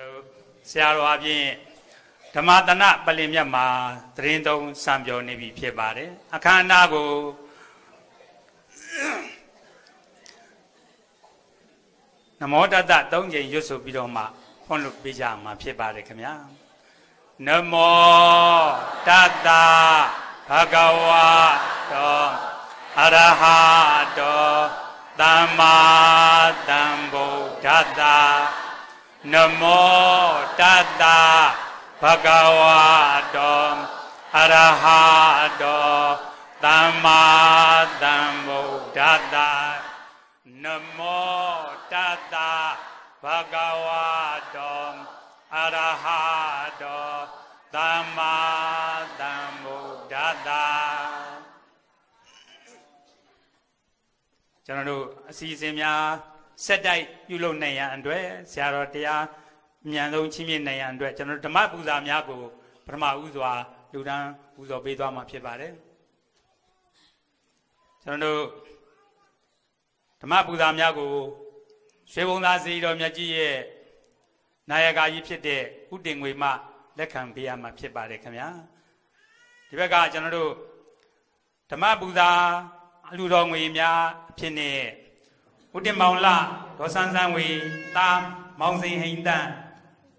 တို့ဆရာတော်အပြင်ဓမ္မတနပလင်မြတ်မှာသတင်းသုံးစံပြောနေပြီဖြစ်ပါတယ်အခမ်းအနားကိုနမောတတ၃ချိန်ရွတ်ဆိုပြီးတော့မှဖွင့်လို့ပေးကြမှာဖြစ်ပါတယ်ခင်ဗျာနမောတတဘဂဝါတောအရဟတောသမ္မာသမ္ဗုဒ္ဓတ္တ နမောတတ္တဘဂဝါတောအရဟတောသမ္မာသမ္ဗုဒ္ဓတ္တနမောတတ္တဘဂဝါတောအရဟတောသမ္မာသမ္ဗုဒ္ဓတ္တကျွန်တော်တို့အစီအစဉ်များ ဆက်တိုက်ပြုလုပ်နိုင်ရန်အတွက်ဆရာတော်တရားမြန်ဆုံးချင်းမြင့်နိုင်ရန်အတွက်ကျွန်တော်ဓမ္မပူဇာများကိုပထမဦးစွာလူတန်းပူဇော်ပေးသွားမှာဖြစ်ပါတယ်ကျွန်တော်တို့ဓမ္မပူဇာများကိုရွှေဘုံသားစီတော်မြတ်ကြီးရဲ့နာယကကြီးဖြစ်တဲ့ဥတင်ငွေမှလက်ခံပေးရမှာဖြစ်ပါတယ်ခင်ဗျာဒီဘက်ကကျွန်တော်တို့ဓမ္မပူဇာအလူတော်ငွေများအဖြစ်နဲ့ ဥတင်မောင်လဒေါ်ဆန်းဆန်းဝေတာမောင်စိန်ဟိန်တန်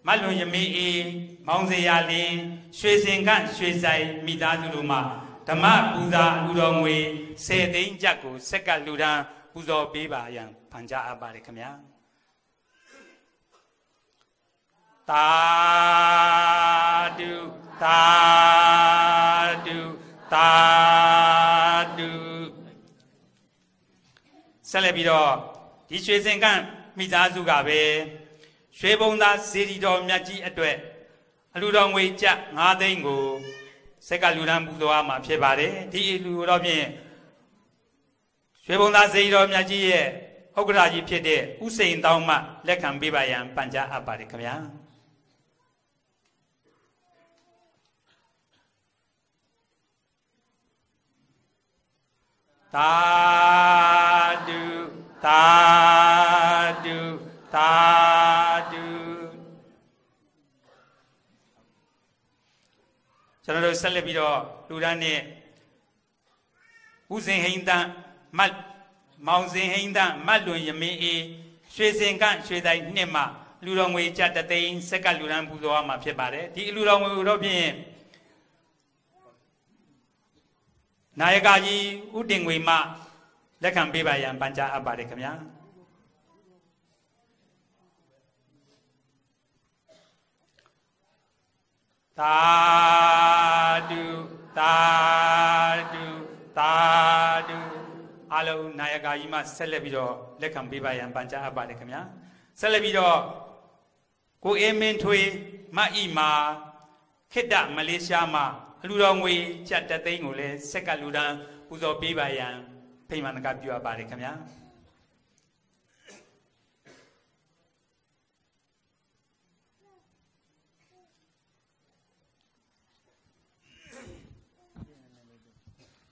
မတ်လွန်ယမင်းအေးမောင်စေရလင်းရွှေစင်ကရွှေဆိုင်မိသားစုတို့မှဓမ္မပူဇာအလူတော်ငွေ10သိန်းကျပ်ကိုစက်ကလူတန်းပူဇော်ပေးပါရန်ဖန်ကြားအပ်ပါတယ်ခင်ဗျာတာဒုတာဒုတာဒု ဆက်လက်ပြီးတော့ဒီရွှေစင်ကန့်မိသားစုကပဲရွှေဘုံသားဇေဒီတော်မြတ်ကြီးအတွက်အလူတော်ငွေကျပ်9သိန်းကိုစက်ကလူတန်းပူဇော်အားမှာဖြစ်ပါတယ်ဒီအလူတော်ဖြင့်ရွှေဘုံသားဇေဒီတော်မြတ်ကြီးရဲ့ဥက္ကရာကြီးဖြစ်တဲ့ဥစိန်တောင်းမှလက်ခံပေးပါရန်ပန်ကြားအပ်ပါတယ်ခင်ဗျာသာ ဓုသာဓုသာဓုကျွန်တော်တို့ဆက်လက်ပြီးတော့လူဒန်းနဲ့ဥစဉ်ဟိန်တန်မတ်မောင်စဉ်ဟိန်တန်မတ်လွန်ယမင်းအေးရွှေစင်ကရွှေတိုင်နှစ်မှလူတော်ငွေကြတသိန်းစက်ကလူဒန်းပူဇော်ရမှာဖြစ်ပါတယ်ဒီလူတော်ငွေတော့ဖြင့်နာယကကြီးဥတင်ငွေမှ လက်ခံပေးပါရန်ပန်ကြားအပ်ပါတယ်ခင်ဗျာသာဓုသာဓုသာဓုအလုံးနာယကကြီးမှဆက်လက်ပြီးတော့လက်ခံပေးပါရန်ပန်ကြားအပ်ပါတယ်ခင်ဗျာဆက်လက်ပြီးတော့ကိုအေးမင်းထွေးမအီမာခိတ္တမလေးရှားမှာအလူတော်ငွေချက်တသိန်းကိုလည်းစက်ကလူတန်းပူဇော်ပေးပါရန် ဖိမှန်ကပြုအပ်ပါတယ်ခင်ဗျာ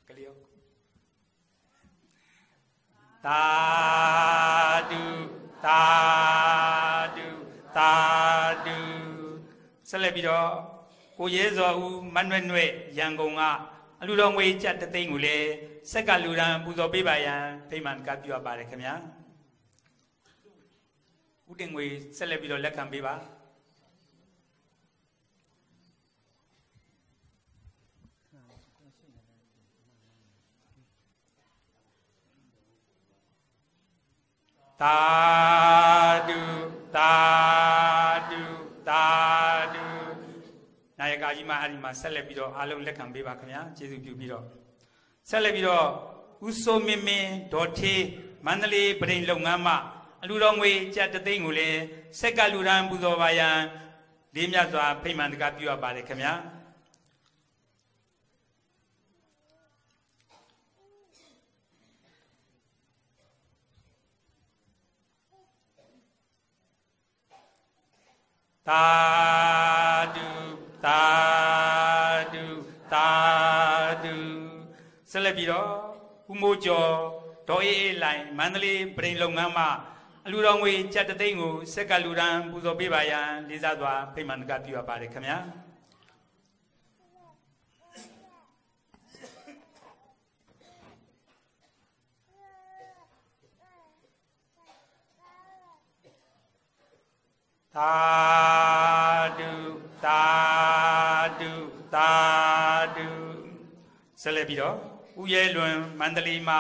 ကလျောသာဓုသာဓုသာဓုဆက်လက်ပြီးတော့ကိုရဲစောဦးမနှွဲ့နှွဲ့ရန်ကုန်ကအလူတော်ငွေကြက်တသိန်းကိုလည်း စက်ကလူရန်ပူဇော်ပေးပါရန်ဖိမှန်ကပြုအပ်ပါတယ်ခင်ဗျာဥတင်ငွေဆက်လက်ပြီးတော့လက်ခံပေးပါသာဓုသာဓုသာဓုနာယကကြီးမအဲ့ဒီမှာဆက်လက်ပြီးတော့အားလုံးလက်ခံပေးပါခင်ဗျာကျေးဇူးပြုပြီးတော့ ဆက်လက်ပြီးတော့ဦးစိုးမင်းမင်းဒေါ်ထေးမန္တလေးပြည်လုပ်ငန်းမှအလူတော်ငွေကြက်တသိန်းကိုလည်းဆက်ကလူရန်ပူဇော်ပါရန်လေးမြတ်စွာဖိမှန်တကပြုအပ်ပါတယ်ခင်ဗျာသာဓုသာဓုသာဓု ဆက်လက်ပြီးတော့ဦးမိုးကျော်ဒေါ်အေးအေးလိုင်မန္တလေးပြည်လုပ်ငန်းမှအလူတော်ငွေကြက်တသိန်းကိုစက်ကလူရန်ပူဇော်ပေးပါရန်လေးစားစွာဖိမှန်ကပြုအပ်ပါတယ်ခင်ဗျာသာဓုသာဓုသာဓုဆက်လက်ပြီးတော့ ဥရဲလွန်မန္တလေးမှာ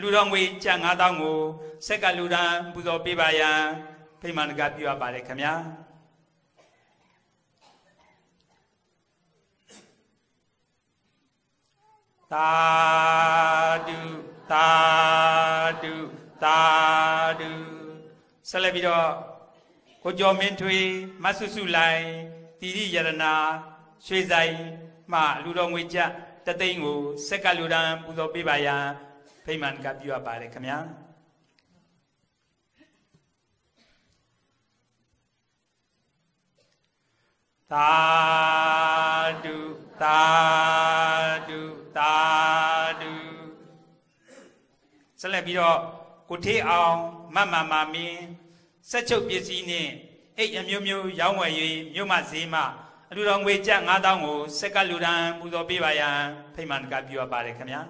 လူတော်ငွေကျပ်9000ကိုစက်ကလူရန်ပူဇော်ပေးပါရန်ဖိမှန်ကပြုအပ်ပါတယ်ခင်ဗျာသာဓုသာဓုသာဓုဆက်လက်ပြီးတော့ကိုကျော်မင်းထွေးမဆုစုလိုင်တီရိယရနာရွှေဆိုင်မှလူတော်ငွေကြ တသိန်းကိုစက်ကလူရန်ပူဇော်ပေးပါရန်ဖိမှန်ကပြုအပ်ပါတယ်ခင်ဗျာသာဓုသာဓုသာဓုဆက်လက်ပြီးတော့ကိုထေးအောင်မတ်မာမာမင်းစက်ချုပ်ပစ္စည်းနဲ့အိတ်အမျိုးမျိုးရောင်းဝယ်၍မြို့မဈေးမှာ အလူတော်ငွေကျပ်9000ကိုစက်ကလူရန်ပူဇော်ပေးပါရန်ဖိမှန်ကပြုအပ်ပါတယ်ခင်ဗျာ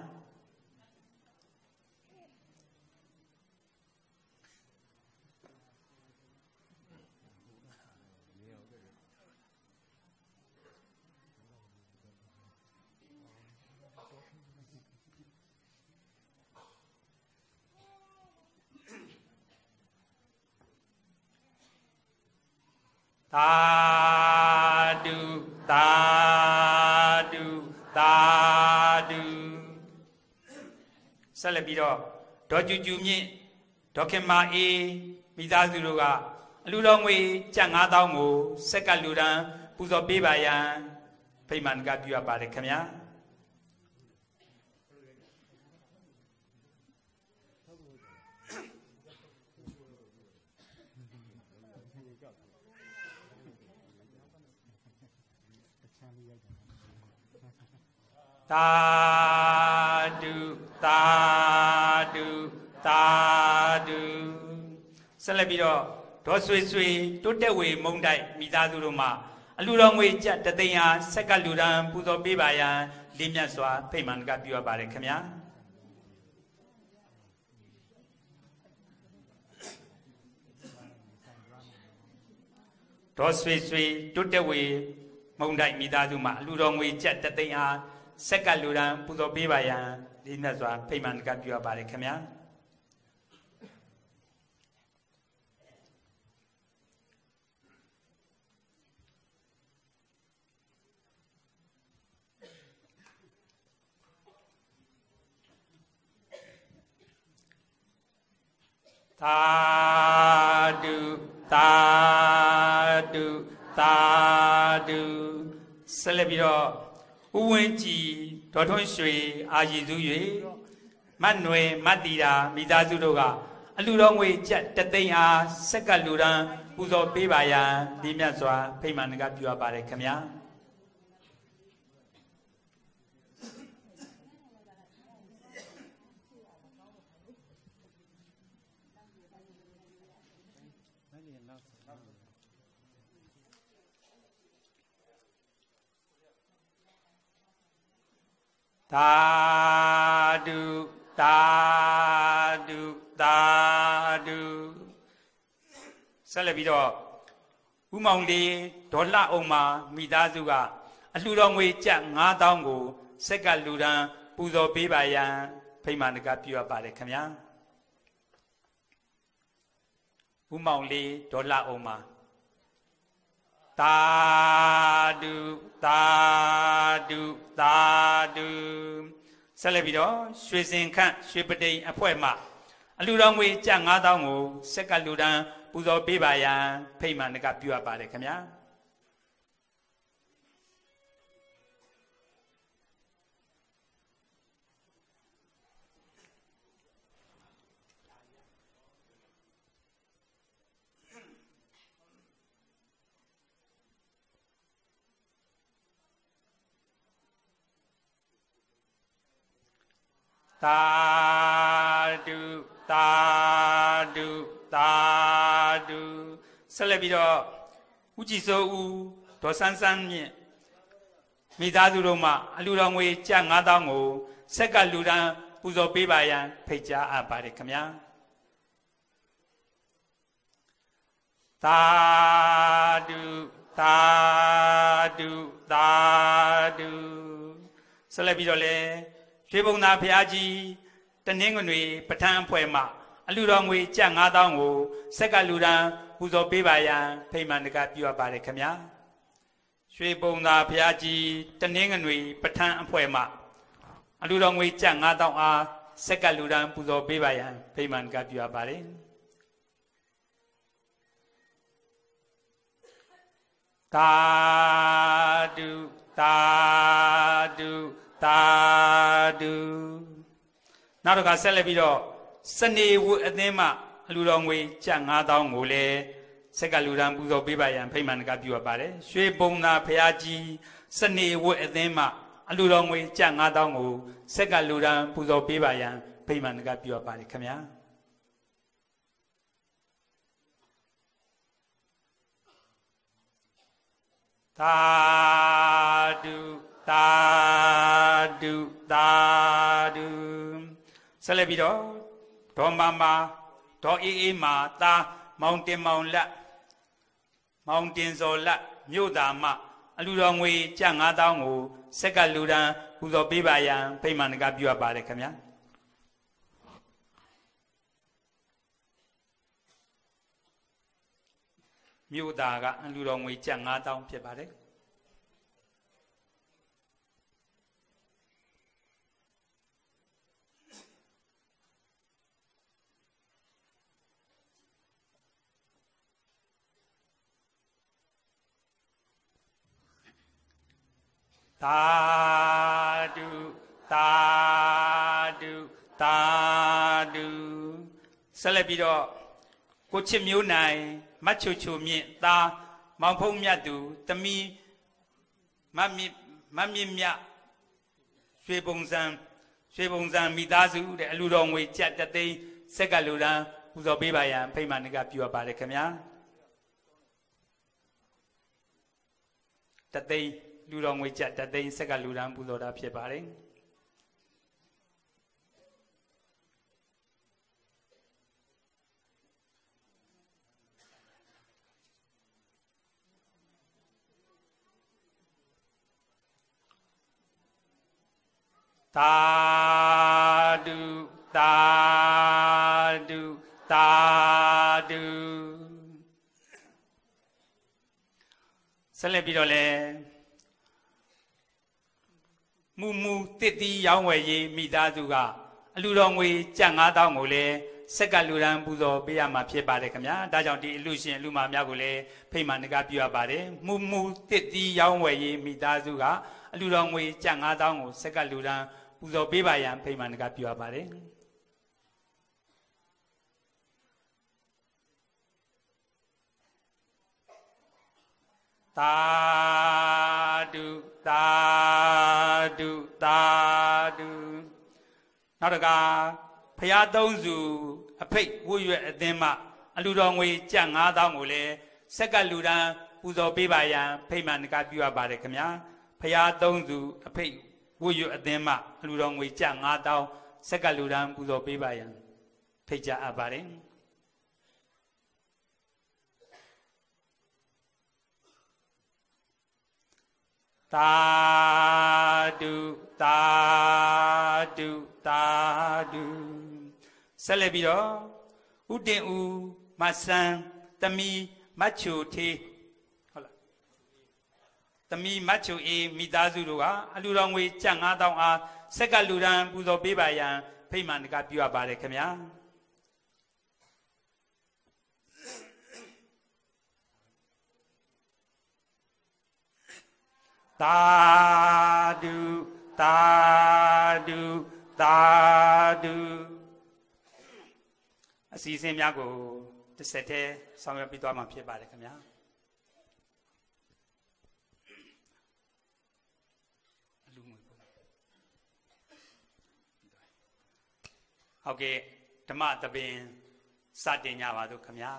သာဓုသာဓုသာဓုဆက်လက်ပြီးတော့ဒေါ်ကျူကျူမြင့်ဒေါခင်မာအေးမိသားစုတို့ကအလူတော်ငွေကျပ်9000ကိုစက်ကလူတန်းပူဇော်ပေးပါရန်ဖိမှန်ကပြုအပ်ပါတယ်ခင်ဗျာ သာဓုသာဓုသာဓုဆက်လက်ပြီးတော့ဒေါ်ဆွေဆွေတိုးတက်ဝေမုံတိုက်မိသားစုတို့မှာအလူတော်ငွေကြက်တသိန်းဟာဆက်ကလူတန်းပူဇော်ပေးပါရန်လေးမြတ်စွာဖိတ်မှန်ကပြုအပ်ပါတယ်ခင်ဗျာဒေါ်ဆွေဆွေတိုးတက်ဝေမုံ တိုက်မိသားစုမှာအလူတော်ငွေကြက်တသိန်းဟာစက်ကလူရန်ပူဇော်ပေးပါရန်လေးမြတ်စွာဖိမှန်ကပြုအပ်ပါတယ်ခင်ဗျာသာဓုသာဓု သာဓုဆက်လက်ပြီးတော့ဥဝင်းကြည်ဒေါ်ထွန်းရွှေအာရည်စု၍မတ်နွယ်မတ်တီတာမိသားစုတို့ကအလူတော်ငွေကြက်တသိန်းအားစက်ကလူရန်ပူဇော်ပေးပါရန်ဒီမြတ်စွာဖိမှန်ကပြုအပ်ပါတယ်ခင်ဗျာ သာဓုသာဓုသာဓုဆက်လက်ပြီးတော့ဥမောင်လေးဒေါ်လှအောင်မှာမိသားစုကအလှူတော်ငွေကျပ်9000ကိုစက်ကလူတန်းပူဇော်ပေးပါရန်ဖိမာနကပြုအပ်ပါတယ်ခင်ဗျာဥမောင်လေးဒေါ်လှအောင်မှာ သာဓုသာဓုသာဓုဆက်လက်ပြီးတော့ရွှေစင်ခန့်ရွှေပတိန်အဖွဲ့မှအလူတော်ငွေကျပ်9000ကိုစက်ကလူတန်းပူဇော်ပေးပါရန်ဖိမှန်ကပြုအပ်ပါတယ်ခင်ဗျာ သာဓုသာဓုသာဆက်လက်ပြီးတော့ဦးကြည်စိုးဦးဒေါ်ဆန်းဆန်းမြင့်မိသားစုတို့မှအလူတော်ငွေကျပ်9000ကိုဆက်ကလူတန်းပူဇော်ပေးပါရန်ဖိတ်ကြားအပ်ပါတယ်ခင်ဗျာသာဓုသာဓုသာဓုဆက်လက်ပြီးတော့လေ ရွှေဘုံသာဘုရားကြီးတနင်္ဂနွေပဋ္ဌာန်းအဖွဲ့မှအလူတော်ငွေကျပ်9000ကိုဆက်ကလူတန်းပူဇော်ပေးပါရန်ဖိမှန်တကပြုအပ်ပါတယ်ခင်ဗျာရွှေဘုံသာဘုရားကြီးတနင်္ဂနွေပဋ္ဌာန်းအဖွဲ့မှအလူတော်ငွေကျပ်9000အားဆက်ကလူတန်းပူဇော်ပေးပါရန်ဖိမှန်တကပြုအပ်ပါတယ်သာဓုသာဓု သာဓုနောက်တစ်ခါဆက်လက်ပြီးတော့စနေဝတ်အသင်းမှအလူတော်ငွေကျပ်9000ကိုလည်းဆက်ကလူတန်းပူဇော်ပေးပါရန်ဖိမှန်တကပြုအပ်ပါတယ်ရွှေဘုံသာဖရာကြီးစနေဝတ်အသင်းမှအလူတော်ငွေကျပ်9000ကိုဆက်ကလူတန်းပူဇော်ပေးပါရန်ဖိမှန်တကပြုအပ်ပါတယ်ခင်ဗျာသာဓုသာ ဆက်လက်ပြီးတော့ဒေါ်မမာဒေါ်အေးအေးမာသာမောင်တင်မောင်လက်မောင်တင်စော်လက်မြို့သားမအလူတော်ငွေကျပ်9000ကိုစက်ကလူတန်းပူဇော်ပေးပါရန်ဖိမှန်တကပြုအပ်ပါတယ်ခင်ဗျာမြို့သားကအလူတော်ငွေကျပ်9000ဖြစ်ပါတယ် သာဓုသာဓုသာဓုဆက်လက်ပြီးတော့ကိုချစ်မျိုးနိုင်မတ်ချိုချိုမြင့်သားမောင်ဖုံးမြတ်သူတမီမမြင့်မမြင့်မြတ်ရွှေပုံစံရွှေပုံစံမိသားစုတဲ့အလူတော်ငွေကြက်တသိန်းစက်ကလူတန်းပူဇော်ပေးပါရန်ဖိမှန်ကပြုအပ်ပါတယ်ခင်ဗျာတသိန်း လူတော်ငွေကြက်တသိန်းဆက်ကလူတန်းပူဇော်တာဖြစ်ပါတယ်သာဓုသာဓုသာဓုဆက်လက်ပြီးတော့လဲ မူမူတစ်တီရောင်းဝယ်ရေးမိသားစုကအလူတော်ငွေကြက်9000ကိုလည်းစက်ကလူရန်ပူဇော်ပေးရမှာဖြစ်ပါတယ်ခင်ဗျာဒါကြောင့်ဒီအလူရှင်အလူမများကိုလည်းဖိတ်မှန်တကားပြုရပါတယ်မူမူတစ်တီရောင်းဝယ်ရေးမိသားစုကအလူတော်ငွေကြက်9000ကိုစက်ကလူရန်ပူဇော်ပေးပါရန်ဖိတ်မှန်တကားပြုရပါတယ် သာဓုသာဓုသာဓုနောက်တကဖရာသုံးစုအဖိတ်ဝွရွက်အသင်းမှအလူတော်ငွေကြက်9000ကိုလည်းစက်ကလူတန်းပူဇော်ပေးပါရန်ဖိတ်မှန်တကပြုရပါတယ်ခင်ဗျာဖရာသုံးစုအဖိတ်ဝွရွက်အသင်းမှအလူတော်ငွေကြက်9000စက်ကလူတန်းပူဇော်ပေးပါရန်ဖိတ်ကြအပ်ပါတယ် သာဓုသာဓုသာဓုဆက်လက်ပြီးတော့ဥတင်ဦးမဆန်းတမီမတ်ချိုသေးဟုတ်လားတမီမတ်ချိုအေးမိသားစုတို့ကအလူတော်ငွေကြက်9000အားဆက်ကလူရန်ပူဇော်ပေးပါရန်ဖိမှန်တကပြုအပ်ပါတယ်ခင်ဗျာ သာဓုသာဓုသာဓုအစီအစဉ်များကိုတစ်ဆက်တည်းဆောင်ရွက်ပြီးသွားမှာဖြစ်ပါတယ်ခင်ဗျာအလူငွေပုံဟုတ်ကဲ့ဓမ္မသဘင်စတင်ကြပါစို့ခင်ဗျာ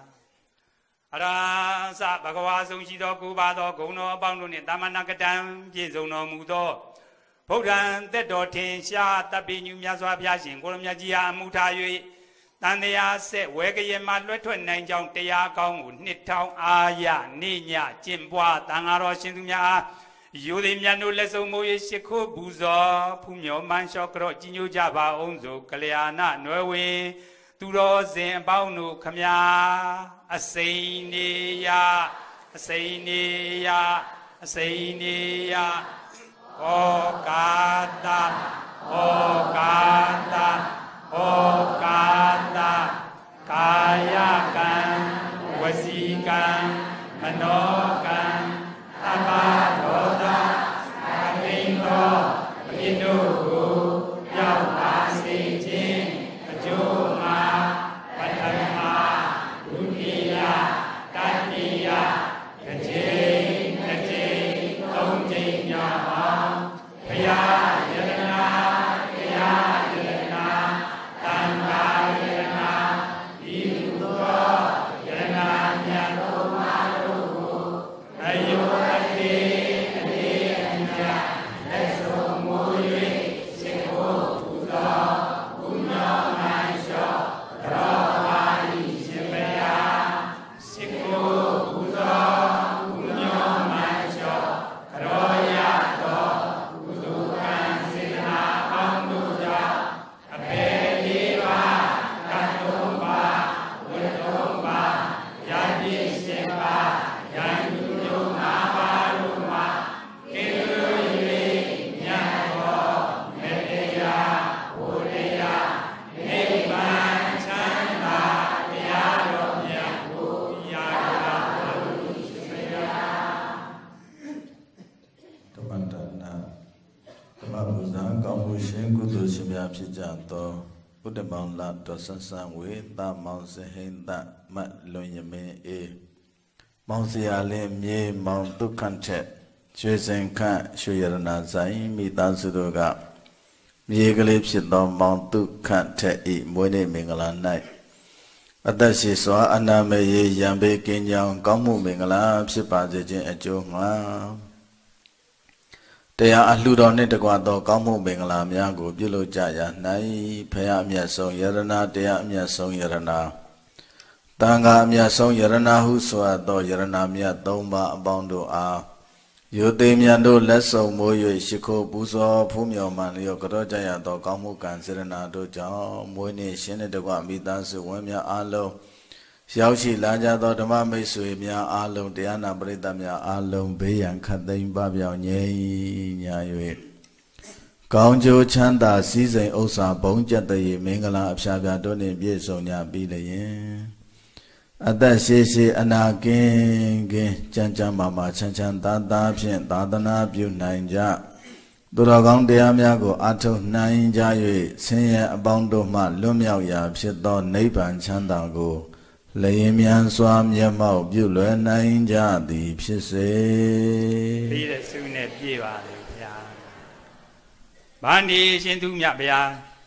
အရဟံသဘဂဝါဆုံးရှိသောကိုးပါသောဂုဏ်တော်အပေါင်းတို့နှင့်တာမဏကတံပြည့်စုံတော်မူသောဗုဒ္ဓံတက်တော်ထင်ရှားတပ်ပိညူမြတ်စွာဘုရားရှင်ကိုရမြတ်ကြီးအားအမှုထား၍တန်တရားဆက်ဝဲကရေမှလွှတ်ထွက်နိုင်ကြောင်းတရားကောင်းကိုနှစ်ထောင်အာရနေညကျင့်ပွားတန်ဃာတော်ရှင်သူများအားယူသည်မြတ်တို့လက်ဆုံးမိုး၍ရှ िख ိုးပူဇော်ဖူးမြော်မှန်လျှော့ကြော့ကြီးညိုကြပါအောင်ဆိုကလျာဏနွယ်ဝင်သူတော်စင်အပေါင်းတို့ခမညာ အစိမ့်နေရအစိမ့်နေရအစိမ့်နေရဩကာတဩကာတဩကာတကာယကံဝစီကံမနောကံတပ္ပဒေါသအမိန်သောပြိတို့ကိုရော ဆန်းဆန်းဝေသမောင်စဟိန္ဒမတ်လွန်ယမင်းအေမောင်စရာလင်းမြေမောင်ဒုက္ခထက်ရွှေစင်ခန့်ရွှေရတနာဆိုင်မိသားစုတို့ကမြေကလေးဖြစ်သောမောင်ဒုက္ခထက်ဤမွေးနေ့မင်္ဂလာ၌အသက်ရှိစွာအနာမေယရံပေကင်းကြောင်းကောင်းမှုမင်္ဂလာဖြစ်ပါစေခြင်းအကျိုးငှာ တရားအလှူတော်နှင့်တကွသော ကောင်းမှုမင်္ဂလာများကို ပြုလုပ်ကြရ၌ဖရာအမြတ်ဆုံးယရနာတရားအမြတ်ဆုံးယရနာတန်ခါအမြတ်ဆုံးယရနာဟုဆိုအပ်သောယရနာမြတ်၃ပါးအပေါင်းတို့အားယုသိမြတ်တို့လက်ဆောင်မိုး၍ရှိခိုးပူဇော်ဖူးမြော်မှန်လျော့ကြောကြရသော ကောင်းမှုကံစေရနာတို့ကြောင့်မွေးနေ့ရှင်တဲ့တကွမိသားစုဝင်းများအားလုံး ရောက်ရှိလာကြသောဓမ္မမိတ်ဆွေများအားလုံးတရားနာပရိသတ်များအားလုံးဘေးရန်ခတ်သိမ်းပပြောင်းငြိမ်းညာ၍ကောင်းကျိုးချမ်းသာစည်းစိမ်ဥစ္စာဘုံကျက်တည်းမင်္ဂလာအဖျားဖျားတို့နှင့်ပြည့်စုံကြပြီးလျင်အသက်ရှိရှိအနာကင်းကင်းကြမ်းကြမ်းမာမာချမ်းချမ်းသာသာဖြင့်သာသနာပြုနိုင်ကြသူတော်ကောင်းတရားများကိုအထုနိုင်ကြ၍ဆင်းရဲအပေါင်းတို့မှလွတ်မြောက်ရာဖြစ်သောနိဗ္ဗာန်ချမ်းသာကို လျင်မြန်စွာမျက်မှောက်ပြုလွယ်နိုင်ကြသည်ဖြစ်စေပြီးတဲ့ဆုနဲ့ပြေပါလေဗျာဗန္ဒီရှင်သူမြတ်ဗျာ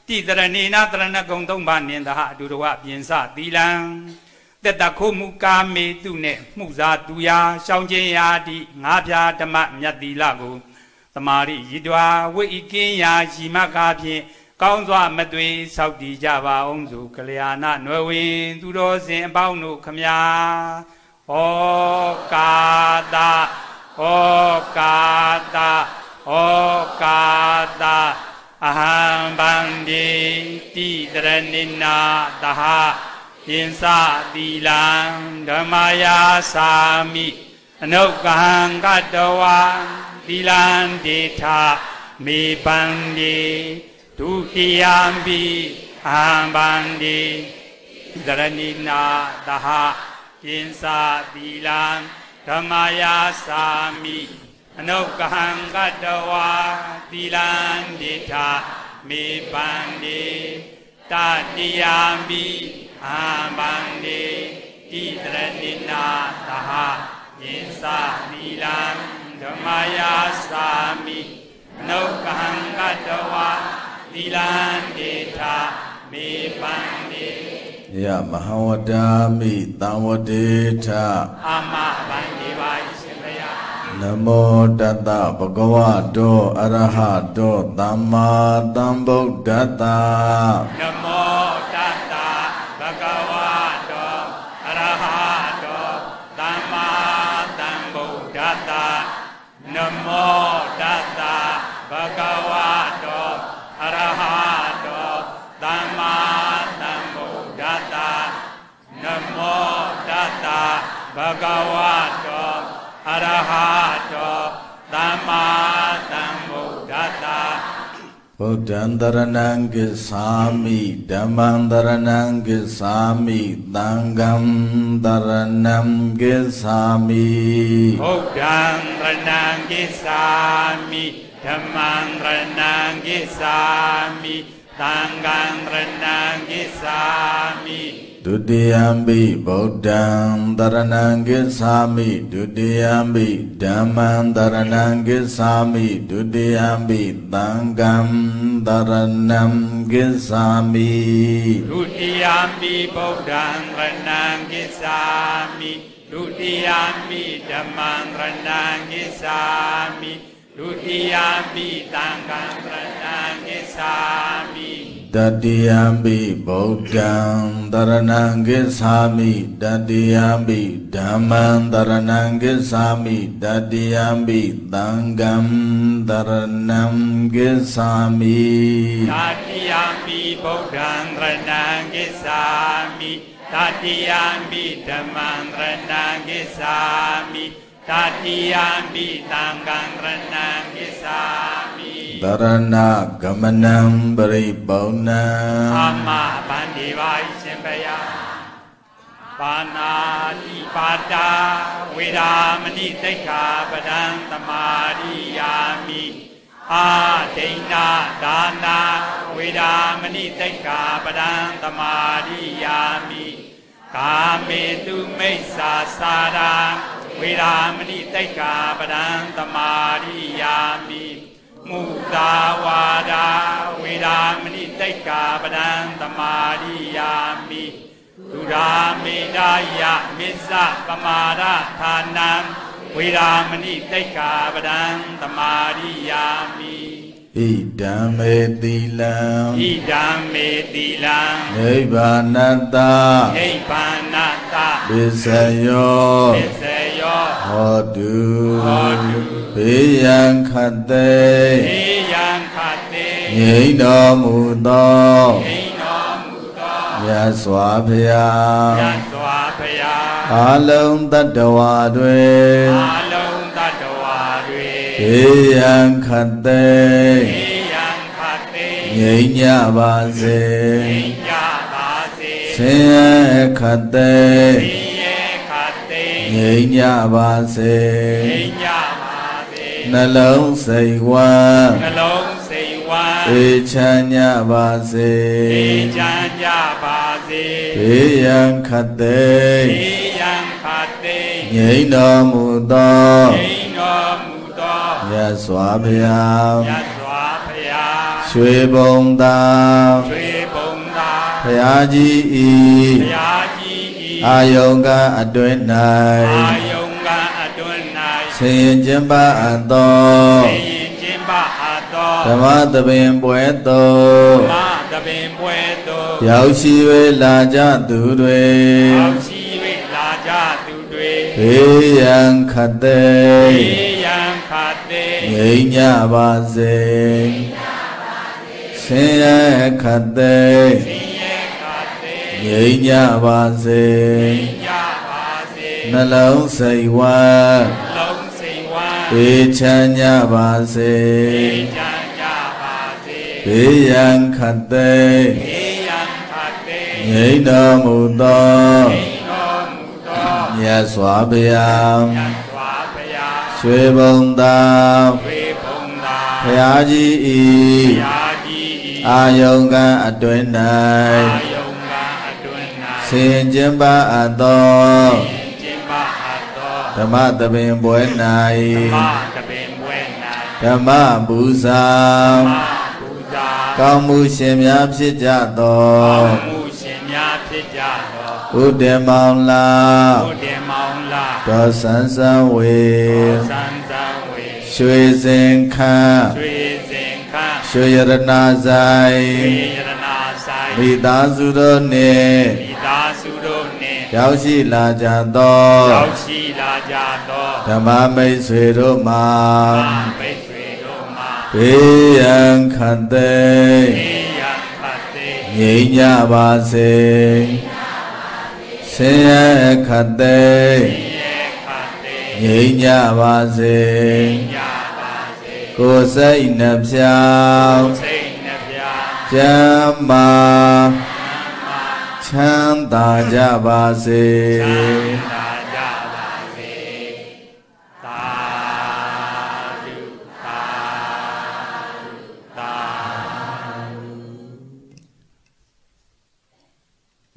တိတရဏေနတရဏဂုံသုံးပါးနင်တဟအတူတဝပြင်စသီလံတက်တခိုးမှုကာမေတုနဲ့မှုစားသူရာရှောင်းခြင်းရာတိငါးပြာဓမ္မမြတ်သီလကိုသမာရိရည်တွာဝိဣကင်းရာရှိမကားဖြင့် ကောင်းစွာမသွေဆောက်တည်ကြပါအောင်စုကလျာဏနွယ်ဝင်သူတော်စင်အပေါင်းတို့ခမညာဩကာတဩကာတဩကာတအဟံဗန္တိတိတရဏိနာတဟပိစသီလံဓမ္မယာသာမိအနုကဟံကတဝါသီလံဒေထမေပန္တိ ဒုတိယံပိအဟံဗန္တိတရဏိနာတဟပိစသီလံဓမ္မယာသာမိအနုကဟံကတဝါသီလံဒေထမေပန္တိတတိယံပိအာမန္တိတိတရဏိနာသဟယင်္စသီလံဓမ္မယာသာမိနုကဟံကတဝါ သီလံဒေထမေပန္တိယမဟဝတ္တာမိသံဝတေထအာမဗန္ဒီပါ၏ရှင်ဘုရားနမောတတ္တဗုဒ္ဓဝါတောအရဟတောသမ္မာသမ္ဗုဒ္ဓတ္တနမောတတ္တဘဂဝတောအရဟတောသမ္မာသမ္ဗုဒ္ဓတ္တနမောတတ္တဘဂဝတောအရဟတောသမ္မာသမ္ဗုဒ္ဓတ္တနမောတတ္တ ဘဂဝတောအရဟတောသမ္မာသမ္ဗုဒ္ဓတ္တဗုဒ္ဓံတရဏံကိသာမိဓမ္မံတရဏံကိသာမိသံဃံတရဏံကိသာမိဗုဒ္ဓံရဏံကိသာမိဓမ္မံရဏံကိသာမိသံဃံရဏံကိသာမိ ဒုတိယံပိဗုဒ္ဓံတရဏံကိသာမိဒုတိယံပိဓမ္မံတရဏံကိသာမိဒုတိယံပိသံဃံတရဏံကိသာမိဒုတိယံပိဗုဒ္ဓံရဏံကိသာမိဒုတိယံပိဓမ္မံရဏံကိသာမိဒုတိယံပိသံဃံရဏံကိသာမိ တတိယံပိဗုဒ္ဓံတရဏံကိသာမိတတိယံပိဓမ္မံတရဏံကိသာမိတတိယံပိသံဃံတရဏံကိသာမိတတိယံပိဗုဒ္ဓံရဏံကိသာမိတတိယံပိဓမ္မံရဏံကိသာမိတတိယံပိသံဃံရဏံကိသာမိ တရဏဂမနံပရိပုဏ္ဏံအာမဗန္ဒီပါ၏ရှင်ဘုရားပါဏာတိပါတာဝေရာမဏိတိတ်္ခာပဒံသမာရိယာမိအာဒိဏဒါနာဝေရာမဏိတိတ်္ခာပဒံသမာရိယာမိကာမေတုမိစ္ဆာစာရာဝေရာမဏိတိတ်္ခာပဒံသမာရိယာမိ မုသာဝါဒာဝေရာမဏိတိတ်္ခာပဒံသမာရိယာမိဒုရာမေတယမစ္ဆပမာဒဌာနံဝေရာမဏိတိတ်္ခာပဒံသမာရိယာမိ ဣဒံမေတိလံဣဒံမေတိလံနိဗ္ဗာနတ္တနိဗ္ဗာနတပစ္စယောပစ္စယောဟောတုဟောတုဘေးရန်ခတ်သိေယံခတေငြိမ့်တော်မူသောဣန္နောမူသောမြတ်စွာဘုရားယတ်စွာဘုရားအာလုံးတတ္တဝါတွေအာလုံးတတ္တဝါ တွေဘေးရန်ခတ်သိေယံခတေငြိမ့်ညပါစေငြိမ်းကြပါစေဆင်းရဲခတ်သိသင်ရဲ့ခတေငြိမ့်ညပါစေငြိမ်းကြပါစေနှလုံးစိတ်ဝမ်းနှလုံးစိတ်ဝမ်းအေးချမ်းညပါစေအေးချမ်းကြပါစေဘေးရန်ခတ်သိေယံခတေငြိမ့်တော်မူသောငြိမ်းတော်မူသော မြတ်စွာဘုရားယတ်စွာဘုရားရွှေဘုံသာရွှေဘုံသာဘုရားကြီးဘုဤရားကြီးဤအာယုံကအတွင်းအာ၌ယုံကအတွန်းဆင်ရင်ကျင်းပအပ်သော၌သိရင်ခြင်းပါအပ်သောဓမ္မသဘင်ပွဲသို့မတပင်ပွဲသို့ရောက်ရှိ၍လာကြသူတွေအောင်ရှိ၍လာကြသူတွေဘေးရန်ခတ်သိေယံခတေ ငြိမ်ညပါစေဆင်းရဲခတ်သိသင်ရဲ့ခတေငြိမ်ညပါစေညပါစေနှလုံးစိတ်ဝမ်းလုံးစိတ်ဝမ်းဘေးချမ်းညပါစေေချမ်းကြပါစေဘေးရန်ခတ်သိေယံခတေငြိမ်တော်မူသောဣန္နောမူသောမြတ်စွာဘုရားယတ်စွာဘု ရားရွှေဘုံသာဝေဘုံသာဘုရားကြီးဤဘုရားကြီးဤအာယုံကအတွင်းအာ၌ယုံကအတွင်းဆင်ကျင်းပအပ်သော၌ကျင့်ပါအပ်သောဓမ္မသဘင်ပွဲဓမ္မ၌တပင်ပွဲ၌ဓမ္မပူဇာဓမ္မပူဇာကောင်းမှုရှင်များဖြစ်ကြသောကောင်းမှုရှင်များဖြစ်ကြဥတ္တမောင်လာဘုဒ္ဓမောင်လာ ဒေါ်ဆန်းဆန်းဝေစံစံဝေရွှေစင်ခန်းရွှေစင်ခန့်ရွှေရတနာဆိုင်ရွှေရတနာဆိုင်မိသားစုတို့နှင့်မိသားစုတို့နှင့်ရောက်ရှိလာကြသောရောက်ရှိလာကြသောဓမ္မမိတ်ဆွေတို့မှာမိတ်ဆွေတို့မှာဘေးရန်ခတ်သိမ်းေယံဖတ်သိငြိမ်းကြပါစေဆင်းရဲခတ်သိမ်းယေခတ်သိ ငြိမ်းကြပါစေညပါစေကိုယ်စိတ်နှဖြာစိတ်နှပြကျမ်းမာချမ်းသာကြပါစေ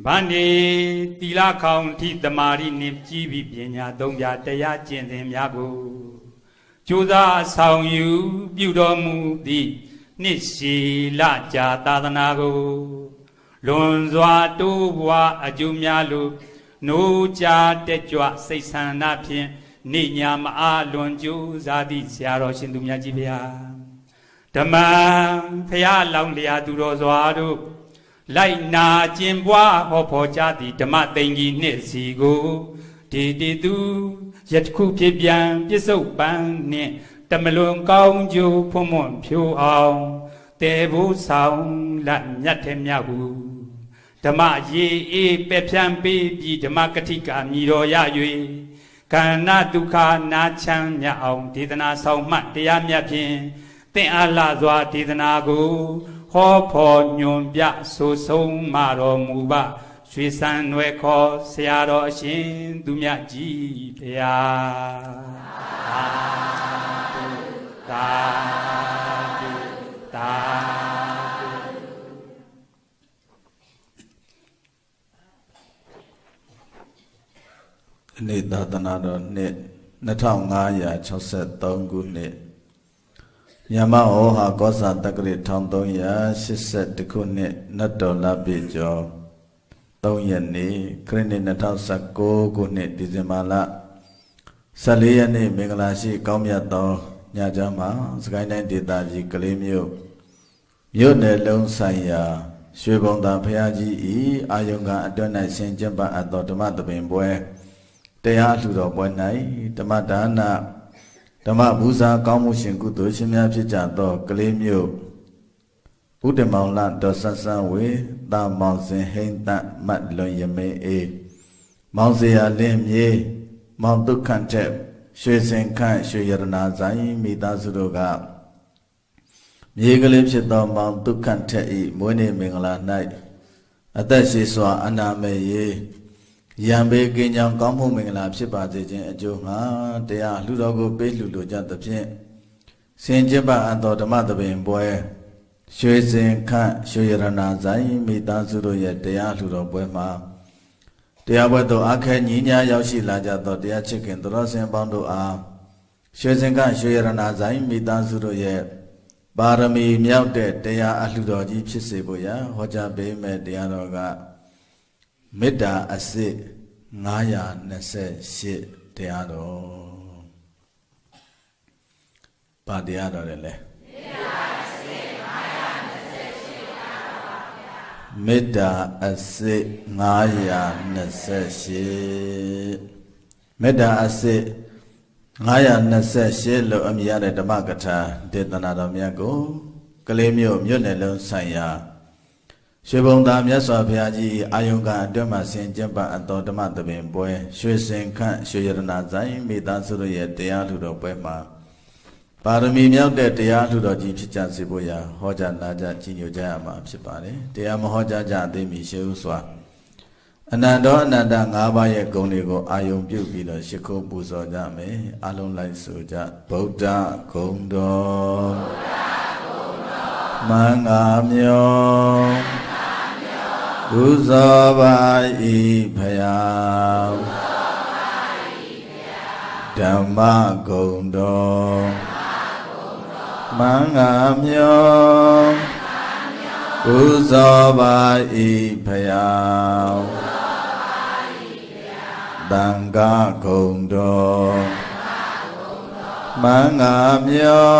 ဗန္ဒီတီလာခေါင်ထိတမာရီနှင့်ကြီးပြီးပညာသုံးပြတရားကျင့်စဉ်များကိုကြိုးစားဆောင်ယူပြုတော်မူသည့်နှစ်ရှိလကြာသာသနာကိုလွန်စွာတိုးပွားအကျိုးများလို့နိုးကြတက်ကြွစိတ်ဆန္ဒဖြင့်နေညာမအားလွန်ကြိုးစားသည့်ဆရာတော်ရှင်သူမြတ်ကြီးဗျာဓမ္မဖရာလောင်းလျာသူတော်စွာတို့ လိုက်နာကျင်ပွားဟောဖော်ကြသည့်ဓမ္မသိင်ကြီးနှင့်စီကိုဒီတီသူယတခုဖြစ်ပြန်ပြစ္ဆုတ်ပန်းနှင့်တမလွန်ကောင်းကျိုးဖွံ့မွန်ဖြိုးအောင်တေဖို့ဆောင်လက်မြတ်တဲ့မြတ်ဟုဓမ္မရေအေးပဲ့ဖြန့်ပေးပြီးဓမ္မကတိကာမြည်တော်ရ၍ကန္နာဒုက္ခနာချမ်းမြတ်အောင်ဒေသနာဆောင်မှတ်တရားမြတ်ဖြင့်သင်အားလာစွာဒေသနာကို ဟောဖော်ညွန်ပြဆိုဆုံးမတော်မူပါရွှေစံနွယ်ခေါ်ဆရာတော်အရှင်သူမြတ်ကြီးဖျာသာဓုသာဓုသာဓုဒီနေ့သာသနာတော်နှစ်2563ခုနှစ် ညမဩဟာကောဇာတက္ကရာ1382ခုနှစ်နတ်တော်လပြည့်ကျော်3ရက်နေ့ခရစ်နှစ်2019ခုနှစ်ဒီဇင်ဘာလ14ရက်နေ့မင်္ဂလာရှိကောင်းမြတ်သောညချမ်းမှာစကိုင်းတိုင်းဒေသကြီးကလေးမြို့မြို့နယ်လုံးဆိုင်ရာရွှေဘုံသာဖရာကြီးဤအာယုံကအတွန်း၌ဆင်ကျင့်ပါအပ်သောဓမ္မသဘင်ပွဲတရားလှူတော်ပွဲ၌ဓမ္မဒါန ဓမ္မဘူဇာကောင်းမှုရှင်ကုသိုလ်ရှင်များဖြစ်ကြသောကလေးမျိုးဥဒ္ဓမောင်လတော်ဆဆန်းဝေတာမောင်စင်ဟိမ့်တမတ်လွန်ယမေအေမောင်စရာလင်းမြေမောင်ဒုက္ခထက်ရွှေစင်ခန့်ရွှေရတနာဆိုင်မိသားစုတို့ကမြေကလေးဖြစ်သောမောင်ဒုက္ခထက်ဤမွေးနေ့မင်္ဂလာ၌အသက်ရှိစွာအနာမေ ယေရံပေကင်းကြောင်ကောင်းမှုမင်္ဂလာဖြစ်ပါစေခြင်းအကျိုးငှာတရားလှူတော်ကိုပေးလှူလိုကြသဖြင့်စင်ကြပအပ်သောဓမ္မသဘင်ပွဲရွှေစင်ခန့်ရွှေရတနာဆိုင်မိသားစုတို့ရဲ့တရားလှူတော်ပွဲမှာတရားပွဲသို့အခက်ညီညာရောက်ရှိလာကြသောတရားချစ်ခင်သတော်စင်ပေါင်းတို့အားရွှေစင်ခန့်ရွှေရတနာဆိုင်မိသားစုတို့ရဲ့ပါရမီမြောက်တဲ့တရားအလှူတော်ကြီးဖြစ်စေဖို့ရာဟောကြားပေးမဲ့တရားတော်က မေတ္တာအစစ်928တရားတော်ပါတရားတော်တယ်လေမေတ္တာအစစ်928မေတ္တာအစစ်928လို့အမည်ရတဲ့ဓမ္မကထာဒေသနာတော်မြတ်ကိုကလေးမျိုးမြို့နယ်လုံးဆိုင်ရာ ရွှေဘုံသာမြတ်စွာဘုရားကြီးအာယုံကအတွင်းမှာဆင်ကျင့်ပအပ်သောဓမ္မသဘင်ပွဲရွှေစင်ခန့်ရွှေရတနာဆိုင်မိသားစုတို့ရဲ့တရားထုတော်ပွဲမှာပါရမီမြောက်တဲ့တရားထုတော်ကြီးဖြစ်ကြစေဖို့ရာဟောကြားနာကြားကြီးညိုကြရမှာဖြစ်ပါတယ်တရားမဟောကြားကြသေးမီရှေးဥစွာအနန္တောအနန္တ၅ပါးရဲ့ဂုဏ်တွေကိုအာယုံပြုပြီးတော့ရှ िख ိုးပူဇော်ကြမယ်အလုံးလိုက်ဆိုကြဗုဒ္ဓဂုဏ်တော်မင်္ဂာမြော ပူဇော်ပါ၏ဖယားဓမ္မဂုဏ်တော်မင်္ဂာမြောပူဇော်ပါ၏ဖယားတံဃာဂုံတော်မင်္ဂမြော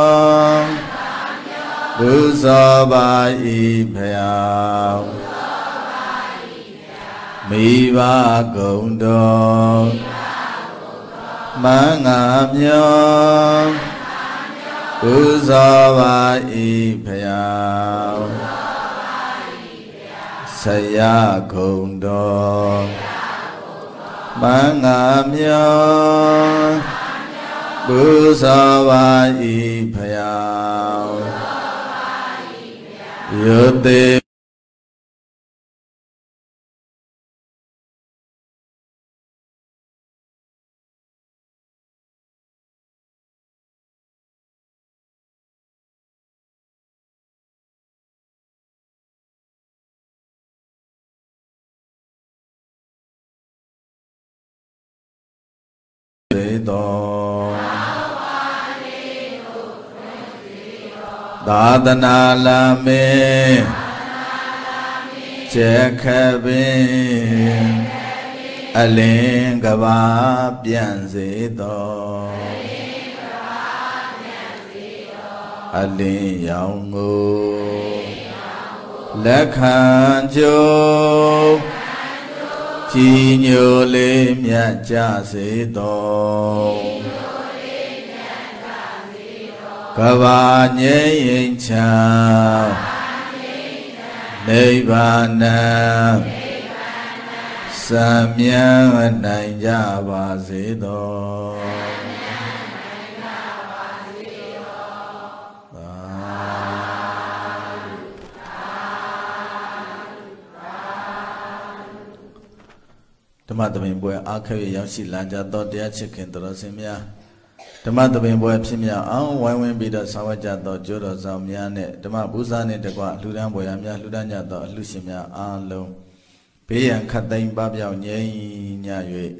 ဘုဇောပါဤဖယာ မိဘဂုံတော်မင်္ဂမြောဘုဇောပါဤဖယာဆရာဂုံတော်မင်္ဂမြောဘုဇောပါဤဖယာယောတေ သေတော်သာသနာလမေကျေခပင်အလင်းကဘာပြန့်စေတော်အလင်းရောင်ကိုလက်ခံကြုံ ကြည်ညိုလေးမြတ်ကြစေတော်ကဘာငြိမ်ရင်ချမ်းနိဗ္ဗာန်စံမြန်းနိုင်ကြပါစေတော် ဓမ္မသဘင်ပွဲအားခဲရရောက်ရှိလာကြသောတရားချစ်ခင်တော်စင်များဓမ္မသဘင်ပွဲဖြစ်မြောက်အောင်ဝိုင်းဝန်းပြီးတော့ဆောင်ရွက်ကြသောကျိုးတော်ဆောင်များနဲ့ဓမ္မဘူဇာနှင့်တကွလှူဒန်းပွဲရများလှူဒန်းကြသောအလှရှင်များအားလုံးဘေးရန်ခတ်သိမ်းပပြောက်ငြိမ်းည၍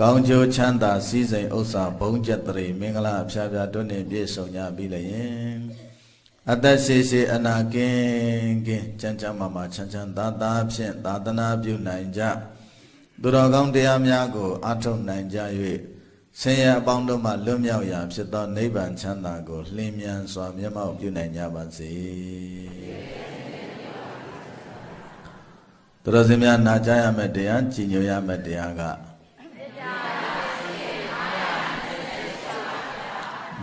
ကောင်းကျိုးချမ်းသာစည်းစိမ်ဥစ္စာဘုံကျက်တရေမင်္ဂလာအဖျားဖျားတွန်းနေပြည့်စုံကြပြီလျင်အသက်ရှိရှိအနာကင်းကင်းချမ်းချမ်းမာမာချမ်းချမ်းသာသာဖြင့်သာသနာပြုနိုင်ကြ သူတော်ကောင်းတရားများကိုအားထုတ်နိုင်ကြ၍ဆင်းရဲအပေါင်းတို့မှလွတ်မြောက်ရာဖြစ်သောနိဗ္ဗာန်ချမ်းသာကိုလင်းမြန်စွာမျက်မှောက်ပြုနိုင်ကြပါစေသူတော်စင်များနာကြားရမယ့်တရားကြည်ညိုရမယ့်တရားက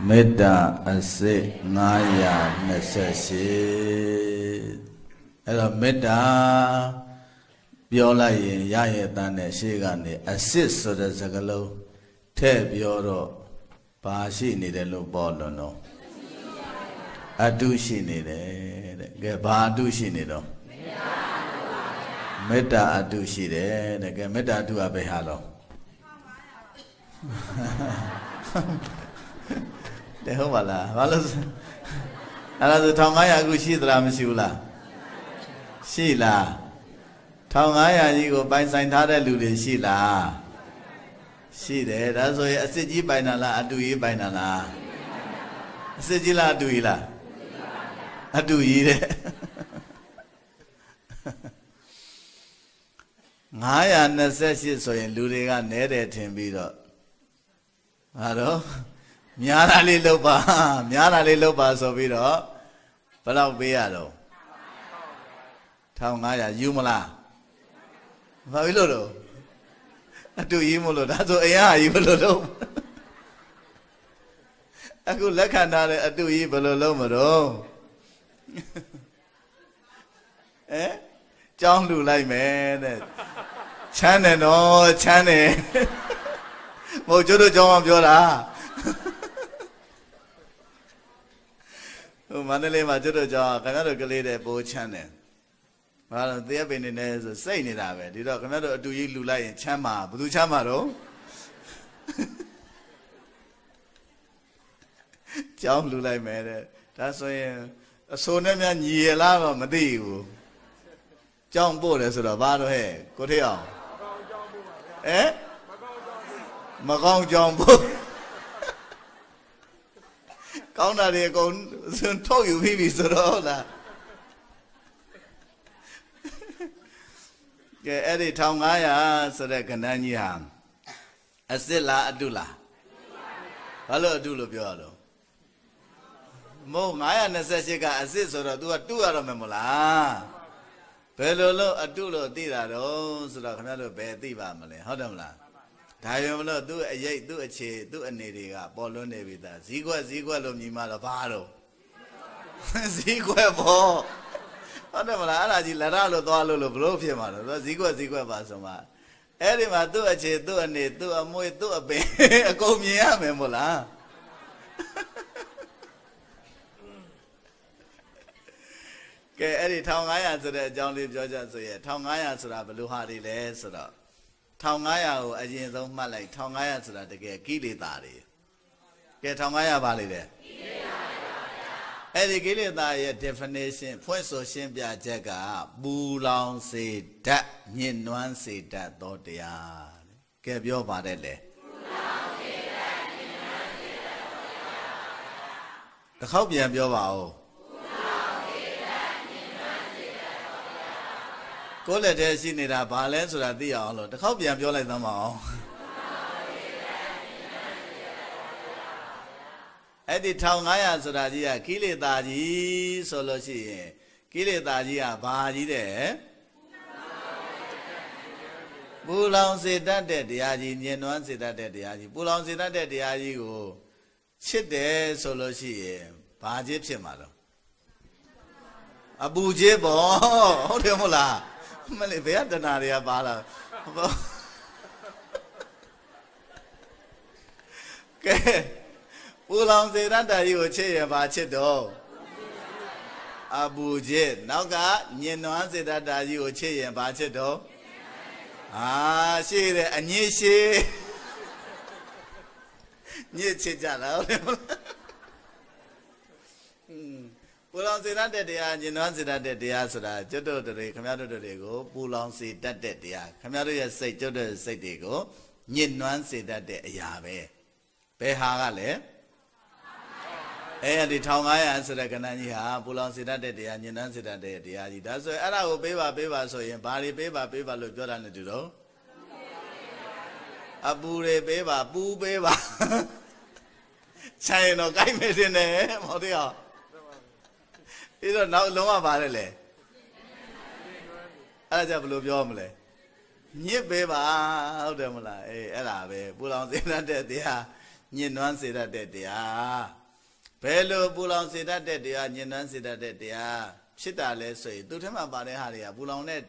မေတ္တာအစစ်928အဲ့တော့မေတ္တာ ပြောလိုက်ရင်ရရဲ့တန်းနဲ့ရှေ့ကနေအစစ်ဆိုတဲ့စကားလုံးထည့်ပြောတော့ဘာရှိနေတယ်လို့ပေါ်လွန်တော့အတုရှိနေတယ်တဲ့ကဲဘာအတုရှိနေတော့မေတ္တာအတုရှိတယ်တဲ့ကဲမေတ္တာအတုကဘယ်ဟာတော့တဲ့ဟုတ်ပါလားဘာလို့အဲ့ဒါဆို1500အခုရှိသလားမရှိဘူးလားရှိလား 1500ကြီးကိုပိုင်ဆိုင်ထားတဲ့လူတွေရှိလားရှိတယ်ဒါဆိုရင်အစ်စ်ကြီးပိုင်တာလားအတူကြီးပိုင်တာလားအစ်စ်ကြီးလားအတူကြီးလားအတူကြီးတဲ့928ဆိုရင်လူတွေကနဲတယ်ထင်ပြီးတော့ဟာတော့များတာလေးလုပ်ပါများတာလေးလုပ်ပါဆိုပြီးတော့ဘယ်တော့ပေးရတော့1500ယူမလား ဘာဖြစ်လို့တော့အတူကြီးမလို့ဒါဆိုအရင်အကြီးဘယ်လိုလုပ်အခုလက်ခံထားတဲ့အတူကြီးဘယ်လိုလုပ်မတော့အဲကြောင်းလူလိုက်မယ်တဲ့ချမ်းတယ်နော်ချမ်းတယ်မဟုတ်ကျတို့ကြောင်းအောင်ပြောတာဟိုမန္တလေးမှာကျတို့ကြောင်းခင်ဗျားတို့ကလေးတဲ့ပိုးချမ်းတယ် ဘာလို့တရားပင်နေနေဆိုစိတ်နေတာပဲဒီတော့ခင်ဗျားတို့အတူကြီးလူလိုက်ရင်ချမ်းမှာဘယ်သူချမ်းမှာတော့ကြောင်းလူလိုက်မယ်တဲ့ဒါဆိုရင်အစိုးနဲ့များညီရလားတော့မသိဘူးကြောင်းပို့တယ်ဆိုတော့ဘာတော့ဟဲ့ကိုထေးအောင်ဟဲ့မကောင်းကြောင်းပို့ကောင်းတာတွေအကုန်ထုတ်ယူပြီးပြီဆိုတော့ဟုတ်လား ကဲအဲ့ဒီ1500ဆိုတဲ့ကဏ္ဍကြီးဟာအစစ်လားအတုလားဘာလို့အတုလို့ပြောရလို့မဟုတ်928ကအစစ်ဆိုတော့ तू ကတုရတော့မယ်မဟုတ်လားဘယ်လိုလို့အတုလို့သိတာတော့ဆိုတော့ခင်ဗျားတို့ဘယ်သိပါမလဲဟုတ်တယ်မလားဒါရောမလို့သူ့အရေးသူ့အခြေသူ့အနေတွေကပေါ်လွန်းနေပြီသားဇီးခွက်ဇီးခွက်လို့မြည်မှတော့ဘာတော့ဇီးခွက်ပေါ့ ဟုတ်တယ်မလားအဲ့ဒါကြီးလက်ရလို့သွားလို့လို့ဘလို့ဖြစ်မှာတော့သူဇီးခွက်ဇီးခွက်ပါဆိုမှအဲ့ဒီမှာသူ့အခြေသူ့အနေသူ့အမွေသူ့အပင်အကုန်မြင်ရမယ်မို့လားကဲအဲ့ဒီ1500ဆိုတဲ့အကြောင်းလေးပြောကြဆိုရင်1500ဆိုတာဘယ်လိုဟာတွေလဲဆိုတော့1500ကိုအရင်ဆုံးမှတ်လိုက်1500ဆိုတာတကယ်ကိလေသာတွေကဲ1500ပါလေတဲ့ကိလေသာ အဲ့ဒီကိလေသာရဲ့ definition ဖွင့်ဆိုရှင်းပြချက်ကပူလောင်စေတတ်ညှဉ်းနှွမ်းစေတတ်သောတရားကဲပြောပါတယ်လေပူလောင်စေတတ်ညှဉ်းနှွမ်းစေတတ်သောတရားတစ်ခေါက်ပြန်ပြောပါဦးကိုယ်လက်ထဲရှိနေတာဘာလဲဆိုတာသိအောင်လို့တစ်ခေါက်ပြန်ပြောလိုက်သမ်းပါအောင် အဲ့ဒီ1500ဆိုတာကြီးကကိလေသာကြီးဆိုလို့ရှိရင်ကိလေသာကြီးကဘာကြီးတဲ့ပူလောင်စေတတ်တဲ့တရားကြီးညင်နွမ်းစေတတ်တဲ့တရားကြီးပူလောင်စေတတ်တဲ့တရားကြီးကိုချစ်တယ်ဆိုလို့ရှိရင်ဘာကြီးဖြစ်မှာတော့အပူကြီးပေါ့ဟုတ်တယ်မဟုတ်လားမလေးဘယ်ကတဏှာတွေကပါလာကဲ ပူလောင်စေတတ်တာကြီးကိုချစ်ရပါချစ်တော့အပူချစ်နောက်ကညင်နွမ်းစေတတ်တာကြီးကိုချစ်ရင်ဘာချစ်တော့အာရှိတယ်အညစ်ရှိညစ်ချစ်ကြတာဟုတ်တယ်မလားอืมပူလောင်စေတတ်တဲ့တရားညင်နွမ်းစေတတ်တဲ့တရားဆိုတာကျွတ်တို့တွေခမရတို့တွေကိုပူလောင်စေတတ်တဲ့တရားခမရတို့ရဲ့စိတ်ကျွတ်တဲ့စိတ်တွေကိုညင်နွမ်းစေတတ်တဲ့အရာပဲဘယ်ဟာကလဲ အဲ့ဒီ1500ဆိုတဲ့ကဏ္ဍကြီးဟာပူလောင်စေတတ်တဲ့တရားညင်နွမ်းစေတတ်တဲ့တရားကြီးဒါဆိုရင်အဲ့ဒါကိုပေးပါပေးပါဆိုရင်ဘာတွေပေးပါပေးပါလို့ပြောတာနဲ့တူတော့အပူတွေပေးပါပူပေးပါခြံရင်တော့ကြိုက်မယ်တင်တယ်မဟုတ်သေးအောင်ပြီးတော့နောက်လုံးဝပါတယ်လေအဲ့ဒါကြဘယ်လိုပြောမလဲညစ်ပေးပါဟုတ်တယ်မလားအေးအဲ့ဒါပဲပူလောင်စေတတ်တဲ့တရားညင်နွမ်းစေတတ်တဲ့တရား ဘယ်လိုပူလောင်စေတတ်တဲ့တရားညင်နွမ်းစေတတ်တဲ့တရားဖြစ်တာလဲဆိုရင်သူထဲမှာပါတဲ့ဟာတွေကပူလောင်တဲ့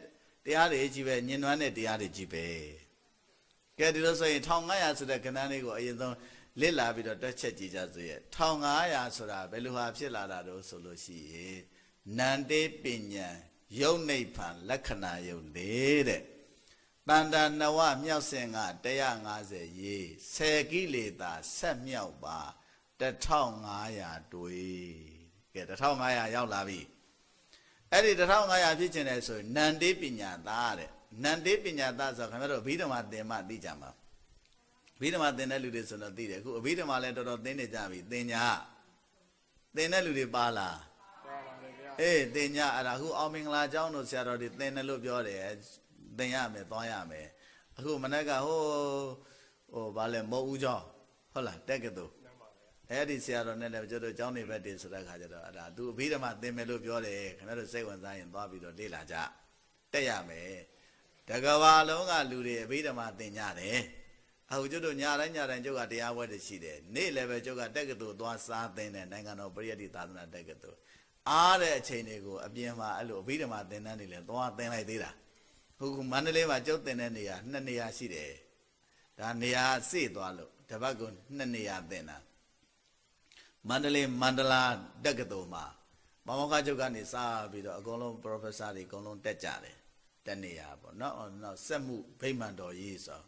တရားတွေကြီးပဲညင်နွမ်းတဲ့တရားတွေကြီးပဲကဲဒီလိုဆိုရင်1500ဆိုတဲ့ကဏ္ဍလေးကိုအရင်ဆုံးလစ်လာပြီးတော့တွက်ချက်ကြည့်ကြဆိုရဲ့1500ဆိုတာဘယ်လိုဟာဖြစ်လာတာတော့ဆိုလို့ရှိရင်နန္တေပညာယုတ်နိဗ္ဗာန်လက္ခဏာယုတ်လေးတဲ့တန်တာနဝမြောက်စင်က150ရေး10ကိလေသာဆက်မြောက်ပါ 1500တွေကဲ1500ရောက်လာပြီအဲ့ဒီ1500ဖြစ်ချင်တယ်ဆိုရင်နန္တေပညာသားတဲ့နန္တေပညာသားဆိုခင်ဗျားတို့အဘိဓမ္မာသင်မှသိကြမှာအဘိဓမ္မာသင်တဲ့လူတွေဆိုတော့သိတယ်အခုအဘိဓမ္မာလည်းတော်တော်သင်နေကြပြီသင်ညာသင်တဲ့လူတွေပါလားပါပါတယ်ဗျာအေးသင်ညာအဲ့ဒါအခုအောင်မင်္ဂလာကျောင်းတို့ဆရာတော်တွေသင်တယ်လို့ပြောတယ်သင်ရမယ်သွားရမယ်အခုမနေ့ကဟိုဟိုဗာလဲမဟုတ်ဦးကျောင်းဟုတ်လားတက်ကတူ အဲ့ဒီဆရာတော်နဲ့လည်းကျွန်တော်ကျောင်းနေဘက်တည်းဆိုတဲ့ခါကျတော့အဲ့ဒါသူအဘိဓမ္မာသင်မယ်လို့ပြောတယ်ခင်ဗျားတို့စိတ်ဝင်စားရင်သွားပြီးတော့လေ့လာကြတက်ရမယ်တကဘာလုံးကလူတွေအဘိဓမ္မာသင်ကြတယ်အခုကျွတ်တို့ညတိုင်းညတိုင်းကျုပ်ကတရားပွဲတွေရှိတယ်နေ့လည်းပဲကျုပ်ကတက်ကတူသွားစားသင်တယ်နိုင်ငံတော်ပရိယတ်တိသာသနာတက်ကတူအားတဲ့အချိန်တွေကိုအပြင်မှာအဲ့လိုအဘိဓမ္မာသင်တန်းတွေလည်းသွားသင်လိုက်သေးတာခုမန္တလေးမှာကျုပ်သင်တဲ့နေရာနှစ်နေရာရှိတယ်ဒါနေရာစေ့သွားလို့တပတ်ကနှစ်နေရာသင်တာ မန္တလေးမန္တလာတက္ကသိုလ်မှာမမောကကျုပ်ကနေစပြီးတော့အကုန်လုံး professor တွေအကုန်လုံးတက်ကြတယ်တနေရာပေါ့နော်နောက်စက်မှုဗိမာန်တော်ကြီးဆို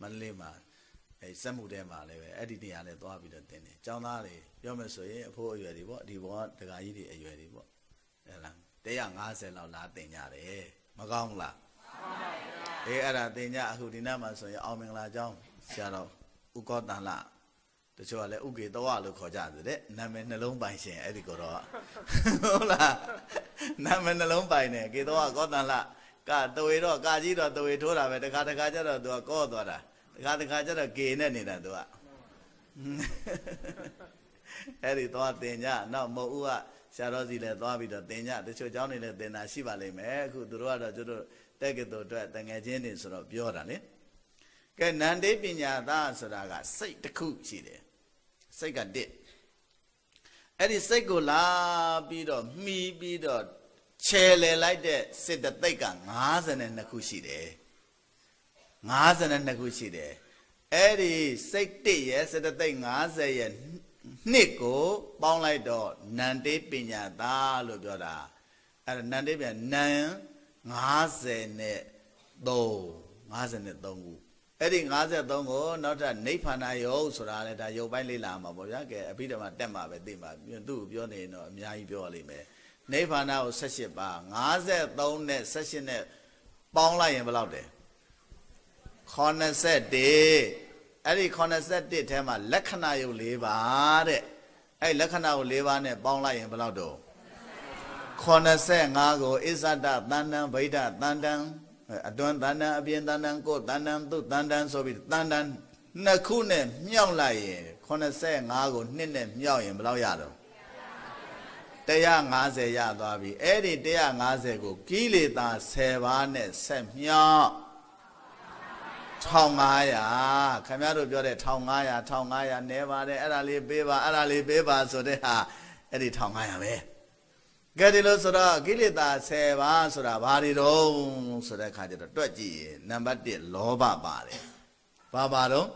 မန္တလေးမှာအဲစက်မှုထဲမှာလည်းပဲအဲ့ဒီနေရာနဲ့သွားပြီးတော့တင်တယ်။ကျောင်းသားတွေပြောမယ်ဆိုရင်အဖိုးအရွယ်တွေပေါ့ဒီဘောကဒကာကြီးတွေအရွယ်တွေပေါ့အဲလား150လောက်လာတင်ကြတယ်မကောင်းဘူးလားမှန်ပါဗျာအေးအဲ့ဒါတင်ကြအခုဒီနေ့မှာဆိုရင်အောင်မင်္ဂလာကျောင်းဆရာတော်ဥကောတန်လာ တချို့ကလည်းဥကေတဝလို့ခေါ်ကြတယ်တဲ့နာမည်နှလုံးပိုင်ရှင်အဲ့ဒီကိုတော့ဟုတ်လားနာမည်နှလုံးပိုင်တယ်ကေတဝကောတန်လာကတဝေတော့ကာကြီးတော့တဝေထိုးတာပဲတခါတခါကျတော့သူကကောသွားတာတ တခါတခါကျတော့ကေနဲ့နေတာသူကအဲ့ဒီသွားတင်ကြနောက်မဟုတ်ဦးကဆရာတော်စီလည်းသွားပြီးတော့တင်ကြတချို့เจ้าနေလည်းတင်တာရှိပါလိမ့်မယ်အခုသူတို့ကတော့ကျတို့တက်ကတော်အတွက်တငယ်ချင်းတွေဆိုတော့ပြောတာလေကဲနန္ဒေပညာသားဆိုတာကစိတ်တစ်ခုရှိတယ် စိတ်ကတစ်အဲ့ဒီစိတ်ကိုလာပြီးတော့မှီပြီးတော့ခြေလေလိုက်တဲ့စေတသိက်က52ခုရှိတယ်52ခုရှိတယ်အဲ့ဒီစိတ်တစ်ရဲ့စေတသိက်50ရဲ့နှစ်ကိုပေါင်းလိုက်တော့နန္တေပညာသားလို့ပြောတာအဲ့ဒါနန္တေပညာနံ50နဲ့3 53ခု အဲ့ဒီ53ကိုနောက်ထပ်နိဗ္ဗာန်ယုတ်ဆိုတာလေဒါယုတ်ပိုင်းလေးလာမှာပေါ့ဗျာကဲအဘိဓမ္မာတက်မှာပဲသိမှာသူ့ကိုပြောနေရင်တော့အများကြီးပြောရလိမ့်မယ်နိဗ္ဗာန်ကို18ပါ53နဲ့18နဲ့ပေါင်းလိုက်ရင်ဘယ်လောက်တယ်81အဲ့ဒီ81ထဲမှာလက္ခဏာယုတ်၄ပါးတဲ့အဲ့လက္ခဏာယုတ်၄ပါးနဲ့ပေါင်းလိုက်ရင်ဘယ်လောက်တော့85ကိုအစ္ဆဒတန္တံဗိဒ္ဓတန္တံ အတွန်းတန်တန်အပြင်တန်တန်ကိုတန်တန်သူတန်တန်ဆိုပြီးတန်တန်နှစ်ခုနဲ့မြောက်လိုက်ရင်85ကိုနှစ်နဲ့မြောက်ရင်ဘယ်လောက်ရတော့150ရသွားပြီအဲ့ဒီ150ကိုကိလေသာ10ပါးနဲ့ဆက်မြောက်1500ခင်ဗျားတို့ပြောတဲ့1500 1500နဲပါတယ်အဲ့ဒါလေးပေးပါအဲ့ဒါလေးပေးပါဆိုတဲ့ဟာအဲ့ဒီ1500ပဲ ကဲဒီလိုဆိုတော့ကိလေသာ10ပါးဆိုတာဘာတွေတုံးဆိုတဲ့အခါကျတော့တွက်ကြည့်ရင်နံပါတ်1လောဘပါတယ်ဘာပါတော့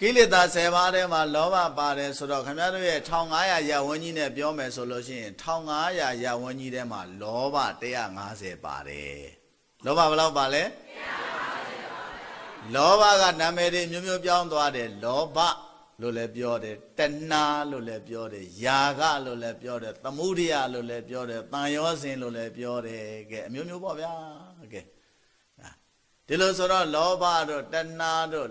ကိလေသာ10ပါးထဲမှာလောဘပါတယ်ဆိုတော့ခင်ဗျားတို့ရဲ့1500ရဝန်းကြီးနဲ့ပြောမယ်ဆိုလို့ရှိရင်1500ရဝန်းကြီးထဲမှာလောဘ150ပါတယ်လောဘဘယ်လောက်ပါလဲလောဘကနာမည်တွေမျိုးမျိုးပြောင်းသွားတယ်လောဘ လို့လည်းပြောတယ်တဏှာလို့လည်းပြောတယ်ယာကလို့လည်းပြောတယ်သမုဒိယလို့လည်းပြောတယ်တန်ရောစင်လို့လည်းပြောတယ်ကဲအမျိုးမျိုးပေါ့ဗျာကဲဒီလိုဆိုတော့လောဘတို့တဏှာတို့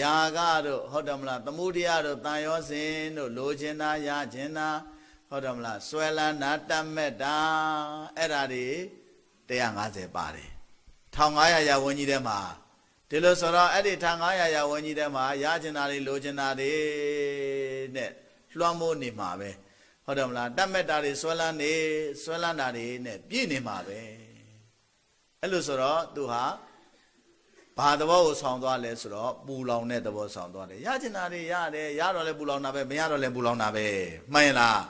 ယာကတို့ဟုတ်တယ်မလားသမုဒိယတို့တန်ရောစင်တို့လိုချင်တာရချင်တာဟုတ်တယ်မလားဆွဲလန်းတာတတ်မဲ့တာအဲ့ဒါတွေ150ပါတယ်1500ရာဝန်ကြီးထဲမှာ ဒီလိုဆိုတော့အဲ့ဒီ1500ရာဝန်ကြီးထဲမှာရကျင်တာတွေလိုချင်တာတွေနဲ့လွှမ်းမိုးနေမှာပဲဟုတ်တယ်မလားတတ်မဲ့တာတွေဆွဲလန်းနေဆွဲလန်းတာတွေနဲ့ပြည့်နေမှာပဲအဲ့လိုဆိုတော့သူဟာဘာသဘောကိုဆောင်သွားလဲဆိုတော့ပူလောင်တဲ့သဘောဆောင်သွားတယ်ရကျင်တာတွေရတယ်ရတော့လဲပူလောင်တာပဲမရတော့လဲပူလောင်တာပဲမှန်လား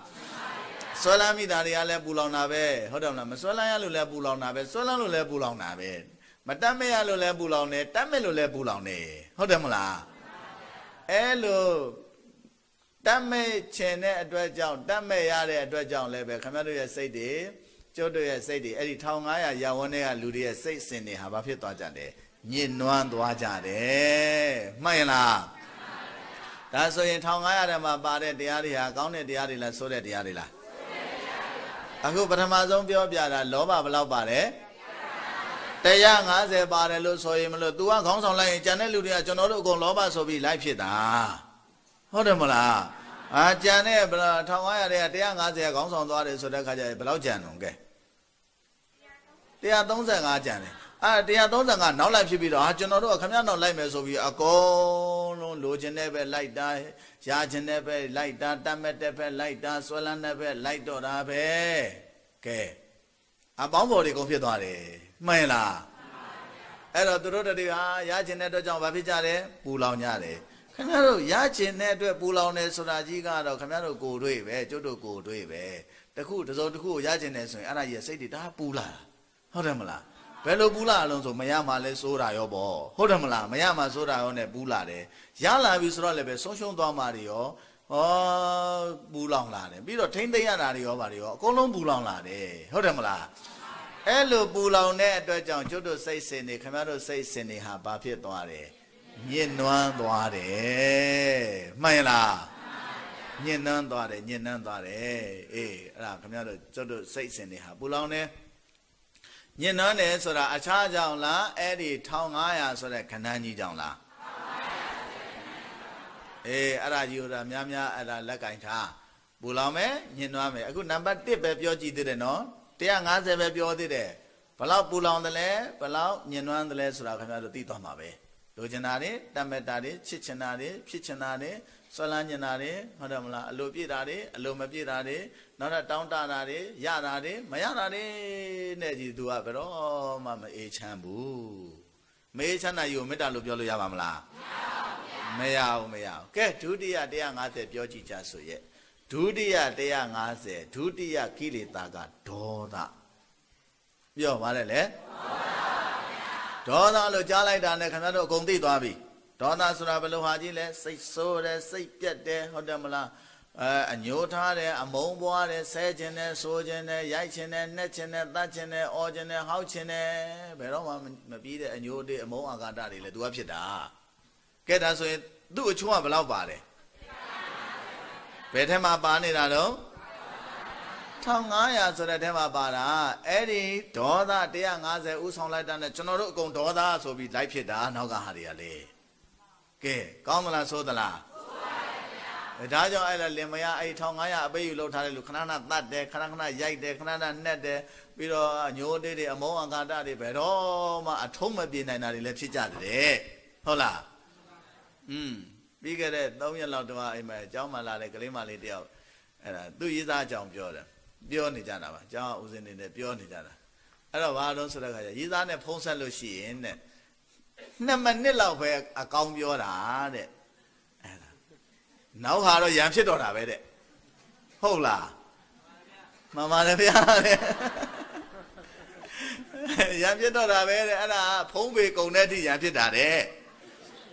ဆွဲလန်းမိတာတွေကလည်းပူလောင်တာပဲဟုတ်တယ်မလားမဆွဲလန်းရလို့လည်းပူလောင်တာပဲဆွဲလန်းလို့လည်းပူလောင်တာပဲ မတတ်မဲ့ရလို့လည်းပူလောင်တယ်တတ်မဲ့လို့လည်းပူလောင်တယ်ဟုတ်တယ်မလားအဲလိုတတ်မဲ့ခြင်းတဲ့အတွက်ကြောင့်တတ်မဲ့ရတဲ့အတွက်ကြောင့်လည်းပဲခင်ဗျားတို့ရဲ့စိတ်တွေကျုပ်တို့ရဲ့စိတ်တွေအဲ့ဒီ1500ရာဝန်းထဲကလူတွေရဲ့စိတ်စင်တွေဟာဘာဖြစ်သွားကြတယ်ညစ်နွမ်းသွားကြတယ်မှန်လားဒါဆိုရင်1500ထဲမှာပါတဲ့တရားတွေဟာကောင်းတဲ့တရားတွေလားဆိုးတဲ့တရားတွေလားအခုပထမဆုံးပြောပြတာလောဘဘယ်လောက်ပါတယ် 150ပါတယ်လို့ဆိုရင်မလို့ तू ကခေါင်းဆောင်လိုက်ရင်ကျန်တဲ့လူတွေကကျွန်တော်တို့အကုန်လောဘဆိုပြီးလိုက်ဖြစ်တာဟုတ်တယ်မလားအာကျန်တဲ့ဘယ်လား1500တဲ့150ခေါင်းဆောင်သွားတယ်ဆိုတဲ့ခါကျရင်ဘယ်လောက်ကျန်တော့ကဲ135ကျန်တယ်အာ135နောက်လိုက်ဖြစ်ပြီးတော့ဟာကျွန်တော်တို့ကခမရနောက်လိုက်မယ်ဆိုပြီးအကုန်လုံးလိုချင်တဲ့ပဲလိုက်တာရချင်တဲ့ပဲလိုက်တာတတ်မဲ့တဲ့ပဲလိုက်တာဆွဲလန်းတဲ့ပဲလိုက်တော့တာပဲကဲ အပေါင်းပေါ်တွေကုန်ဖြစ်သွားတယ်မှန်လားအဲ့တော့သူတို့တည်းဟာရချင်တဲ့အတွက်ကြောင့်ဘာဖြစ်ကြလဲပူလောင်ကြတယ်ခင်ဗျားတို့ရချင်တဲ့အတွက်ပူလောင်တယ်ဆိုတာကြီးကတော့ခင်ဗျားတို့ကိုယ်တွေ့ပဲကျုပ်တို့ကိုယ်တွေ့ပဲတခုတစုံတခုကိုရချင်တယ်ဆိုရင်အဲ့ဒါကြီးစိတ်တွေဒါပူလာတာဟုတ်တယ်မလားဘယ်လိုပူလာအောင်ဆိုမရမှလဲစိုးတာရောပေါ့ဟုတ်တယ်မလားမရမှစိုးတာရောနဲ့ပူလာတယ်ရလာပြီဆိုတော့လည်းပဲဆုံးရှုံးသွားမှတွေရော ဟောပူလောင်လာတယ်ပြီးတော့ထိမ့်သိမ့်ရတာတွေရောဗါတွေရောအကုန်လုံးပူလောင်လာတယ်ဟုတ်တယ်မလားအဲ့လိုပူလောင်တဲ့အတွက်ကြောင့်ကျွတ်တို့စိတ်စင်နေခင်ဗျားတို့စိတ်စင်နေဟာဘာဖြစ်သွားတယ်ညစ်နွမ်းသွားတယ်မှန်လားညစ်နွမ်းသွားတယ်ညစ်နွမ်းသွားတယ်အေးအဲ့ဒါခင်ဗျားတို့ကျွတ်တို့စိတ်စင်နေဟာပူလောင်တယ်ညစ်နွမ်းတယ်ဆိုတာအခြားကြောင့်လားအဲ့ဒီ1500ဆိုတဲ့ခဏန်းကြီးကြောင့်လား အေးအဲ့ဒါကြီးဟိုဒါများများအဲ့ဒါလက်ကင်ထားပူလောင်မယ်ညင်နွားမယ်အခုနံပါတ်1ပဲပြောကြည့်သေးတယ်နော်150ပဲပြောသေးတယ်ဘလောက်ပူလောင်တယ်လဲဘလောက်ညင်နွမ်းတယ်လဲဆိုတာခင်ဗျားတို့သိသွားမှာပဲလိုချင်တာတွေတတ်မဲ့တာတွေချစ်ချင်တာတွေဖြစ်ချင်တာတွေဆွလန်းချင်တာတွေဟုတ်တယ်မလားအလိုပြည့်တာတွေအလိုမပြည့်တာတွေနောက်တော့တောင်းတတာတွေရတာတွေမရတာတွေနဲ့ကြီးသူကဘယ်တော့မှမအေးချမ်းဘူးမအေးချမ်းတာယူမေတ္တာလို့ပြောလို့ရပါမလားမရဘူး မရဘူးကဲဒုတိယ150ပြောကြည့်ကြဆိုရဲ့ဒုတိယ150ဒုတိယကိလေသာကဒေါသပြောပါတယ်လေဒေါသလို့ကြားလိုက်တာနဲ့ခင်ဗျားတို့အကုန်သိသွားပြီဒေါသဆိုတာဘယ်လိုဟာကြီးလဲစိတ်ဆိုးတယ်စိတ်ပြက်တယ်ဟုတ်တယ်မလားအဲအညိုထားတယ်အမုန်းပွားတယ်ဆဲခြင်းတယ်ဆိုးခြင်းတယ်ရိုက်ခြင်းတယ်နှက်ခြင်းတယ်တတ်ခြင်းတယ်အော်ခြင်းတယ်ဟောက်ခြင်းတယ်ဘယ်တော့မှမပြီးတဲ့အညိုတွေအမုန်းအာဃာတတွေလည်းသူကဖြစ်တာ ကဲဒါဆိုရင်သူ့အချုံးကဘယ်လောက်ပါတယ်ဘယ်ထဲမှာပါနေတာတော့1500ဆိုတဲ့ထဲမှာပါတာအဲ့ဒီဒေါသ150ဥဆောင်လိုက်တာနဲ့ကျွန်တော်တို့အကုန်ဒေါသဆိုပြီးလိုက်ဖြစ်တာနောက်ကဟာတွေကလေကဲကောင်းသလားဆိုးသလားဒါကြောင့်အဲ့ဒါလင်မယားအဲ့1500အပိတ်ယူလောက်ထားတဲ့လူခဏခဏတတ်တယ်ခဏခဏရိုက်တယ်ခဏခဏနှက်တယ်ပြီးတော့ညိုးတေးတွေအမုန်းအကာတတွေဘယ်တော့မှအထုံးမပြေနိုင်တာတွေလည်းဖြစ်ကြတယ်ဟုတ်လား อืมပြီးခဲ့တဲ့3ရက်လောက်တော့အိမ်မှာအเจ้าမလာတဲ့ကလေးမလေးတယောက်အဲ့ဒါသူ့ရေးသားအကြောင်းပြောတယ်ပြောနေကြတာပါကျောင်းဦးစင်းနေနဲ့ပြောနေကြတာအဲ့တော့ဘာလို့ဆိုတဲ့ခါကျရေးသားနဲ့ဖုံးဆက်လို့ရှိရင်တဲ့နှစ်မိနစ်လောက်ပဲအကောင်းပြောတာတဲ့အဲ့ဒါနောက်ဟာတော့ရံဖြစ်တော့တာပဲတဲ့ဟုတ်လားမမလည်းဗျာတဲ့ရံဖြစ်တော့တာပဲတဲ့အဲ့ဒါဖုံးပေကုံတဲ့အထိရံဖြစ်တာတဲ့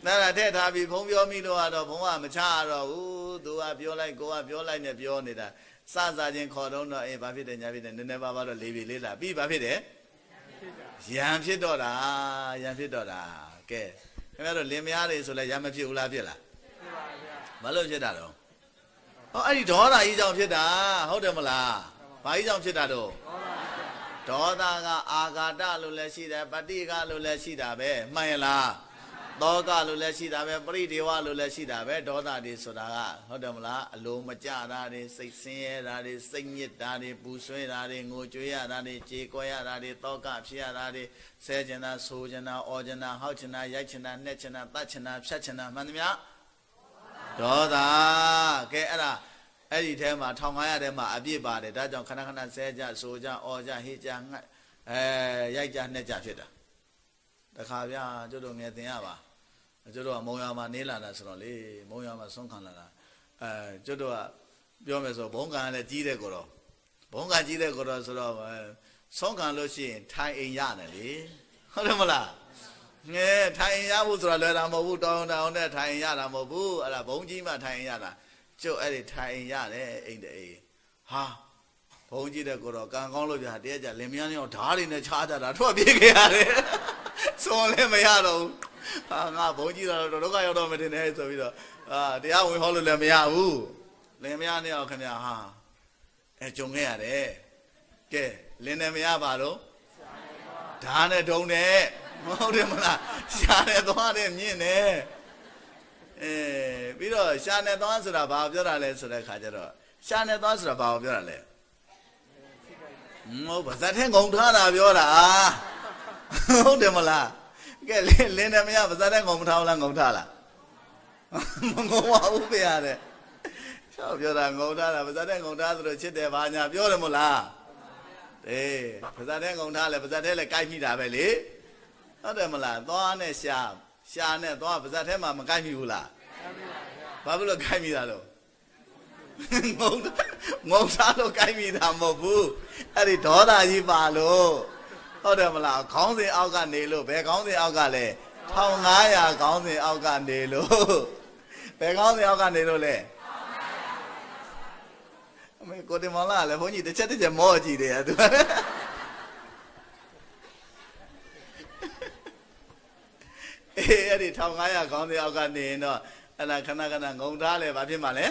နားရထည့်ထားပြီးဖုံးပြောမိလို့ကတော့ဘုံကမချရတော့ဘူးသူကပြောလိုက်ကိုကပြောလိုက်နဲ့ပြောနေတာစစချင်းခေါ်တော့တော့အေးဘာဖြစ်တယ်ညာဖြစ်တယ်နည်းနည်းပါးပါတော့လေးပြီလေးလာပြီးဘာဖြစ်တယ်ရံဖြစ်တော့တာရံဖြစ်တော့တာကဲခင်ဗျားတို့လင်မယားတွေဆိုလဲရံမဖြစ်ဘူးလားဖြစ်လားဖြစ်ပါဗျာဘာလို့ဖြစ်တာတော့ဟောအဲ့ဒီဒေါသကြီးကြောင့်ဖြစ်တာဟုတ်တယ်မလားဘာကြီးကြောင့်ဖြစ်တာတော့ဒေါသကအာဃာတလို့လည်းရှိတယ်ပဋိကလို့လည်းရှိတာပဲမှန်ရလား သောကလို့လည်းရှိတာပဲပရိဒေဝလို့လည်းရှိတာပဲဒေါသတွေဆိုတာကဟုတ်တယ်မလားအလိုမကြတာတွေစိတ်ဆင်းရဲတာတွေစိတ်ညစ်တာတွေပူဆွဲတာတွေငိုကြွေးရတာတွေကြေကွဲရတာတွေသောကဖြစ်ရတာတွေဆဲကျင်တာဆိုကျင်တာအော်ကျင်တာဟောက်ကျင်တာရိုက်ကျင်တာနှက်ကျင်တာတတ်ကျင်တာဖြတ်ကျင်တာမှန်သမျှဒေါသကဲအဲ့ဒါအဲ့ဒီထဲမှာ1500ထဲမှာအပြည့်ပါတယ်ဒါကြောင့်ခဏခဏဆဲကြဆိုကြအော်ကြဟေးကြငတ်အဲရိုက်ကြနှက်ကြဖြစ်တာတခါဗျာကျွတ်တို့ငယ်တင်ရပါ ကျွတ်တို့ကမုံရမှာနေလာတာဆိုတော့လေမုံရမှာဆုံးခံလာတာအဲကျွတ်တို့ကပြောမယ်ဆိုဘုံကံလည်းကြီးတဲ့ကိုတော့ဘုံကံကြီးတဲ့ကိုတော့ဆိုတော့ဆုံးခံလို့ရှိရင်ထိုင်အိမ်ရတယ်လေဟုတ်တယ်မလားငဲထိုင်အိမ်ရဖို့ဆိုတာလွယ်တာမဟုတ်ဘူးတောင်းတောင်းနဲ့ထိုင်အိမ်ရတာမဟုတ်ဘူးအဲ့ဒါဘုံကြီးမှထိုင်အိမ်ရတာကျွတ်အဲ့ဒီထိုင်အိမ်ရတယ်အိမ်တအိမ်ဟာဘုံကြီးတဲ့ကိုတော့ကံကောင်းလို့ပြတည်းကြလင်မယားနဲ့ဓားတွေနဲ့ချားကြတာထွက်ပြေးခဲ့ရတယ်ဆုံးလည်းမရတော့ဘူး ဟာငါဘုံကြီးတော့ဒုက္ခရောက်တော့မတင်နဲ့ဆိုပြီးတော့အာတရားဝင်ဟောလို့လည်းမရဘူးလင်မယားနဲ့အောင်ခင်ဗျာဟာအဲကြုံခဲ့ရတယ်ကဲလင်းနဲ့မရပါတော့ဓာနဲ့ဒုံနဲ့မဟုတ်တယ်မလားရှာနဲ့သွားတယ်မြင့်တယ်အဲပြီးတော့ရှာနဲ့သွားဆိုတာဘာပြောတာလဲဆိုတဲ့ခါကျတော့ရှာနဲ့သွားဆိုတာဘာကိုပြောတာလဲမဟုတ်ပါဇတ်ထဲငုံထားတာပြောတာဟုတ်တယ်မလား ကဲလင်းလင်းတယ်မရပါဇာတဲ့ငုံမထားလားငုံထားလားမငုံပါဘူးဖေရတယ်ရှောက်ပြောတာငုံထားတာပါဇာတဲ့ငုံထားသလိုချစ်တယ်ဘာညာပြောတယ်မို့လားအေးပါဇာတဲ့ငုံထားလဲပါဇာတဲ့လဲကြိုက်မိတာပဲလေဟုတ်တယ်မလားသွားနဲ့ရှာရှာနဲ့သွားပါဇာထဲမှာမကြိုက်မိဘူးလားဘာဖြစ်လို့ကြိုက်မိတာတော့ငုံငုံစားလို့ကြိုက်မိတာမဟုတ်ဘူးအဲ့ဒီဒေါသကြီးပါလို့ ဟုတ်တယ်မလားခေါင်းစဉ်အောက်ကနေလို့ဘယ်ခေါင်းစဉ်အောက်ကလဲ1500ခေါင်းစဉ်အောက်ကနေလို့ဘယ်ခေါင်းစဉ်အောက်ကနေလို့လဲအမေကိုတင်မောင်လာလည်းဘုန်းကြီးတစ်ချက်တစ်ချက်မောကြည့်တယ်သူအေးအဲ့ဒီ1500ခေါင်းစဉ်အောက်ကနေရင်တော့အဲ့ဒါခဏခဏငုံထားလဲဘာဖြစ်မှာလဲ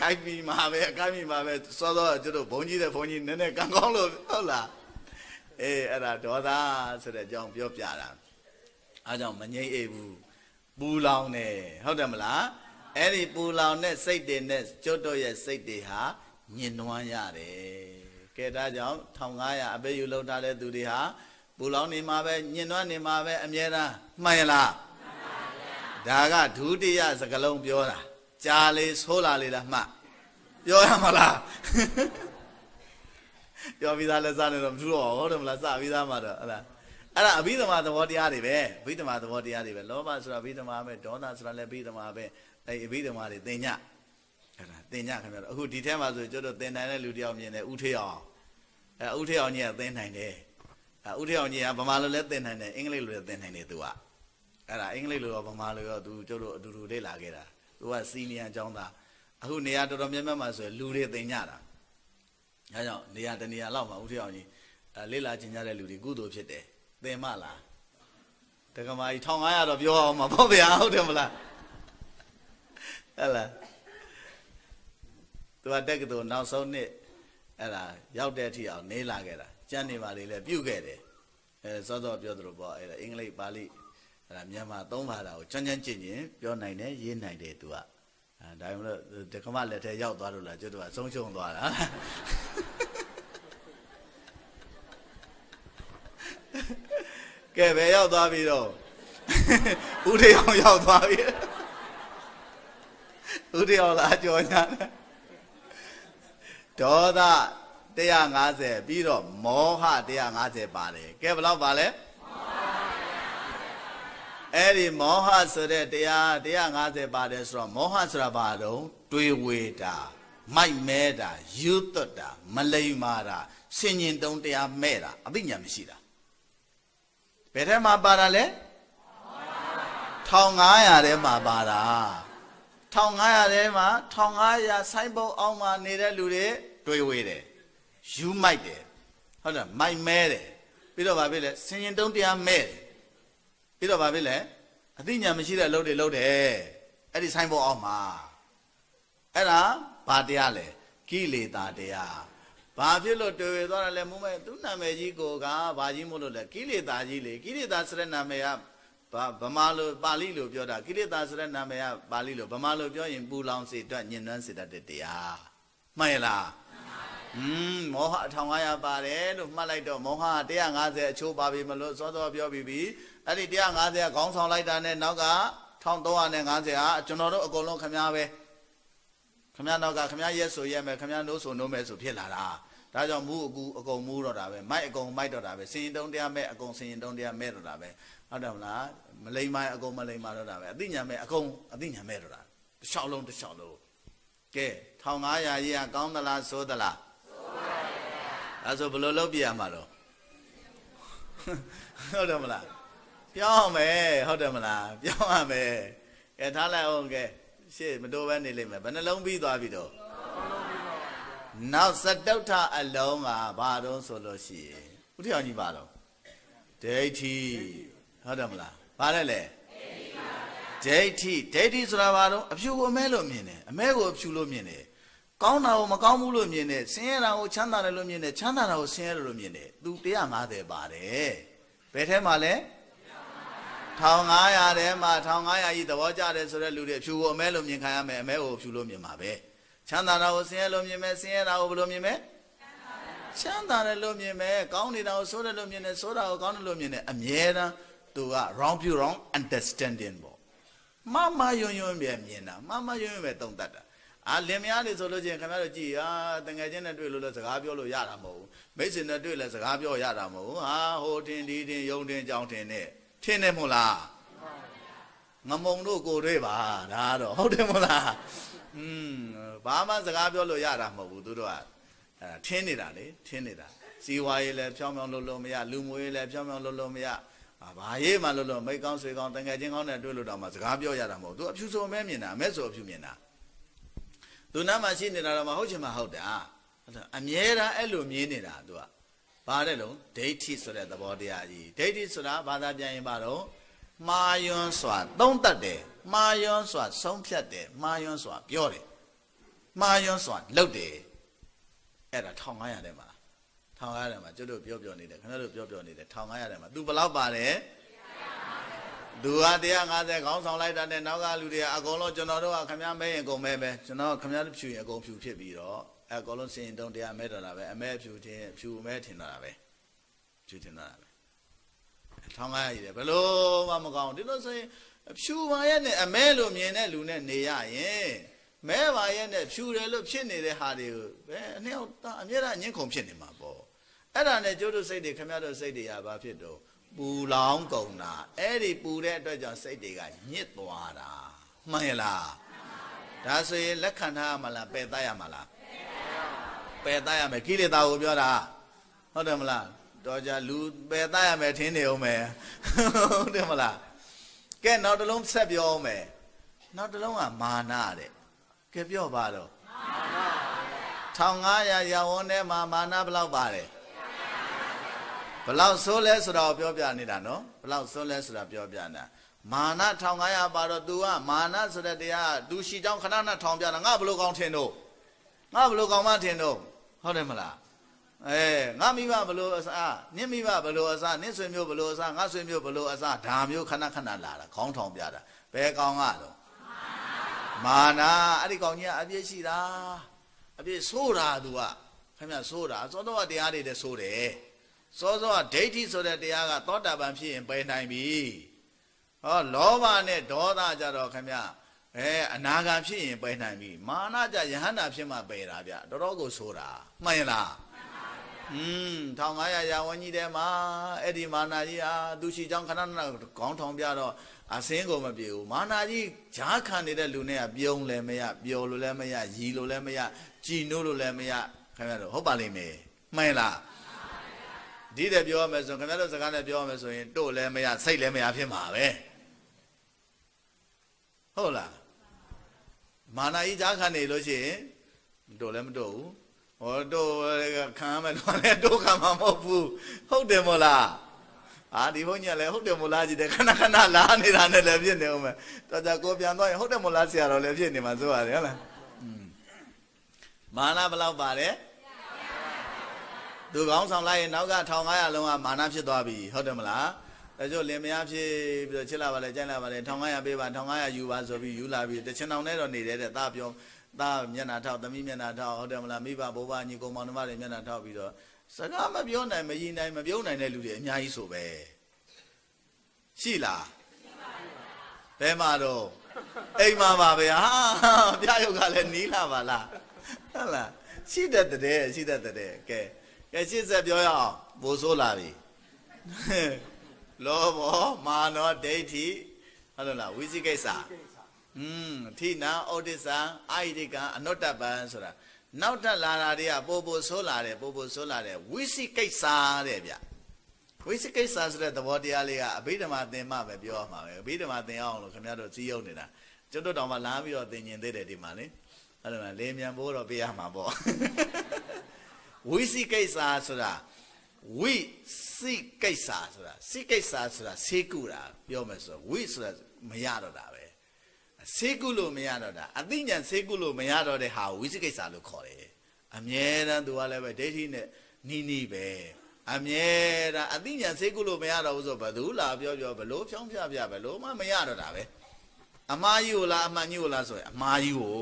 ကိုက်ပြီးမှာပဲကိုက်ပြီးမှာပဲစောစောကျတို့ဘုန်းကြီးတဲ့ဘုန်းကြီးနည်းနည်းကံကောင်းလို့ဟုတ်လား အေးအဲ့ဒါဒေါသဆိုတဲ့အကြောင်းပြောပြတာအားကြောင့်မငြိမ့်အိပ်ဘူးပူလောင်နေဟုတ်တယ်မလားအဲ့ဒီပူလောင်တဲ့စိတ်တွေနဲ့ကျွတ်တော့ရဲ့စိတ်တွေဟာညင်နွမ်းရတယ်ကဲဒါကြောင့်1500အပေယူလောက်ထားတဲ့သူတွေဟာပူလောင်နေမှာပဲညင်နွမ်းနေမှာပဲအမြဲတမ်းမှန်ရလားဒါကဒုတိယစကလုံးပြောတာကြာလေဆိုးလာလေလားမှတ်ပြောရမလား ပြောပြီးသားလက်စားနေတော့မထူတော့ဟုတ်တယ်မလားစပြီးသားမှာတော့ဟလားအဲ့ဒါအဘိဓမ္မာသဘောတရားတွေပဲအဘိဓမ္မာသဘောတရားတွေပဲလောဘဆိုတာအဘိဓမ္မာပဲဒေါသဆိုတာလည်းအဘိဓမ္မာပဲအဲ့အဘိဓမ္မာတွေသင်ညအဲ့ဒါသင်ညခင်ဗျာတော့အခုဒီထဲမှာဆိုကျွတ်တို့သင်နိုင်တဲ့လူတယောက်မြင်တယ်ဥထေအောင်အဲဥထေအောင်ကြီးကသင်နိုင်တယ်အဲဥထေအောင်ကြီးကဗမာလိုလည်းသင်နိုင်တယ်အင်္ဂလိပ်လိုလည်းသင်နိုင်တယ်သူကအဲ့ဒါအင်္ဂလိပ်လိုရောဗမာလိုရောသူကျွတ်တို့အတူတူလေ့လာခဲ့တာသူကစီနီယံကျောင်းသားအခုနေရာတော်တော်များများမှာဆိုလူတွေသင်ညတာ အဲကြောင့်နေရာတနေရာလောက်မှာဥထေအောင်ကြီးအဲလေ့လာကျင်ကြတဲ့လူတွေကုသိုလ်ဖြစ်တယ်သင်မလားတက္ကမကြီး1500တော့ပြောအောင်မှာပေါ့ဗျာဟုတ်တယ်မလားဟဲ့လားသူကတက္ကသိုလ်နောက်ဆုံးနှစ်အဲ့ဒါရောက်တဲ့အထိအောင်နေလာခဲ့တာကျန်းနေပါလေလဲပြုတ်ခဲ့တယ်အဲစောစောပြောသလိုပေါ့အဲ့ဒါအင်္ဂလိပ်ပါဠိအဲ့ဒါမြန်မာသုံးဘာသာကိုကျွမ်းကျွမ်းကျင်ကျင်ပြောနိုင်တယ်ရေးနိုင်တယ်သူက အဲဒါမှမဟုတ်တက္ကမလက်ထဲရောက်သွားလို့လားကျွတ်တော့ဆုံးရှုံးသွားတာကဲဘယ်ရောက်သွားပြီတော့ဥဒေအောင်ရောက်သွားပြီဥဒေအောင်လာကြောညာဒေါသ150ပြီးတော့မောဟ150ပါတယ်ကဲဘယ်လောက်ပါလဲ အဲ့ဒီမောဟဆိုတဲ့တရား150ပါတယ်ဆိုတော့မောဟဆိုတာဘာတော့တွေးဝေတာမိုက်မဲတာယူသွတ်တာမလိမ္မာတာဆင်ញင်တုံးတရားမဲ့တာအသိဉာဏ်မရှိတာဘယ်ထဲမှာပါတာလဲ1500ထဲမှာပါတာ1500ထဲမှာ1500ဆိုင်းပုတ်အောင်မှာနေတဲ့လူတွေတွေးဝေးတယ်ယူမိုက်တယ်ဟုတ်တယ်မိုက်မဲတယ်ပြီးတော့ဗာဖြစ်လဲဆင်ရင်တုံးတရားမဲ့တယ် ပြီးတော့ဗာဖြစ်လဲအသိဉာဏ်မရှိတဲ့အလုပ်တွေလုပ်တယ်အဲ့ဒီဆိုင်းပုတ်အောင်မှာအဲ့ဒါဘာတရားလဲကိလေသာတရားဘာဖြစ်လို့တွေ့ရသွားတယ်လဲမုံမဲ့သူနာမည်ကြီးကိုကဘာကြီးမို့လို့လဲကိလေသာကြီးလေကိလေသာဆိုတဲ့နာမည်ကဘာဗမာလိုပါဠိလိုပြောတာကိလေသာဆိုတဲ့နာမည်ကပါဠိလိုဗမာလိုပြောရင်ပူလောင်စေတတ်ညှဉ်းနှွမ်းစေတတ်တဲ့တရားမှန်ရလားอืมမောဟ1500ပါတယ်လို့မှတ်လိုက်တော့မောဟ150အချိုးပါပြီမလို့စောစောပြောပြီးပြီ အဲ့ဒီ150ကခေါင်းဆောင်လိုက်တာနဲ့နောက်က1350ဟာကျွန်တော်တို့အကုန်လုံးခမားပဲခမားနောက်ကခမားရက်ဆိုရက်မယ်ခမားနိုးဆိုနိုးမယ်ဆိုဖြစ်လာတာဒါကြောင့်မူအကူအကုန်မူတော့တာပဲမိုက်အကုန်မိုက်တော့တာပဲစင်ရင်တုံးတရားမဲ့အကုန်စင်ရင်တုံးတရားမဲ့တော့တာပဲဟုတ်တယ်မလားမလိမ္မာအကုန်မလိမ္မာတော့တာပဲအသိဉာဏ်မဲ့အကုန်အသိဉာဏ်မဲ့တော့တာတစ်လျှောက်လုံးတစ်လျှောက်လုံးကဲ1500ရေးကကောင်းသလားဆိုးသလားဆိုးပါပါအဲဆိုဘယ်လိုလုပ်ပြရမှာတော့ဟုတ်တယ်မလား ပြောင်းမယ်ဟုတ်တယ်မလားပြောင်းရမယ်ကဲထားလိုက်အောင်ကဲရှေ့မတိုးပဲနေလိမ့်မယ်ဘယ်နှလုံးပြီးသွားပြီတော့နောက်စတုထအလုံးကဘာတော့ဆိုလို့ရှိရင်ဥထအောင်ကြီးပါတော့ဒိဋ္ဌိဟုတ်တယ်မလားဘာလဲလဲဒိဋ္ဌိဒိဋ္ဌိဆိုတာဘာတော့အဖြူကိုအမဲလို့မြင်တယ်အမဲကိုအဖြူလို့မြင်တယ်ကောင်းတာကိုမကောင်းဘူးလို့မြင်တယ်ဆင်းရဲတာကိုချမ်းသာတယ်လို့မြင်တယ်ချမ်းသာတာကိုဆင်းရဲတယ်လို့မြင်တယ်သူ150ပါတယ်ဘယ်ထဲမှာလဲ 1500ထဲမှာ1500ကြီးသဘောကျတယ်ဆိုတဲ့လူတွေအဖြူကိုအမဲလို့မြင်ခံရမယ်အမဲကိုအဖြူလို့မြင်ပါပဲချမ်းသာတာကိုဆင်းရဲလို့မြင်မယ်ဆင်းရဲတာကိုဘယ်လိုမြင်မလဲချမ်းသာတယ်လို့မြင်မယ်ကောင်းနေတာကိုဆိုးတယ်လို့မြင်တယ်ဆိုးတာကိုကောင်းတယ်လို့မြင်တယ်အမြဲတမ်းသူက wrong view wrong understanding ပေါ့မမယွန်းယွန်းပဲမြင်တာမမယွန်းယွန်းပဲသုံးတတ်တာအာလင်မယားတွေဆိုလို့ချင်းခင်ဗျားတို့ကြည်ဟာတငယ်ချင်းနဲ့တွေ့လို့လည်းစကားပြောလို့ရတာမဟုတ်ဘူးမိတ်ဆွေနဲ့တွေ့လည်းစကားပြောရတာမဟုတ်ဘူးဟာဟိုတင်ဒီတင်ယုံတင်ကြောင်တင်နဲ့ ထင်းတယ်မို့လားငမုံတို့ကိုတွေ့ပါဒါတော့ဟုတ်တယ်မို့လားอืมဘာမှစကားပြောလို့ရတာမဟုတ်ဘူးသူတို့ကအဲထင်းနေတာလေထင်းနေတာစီဝါရေးလည်းဖြောင်းဖြောင်းလုံးလုံးမရလူမွေးလည်းဖြောင်းဖြောင်းလုံးလုံးမရဘာရေးမှလုံးလုံးမိတ်ကောင်းဆွေကောင်းတငယ်ချင်းကောင်းနဲ့တွေ့လို့တော့မှစကားပြောရတာမဟုတ်သူအဖြူဆိုမဲမြင်တာအမဲဆိုအဖြူမြင်တာသူနားမှာရှိနေတာတော့မဟုတ်ချင်မှဟုတ်တာအမြဲတမ်းအဲ့လိုမြင်နေတာသူက ဘာတဲ့လုံးဒိဋ္ဌိဆိုတဲ့သဘောတရားကြီးဒိဋ္ဌိဆိုတာဘာသာပြန်ရင်ပါတော့မာယွန်းစွာ သုံးတတ်တယ်မာယွန်းစွာ ဆုံးဖြတ်တယ်မာယွန်းစွာ ပြောတယ်မာယွန်းစွာလုပ်တယ်အဲ့ဒါ1500ထဲမှာ1500ထဲမှာကျွတ်တို့ပြောပြောနေတယ်ခင်ဗျားတို့ပြောပြောနေတယ်1500ထဲမှာ तू ဘယ်လောက်ပါတယ်သူက150ခေါင်းဆောင်လိုက်တာနဲ့နောက်ကလူတွေကအကုန်လုံးကျွန်တော်တို့ကခမည်းမဲရင်အကုန်မဲပဲကျွန်တော်ခမည်းတို့ဖြူရင်အကုန်ဖြူဖြစ်ပြီးတော့ အဲအကုန်လုံးစင်တုံးတရားမဲတော့တာပဲအမဲဖြူခြင်းဖြူမဲထင်တော့တာပဲဖြူထင်တော့တာပဲ1500ကြီးတယ်ဘယ်လို့မှမကောင်းဒီလိုဆိုရင်ဖြူပါရဲ့နဲ့အမဲလို့မြင်တဲ့လူနဲ့နေရရင်မဲပါရဲ့နဲ့ဖြူတယ်လို့ဖြစ်နေတဲ့ဟာတွေကိုဘယ်အနှစ်ယောက်အမြဲတမ်းညှင်းခုန်ဖြစ်နေမှာပေါ့အဲ့ဒါနဲ့ကျိုးတို့စိတ်တွေခမရတို့စိတ်တွေကဘာဖြစ်တော့ပူလောင်ကုန်တာအဲ့ဒီပူတဲ့အတွက်ကြောင့်စိတ်တွေကညစ်သွားတာမှန်ရလားဒါဆိုရင်လက်ခံထားရမလားပယ်တတ်ရမလား ပယ်တတ်ရမယ်ကိလေသာကိုပြောတာဟုတ်တယ်မလားတော့ကြလူပယ်တတ်ရမယ်ထင်းနေအောင်မယ်ဟုတ်တယ်မလားကဲနောက်တစ်လုံးဆက်ပြောအောင်မယ်နောက်တစ်လုံးကမာနတဲ့ကဲပြောပါတော့1500ရာဝန်းထဲမှာမာနဘယ်လောက်ပါတယ်ဘယ်လောက်ဆိုးလဲဆိုတော့ပြောပြနေတာနော်ဘယ်လောက်ဆိုးလဲဆိုတာပြောပြနေတာမာန1500ပါတော့ तू ကမာနဆိုတဲ့တရား तू ရှိကြောင်းခဏခဏထောင်ပြတာငါဘယ်လိုကောင်းထင်တော့ငါဘယ်လိုကောင်းမှထင်တော့ ဟုတ်တယ်မလားအဲငါမိဘဘလို့အစားနင့်မိဘဘလို့အစားနင့်ဆွေမျိုးဘလို့အစားငါဆွေမျိုးဘလို့အစားဒါမျိုးခဏခဏလာတာခေါင်းထောင်ပြတာဘယ်ကောင်ကတော့မာနာအဲ့ဒီကောင်ကြီးကအပြည့်ရှိတာအပြည့်ဆိုးတာသူကခင်ဗျဆိုးတာစောစောကတရားတွေတည်းဆိုးတယ်စောစောကဒိဋ္ဌိဆိုတဲ့တရားကသောတာပန်ဖြစ်ရင်ပယ်နိုင်ပြီဟောလောဘနဲ့ဒေါသကြတော့ခင်ဗျ အဲအနာဂံဖြစ်ရင်ပယ်နိုင်ပြီမာနကြယဟန္တာဖြစ်မှပယ်တာဗျတော်တော်ကိုဆိုးတာမှန်ရလားอืม1500ရာဝန်ကြီးတဲမှာအဲ့ဒီမာနာကြီးဟာသူရှိချောင်းခဏခဏခေါင်းထောင်ပြတော့အစင်းကိုမပြေဘူးမာနာကြီးဂျားခံနေတဲ့လူနဲ့ကပြုံးလည်းမရပျော်လို့လည်းမရရီလို့လည်းမရကြည်နိုးလို့လည်းမရခင်ဗျားတို့ဟုတ်ပါလိမ့်မယ်မှန်လားဒီတဲ့ပြောရမယ်ဆိုခင်ဗျားတို့စကားနဲ့ပြောရမယ်ဆိုရင်တို့လည်းမရစိတ်လည်းမရဖြစ်မှာပဲဟုတ်လား မာနာကြီးဂျားခံနေလို့ရှိရင်တို့လည်းမတို့ဘူးဟောတို့ခံမယ်တော့လည်းတို့ခံမှာမဟုတ်ဘူးဟုတ်တယ်မို့လားအာဒီဘုန်းကြီးလည်းဟုတ်တယ်မို့လားကြည့်တယ်ခဏခဏလာနေတာနဲ့လည်းဖြစ်နေအောင်မယ်တော်ကြကိုပြန်သွားရင်ဟုတ်တယ်မို့လားဆရာတော်လည်းဖြစ်နေမှာဆိုရတယ်ဟုတ်လားမာနဘယ်လောက်ပါတယ်သူကောင်းဆောင်လိုက်ရင်နောက်က1500လုံးကမာနဖြစ်သွားပြီဟုတ်တယ်မလား ဒါကြောင့်လင်မယားဖြစ်ပြီးတော့ချစ်လာပါလေကြိုက်လာပါလေ1500ပေးပါ1500ယူပါဆိုပြီးယူလာပြီးတချင်အောင်နဲ့တော့နေတယ်တဲ့သားပြောသားမျက်နှာထောက်သမီးမျက်နှာထောက်ဟုတ်တယ်မလားမိဘဘိုးဘညီကောင်မောင်နှမတွေမျက်နှာထောက်ပြီးတော့စကားမပြောနိုင်မရည်နိုင်မပြုံးနိုင်တဲ့လူတွေအများကြီးဆိုပဲရှိလားဘယ်မှာတော့အိမ်မှာပါပဲဟာပြရုပ်ကလည်းနီးလာပါလားဟုတ်လားရှိတတ်တဲ့ရှိတတ်တဲ့ကဲကဲရှစ်ဆက်ပြောရအောင်ဘိုးဆိုးလာပြီ လောဘောမာနောဒိဋ္ဌိဟုတ်လို့လားဝိသိကိစ္စอืมထိနာဩဒိသံအာဟိတိကံအနုတ္တပံဆိုတာနောက်ထပ်လာတာတွေကပို့ပို့ဆိုးလာတယ်ပို့ပို့ဆိုးလာတယ်ဝိသိကိစ္စတဲ့ဗျဝိသိကိစ္စဆိုတဲ့သဘောတရားလေးကအဘိဓမ္မာသင်မှပဲပြောမှာပဲအဘိဓမ္မာသင်အောင်လို့ခင်ဗျားတို့စည်းရုံးနေတာကျွတ်တို့တောင်မှလာပြီးတော့သင်ញင်သေးတယ်ဒီမှာလေအဲ့ဒါလေမြန်ဘိုးတော့ပေးရမှာပေါ့ဝိသိကိစ္စဆိုတာဝိ သိကိစ္စဆိုတာစိကိစ္စဆိုတာဆေးကုတာပြောမယ်ဆိုဝိဆိုတာမရတော့တာပဲဆေးကုလို့မရတော့တာအသိဉာဏ်ဆေးကုလို့မရတော့တဲ့ဟာဝိသိကိစ္စလို့ခေါ်တယ်အမြဲတမ်းသူကလည်းပဲဒိဋ္ဌိနဲ့နီးနီးပဲအမြဲတမ်းအသိဉာဏ်ဆေးကုလို့မရတော့ဘူးဆိုဘယ်သူလာပြောပြောဘလို့ဖြောင်းပြပြဘယ်လို့မှမရတော့တာပဲအမားကြီးကိုလားအမှန်ကြီးကိုလားဆိုရင်အမားကြီးကို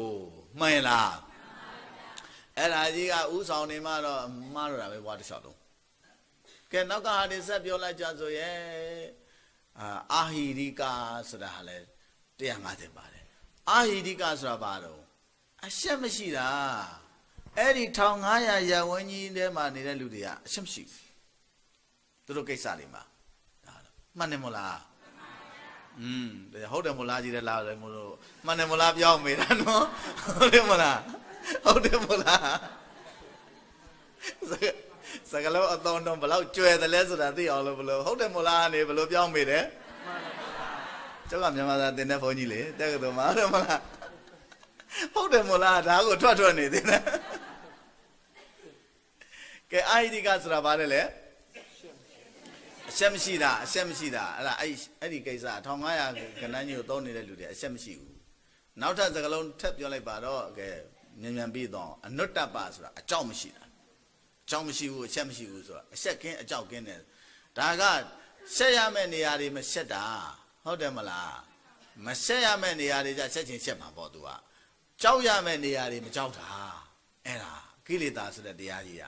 မှန်လားအဲ့ဒါကြီးကဥဆောင်နေမှတော့မှားတော့တာပဲဘွားတစ်လျှောက်လုံး ကဲနောက်ကဟာဒီဆက်ပြောလိုက်ကြဆိုရဲ့အာအာဟိရိကာဆိုတာဟာလဲ150ပါတယ်အာဟိရိကာဆိုတာဘာတော့အရှက်မရှိတာအဲ့ဒီ1500ရဝန်းကြီးထဲမှာနေတဲ့လူတွေကအရှက်မရှိဘူးသူတို့ကိစ္စတွေမှာဒါမှန်တယ်မို့လားอืมဟုတ်တယ်မို့လားကြီးတယ်လားလည်းမို့လို့မှန်တယ်မို့လားပြောင်းမေးတာနော်ဟုတ်တယ်မို့လားဟုတ်တယ်မို့လား စကလုံးအတော်တော်ဘလောက်ကျွဲတယ်လဲဆိုတာသိအောင်လို့ဘလို့ဟုတ်တယ်မို့လားနေဘလို့ပြောင်းမေးတယ်ကျောက်ကမြန်မာသားတင်တဲ့ဘုန်းကြီးလေတက္ကသိုလ်မှာဟုတ်တယ်မို့လားဟုတ်တယ်မို့လားဒါကိုထွက်ထွက်နေသေးတယ်ကဲအာဟိတိကဆိုတာဘာလဲလဲအရှက်မရှိတာအရှက်မရှိတာအဲ့ဒါအဲ့အဲ့ဒီကိစ္စ1500ခဏကြီးကိုသုံးနေတဲ့လူတွေအရှက်မရှိဘူးနောက်ထပ်စကလုံးထပ်ပြောလိုက်ပါတော့ကဲမြန်မြန်ပြီးတော့အနုတ္တပဆိုတာအကြောက်မရှိတာအ ကြောက်မရှိဘူးအရှက်မရှိဘူးဆိုတာအရှက်ကင်းအကြောက်ကင်းတယ်ဒါကရှက်ရမယ့်နေရာတွေမရှက်တာဟုတ်တယ်မလားမရှက်ရမယ့်နေရာတွေじゃရှက်ချင်းရှက်မှာပေါ့သူကကြောက်ရမယ့်နေရာတွေမကြောက်တာအဲ့ဒါကိလေသာဆိုတဲ့တရားကြီးက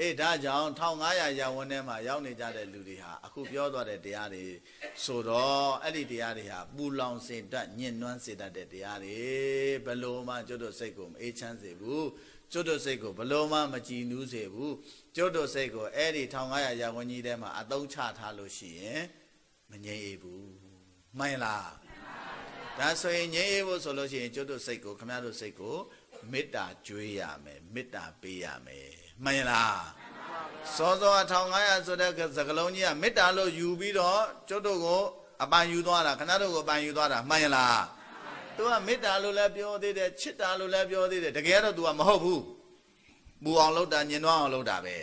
အေးဒါကြောင့်1500ရာဝန်ထဲမှာရောက်နေကြတဲ့လူတွေဟာအခုပြောသွားတဲ့တရားတွေဆိုတော့အဲ့ဒီတရားတွေဟာပူလောင်စေတတ်ညှဉ်းနှွမ်းစေတတ်တဲ့တရားတွေဘလို့မှကျွတ်တို့စိတ်ကိုမအေးချမ်းစေဘူး ကျွတ်တို့စိတ်ကိုဘလို့မှမကြည်နူးစေဘူးကျွတ်တို့စိတ်ကိုအဲ့ဒီ1500ရာဝန်ကြီးထဲမှာအသုံးချထားလို့ရှိရင်မငြိမ်အေးဘူးမှန်လားဒါဆိုရင်ငြိမ်အေးဖို့ဆိုလို့ရှိရင်ကျွတ်တို့စိတ်ကိုခမရတို့စိတ်ကိုမေတ္တာကျွေးရမယ်မေတ္တာပေးရမယ်မှန်လားစောစော1500ဆိုတဲ့စကလုံးကြီးကမေတ္တာလို့ယူပြီးတော့ကျွတ်တို့ကိုအပန်ယူသွားတာခဏတို့ကိုအပန်ယူသွားတာမှန်လား သူကမေတ္တာလို့လည်းပြောသေးတယ်ချစ်တာလို့လည်းပြောသေးတယ်တကယ်တော့ तू ကမဟုတ်ဘူးပူအောင်လုပ်တာညင်နှွားအောင်လုပ်တာပဲ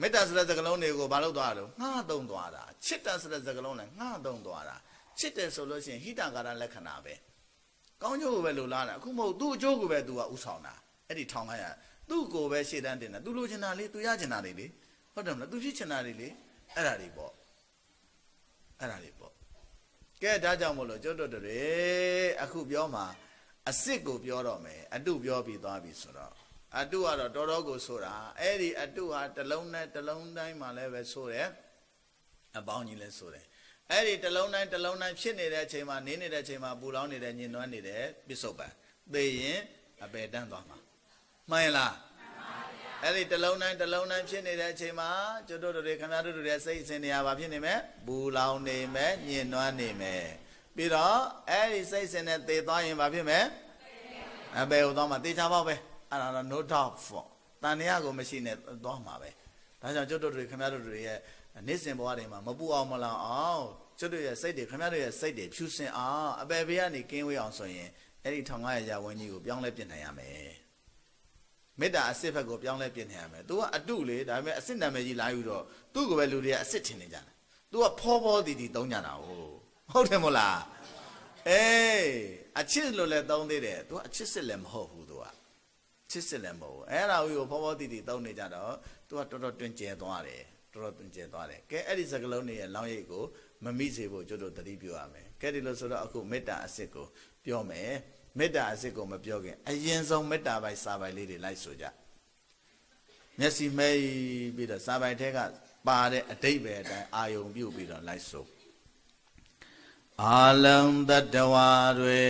မေတ္တာဆိုတဲ့စကလုံးတွေကိုဘာလုပ်သွားတာလဲငှားသုံးသွားတာချစ်တာဆိုတဲ့စကလုံးလည်းငှားသုံးသွားတာချစ်တယ်ဆိုလို့ရှိရင်ဟိတကာရလက္ခဏာပဲကောင်းကျိုးကိုပဲလိုလားတာအခုမဟုတ်သူ့အကျိုးကိုပဲ तू ကဥဆောင်တာအဲ့ဒီထောင်900သူ့ကိုပဲရှေ့တန်းတင်တာ तू လိုချင်တာလေ तू ရချင်တာလေလေဟုတ်တယ်မလား तू ဖြစ်ချင်တာလေလေအဲ့ဒါတွေပေါ့အဲ့ဒါတွေပေါ့ ေါ့ ကဲဒါကြောင့်မို့လို့ကျွတ်တော်တွေအခုပြောမှာအစ်စ်ကိုပြောတော့မယ်အတုပြောပြီးသွားပြီဆိုတော့အတုကတော့တော်တော်ကိုဆိုတာအဲ့ဒီအတုဟာတလုံးနဲ့တလုံးတိုင်းမှာလည်းပဲဆိုတယ်အပေါင်းကြီးလည်းဆိုတယ်အဲ့ဒီတလုံးတိုင်းတလုံးတိုင်းဖြစ်နေတဲ့အချိန်မှာနင်းနေတဲ့အချိန်မှာပူလောင်နေတဲ့ညင်နွမ်းနေတဲ့ပစ္စုပန်သိရင်အပယ်တန်းသွားမှာမှန်လား အဲ့ဒီတလုံးတိုင်းတလုံးတိုင်းဖြစ်နေတဲ့အချိန်မှာကျွတ်တို့တွေခင်ဗျားတို့တွေစိတ်အစဉ်နေရပါဖြစ်နေမယ်ပူလောင်နေမယ်ညင်နွမ်းနေမယ်ပြီးတော့အဲ့ဒီစိတ်စဉ်နဲ့သေသွားရင်ဘာဖြစ်မယ်အပယ်ကိုသွားမှာသေချာပေါ့ပဲအဲ့ဒါတော့ no doubt for တန်တရားကိုမရှိနဲ့သွားမှာပဲဒါကြောင့်ကျွတ်တို့တွေခင်ဗျားတို့တွေရဲ့နေ့စဉ်ဘဝတွေမှာမပူအောင်မလောင်အောင်ကျွတ်တို့ရဲ့စိတ်တွေခင်ဗျားတို့ရဲ့စိတ်တွေဖြူစင်အောင်အပယ်ဘေးကနေကင်းဝေးအောင်ဆိုရင်အဲ့ဒီ1500ရာဝန်းကြီးကိုပြောင်းလဲပြင်နိုင်ရမယ် မေတ္တာအစ်စ်ဘက်ကိုပြောင်းလဲပြင်နိုင်ရမယ်။ तू ကအတုလေဒါပေမဲ့အစ်စ်နာမည်ကြီးလာယူတော့သူ့ကိုပဲလူတွေကအစ်စ်ထင်နေကြတယ်။ तू ကဖောဖောတီတီသုံးကြတာဟုတ်ဟုတ်တယ်မို့လား။အေးအချစ်လို့လည်းသုံးသေးတယ်။ तू အချစ်စစ်လည်းမဟုတ်ဘူး तू ကချစ်စစ်လည်းမဟုတ်ဘူး။အဲ့ဒါကိုဖောဖောတီတီသုံးနေကြတော့ तू ကတော်တော်တွင်ကျဲသွားတယ်။တော်တော်တွင်ကျဲသွားတယ်။ကဲအဲ့ဒီစကလုံးတွေရဲ့လောင်းရိပ်ကိုမမိစေဖို့ကျွတ်တို့သတိပြုရမယ်။ကဲဒီလိုဆိုတော့အခုမေတ္တာအစ်စ်ကိုပြောမယ်။ မေတ္တာအစစ်ကိုမပြောခင်အရင်ဆုံးမေတ္တာပိုက်စာပိုက်လေးတွေလိုက်ဆိုကြမျက်စိမိတ်ပြီးတော့စာပိုက်ထဲကပါတဲ့အတိတ်ပဲအတိုင်းအာယုံပြုတ်ပြီးတော့လိုက်ဆိုအာလုံးတတဝါတွေ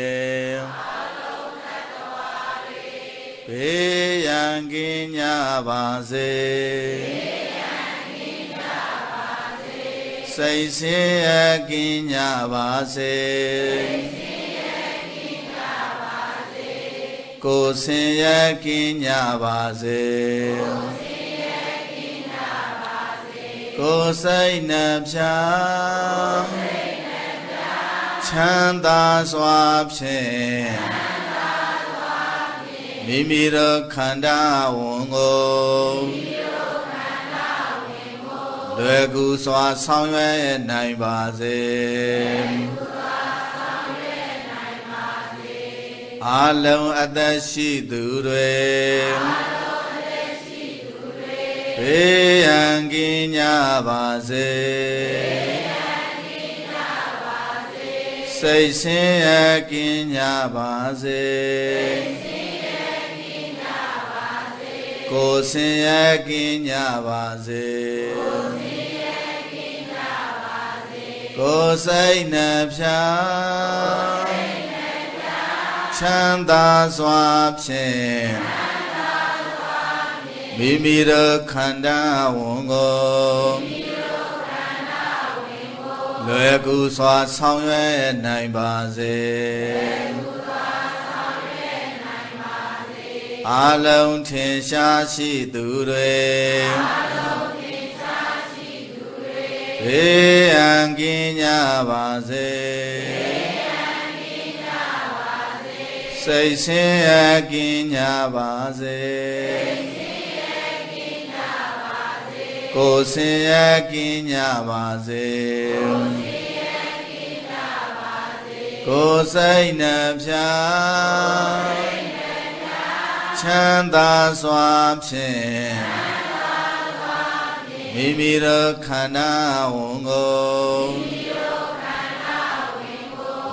အာလုံးတတဝါတွေဘေးရန်ကင်းကြပါစေဘေးရန်ကင်းကြပါစေစိတ်ဆင်းရဲကင်းကြပါစေစိတ် ကိုဆင်ရဲကင်းကြပါစေကိုစိတ်နှပြချမ်းသာစွာဖြင့်မိမိတို့ခန္ဓာဝန်ကိုလွယ်ကူစွာဆောင်ရွက်နိုင်ပါစေ အာလုံးအသက်ရှိသူတွေဘေးရန်ကင်းကြပါစေစိတ်ဆင်းရဲကင်းကြပါစေကိုယ်ဆင်းရဲကင်းကြပါစေကိုယ်စိတ်နှဖျား ချမ်းသာစွာဖြင့်မိမိတို့ခန္ဓာဝန်ကိုလွယ်ကူစွာဆောင်ရွက်နိုင်ပါစေအာလုံးထင်ရှားရှိသူတွေဘေးအံကင်းကြပါစေ စိတ်ဆင်းရဲကင်းကြပါစေကိုယ်ဆင်းရဲကင်းကြပါစေကိုယ်စိတ်နှဖျားချမ်းသာစွာဖြင့်မိမိတို့ခန္ဓာဝန်ကို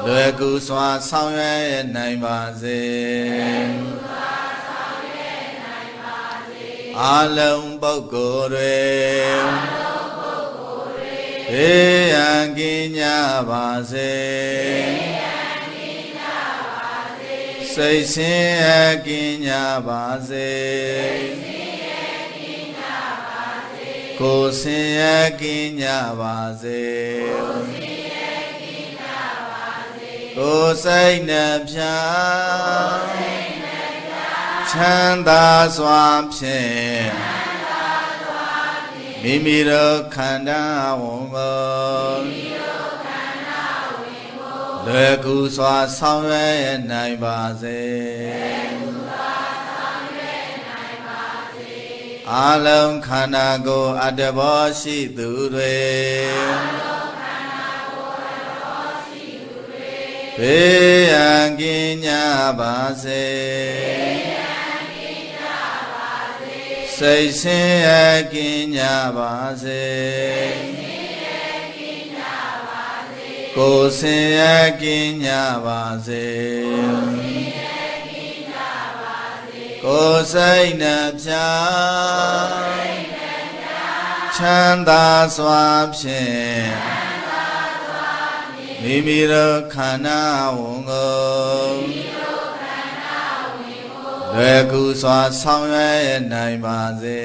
လွယ်ကူစွာဆောင်ရွက်နိုင်ပါစေအာလုံးပုဂ္ဂိုလ်တွေဘေးရန်ကင်းကြပါစေစိတ်ဆင်းရဲကင်းကြပါစေကိုယ်ဆင်းရဲကင်းကြပါစေ ကိုယ်စိတ်နှပြချမ်းသာစွာဖြင့်မိမိတို့ခန္ဓာဝန်ကိုလွယ်ကူစွာဆောင်ရွက်နိုင်ပါစေအာလုံးခန္ဓာကိုယ်အတ္တဘောရှိသူတွေ ဘေးရန်ကင်းကြပါစေစိတ်ဆင်းရဲကင်းကြပါစေကိုယ်ဆင်းရဲကင်းကြပါစေကိုယ်စိတ်နှပြချမ်းသာစွာဖြင့် မိမိတို့ခန္ဓာဝန်ကိုလွယ်ကူစွာဆောင်ရွက်နိုင်ပါစေ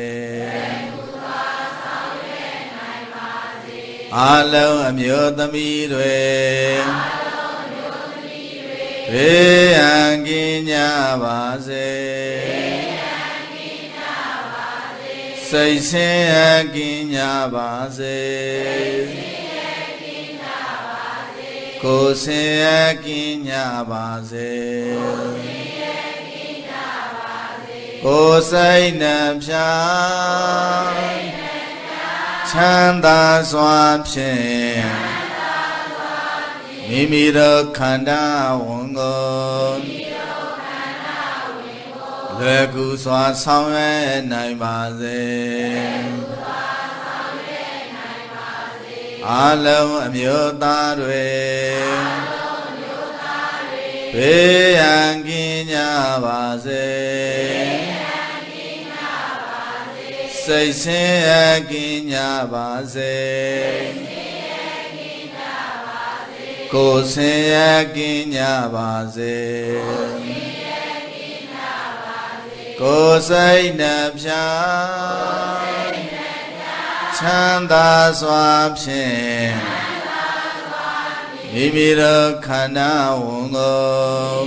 အလုံးအမျိုးသမီးတွေဘေးရန်ကင်းကြပါစေစိတ်ဆင်းရဲကင်းကြပါစေ ကိုယ်ဆင်းရဲကင်းကြပါစေကိုယ်စိတ်နှပြချမ်းသာစွာဖြင့်မိမိတို့ခန္ဓာဝန်ကိုလွယ်ကူစွာဆောင်ရွက်နိုင်ပါစေ အလုံးအမျိုးသားတွေဘေးရန်ကင်းကြပါစေစိတ်ဆင်းရဲကင်းကြပါစေကိုယ်ဆင်းရဲကင်းကြပါစေကိုယ်စိတ်နှပြ ချမ်းသာစွာဖြင့်မိမိတို့ခန္ဓာဝန်ကို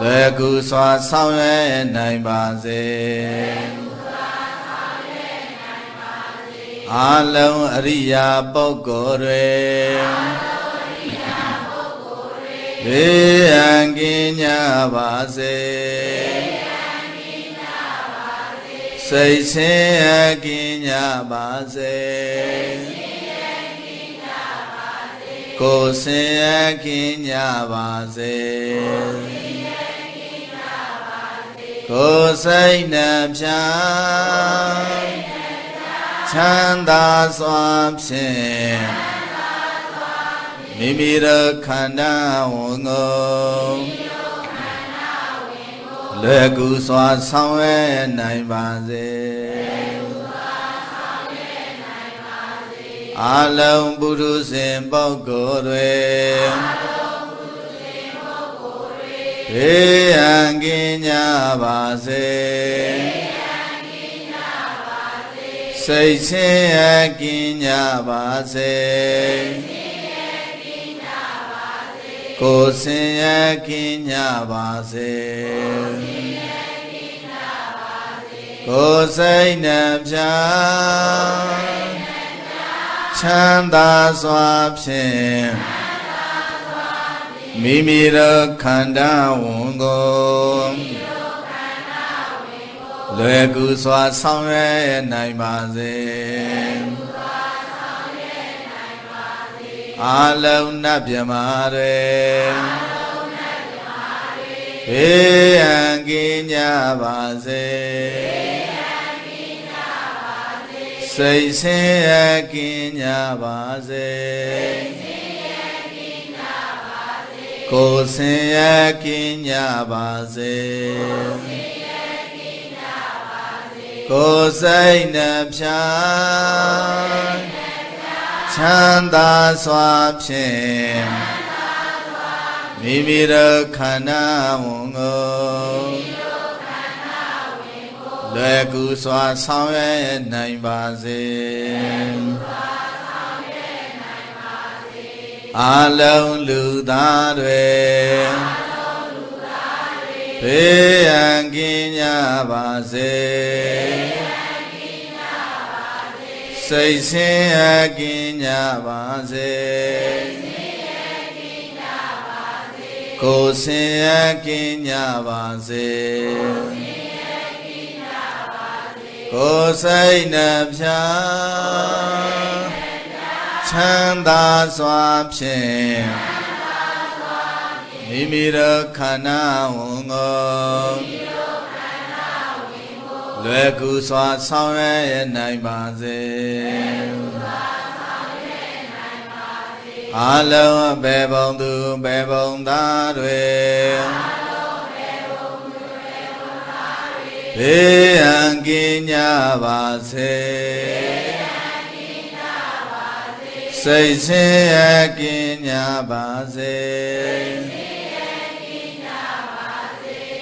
လွယ်ကူစွာဆောင်ရွက်နိုင်ပါစေအလုံးအရိယာပုဂ္ဂိုလ်တွေဘေးရန်ကင်းကြပါစေ စိတ်ဆင်းရဲကင်းကြပါစေကိုယ်ဆင်းရဲကင်းကြပါစေကိုယ်စိတ်နှပြချမ်းသာစွာဖြင့်မိမိတို့ခန္ဓာဝန်ကို လွယ်ကူစွာဆောင်ရွက်နိုင်ပါစေအလုံးပုရုဇဉ်ပုဂ္ဂိုလ်တွေဘေးရန်ကင်းကြပါစေစိတ်ဆင်းရဲကင်းကြပါစေ ကိုယ်ဆင်းရဲကင်းကြပါစေကိုယ်စိတ်နှပြချမ်းသာစွာဖြင့်မိမိတို့ခန္ဓာဝန်ကိုလွယ်ကူစွာဆောင်ရွက်နိုင်ပါစေ အာလုံးနတ်မြမာတွေဘေးရန်ကင်းကြပါစေစိတ်ဆင်းရဲကင်းကြပါစေကိုယ်ဆင်းရဲကင်းကြပါစေကိုယ်စိတ်နှဖြာ ချမ်းသာစွာဖြင့်မိမိတို့ခန္ဓာဝန်ကိုလွယ်ကူစွာဆောင်ရွက်နိုင်ပါစေအလုံးလူသားတွေဘေးရန်ကင်းကြပါစေ စိတ်ဆင်းရဲကင်းကြပါစေကိုယ်ဆင်းရဲကင်းကြပါစေကိုယ်စိတ်နှဖြာချမ်းသာစွာဖြင့်မိမိတို့ခန္ဓာဝန်ကို လွယ်ကူစွာဆောင်ရွက်နိုင်ပါစေအလုံးအဘယ်ဘုံသူဘယ်ဘုံသားတွေဘေးရန်ကင်းကြပါစေစိတ်ဆင်းရဲကင်းကြပါစေ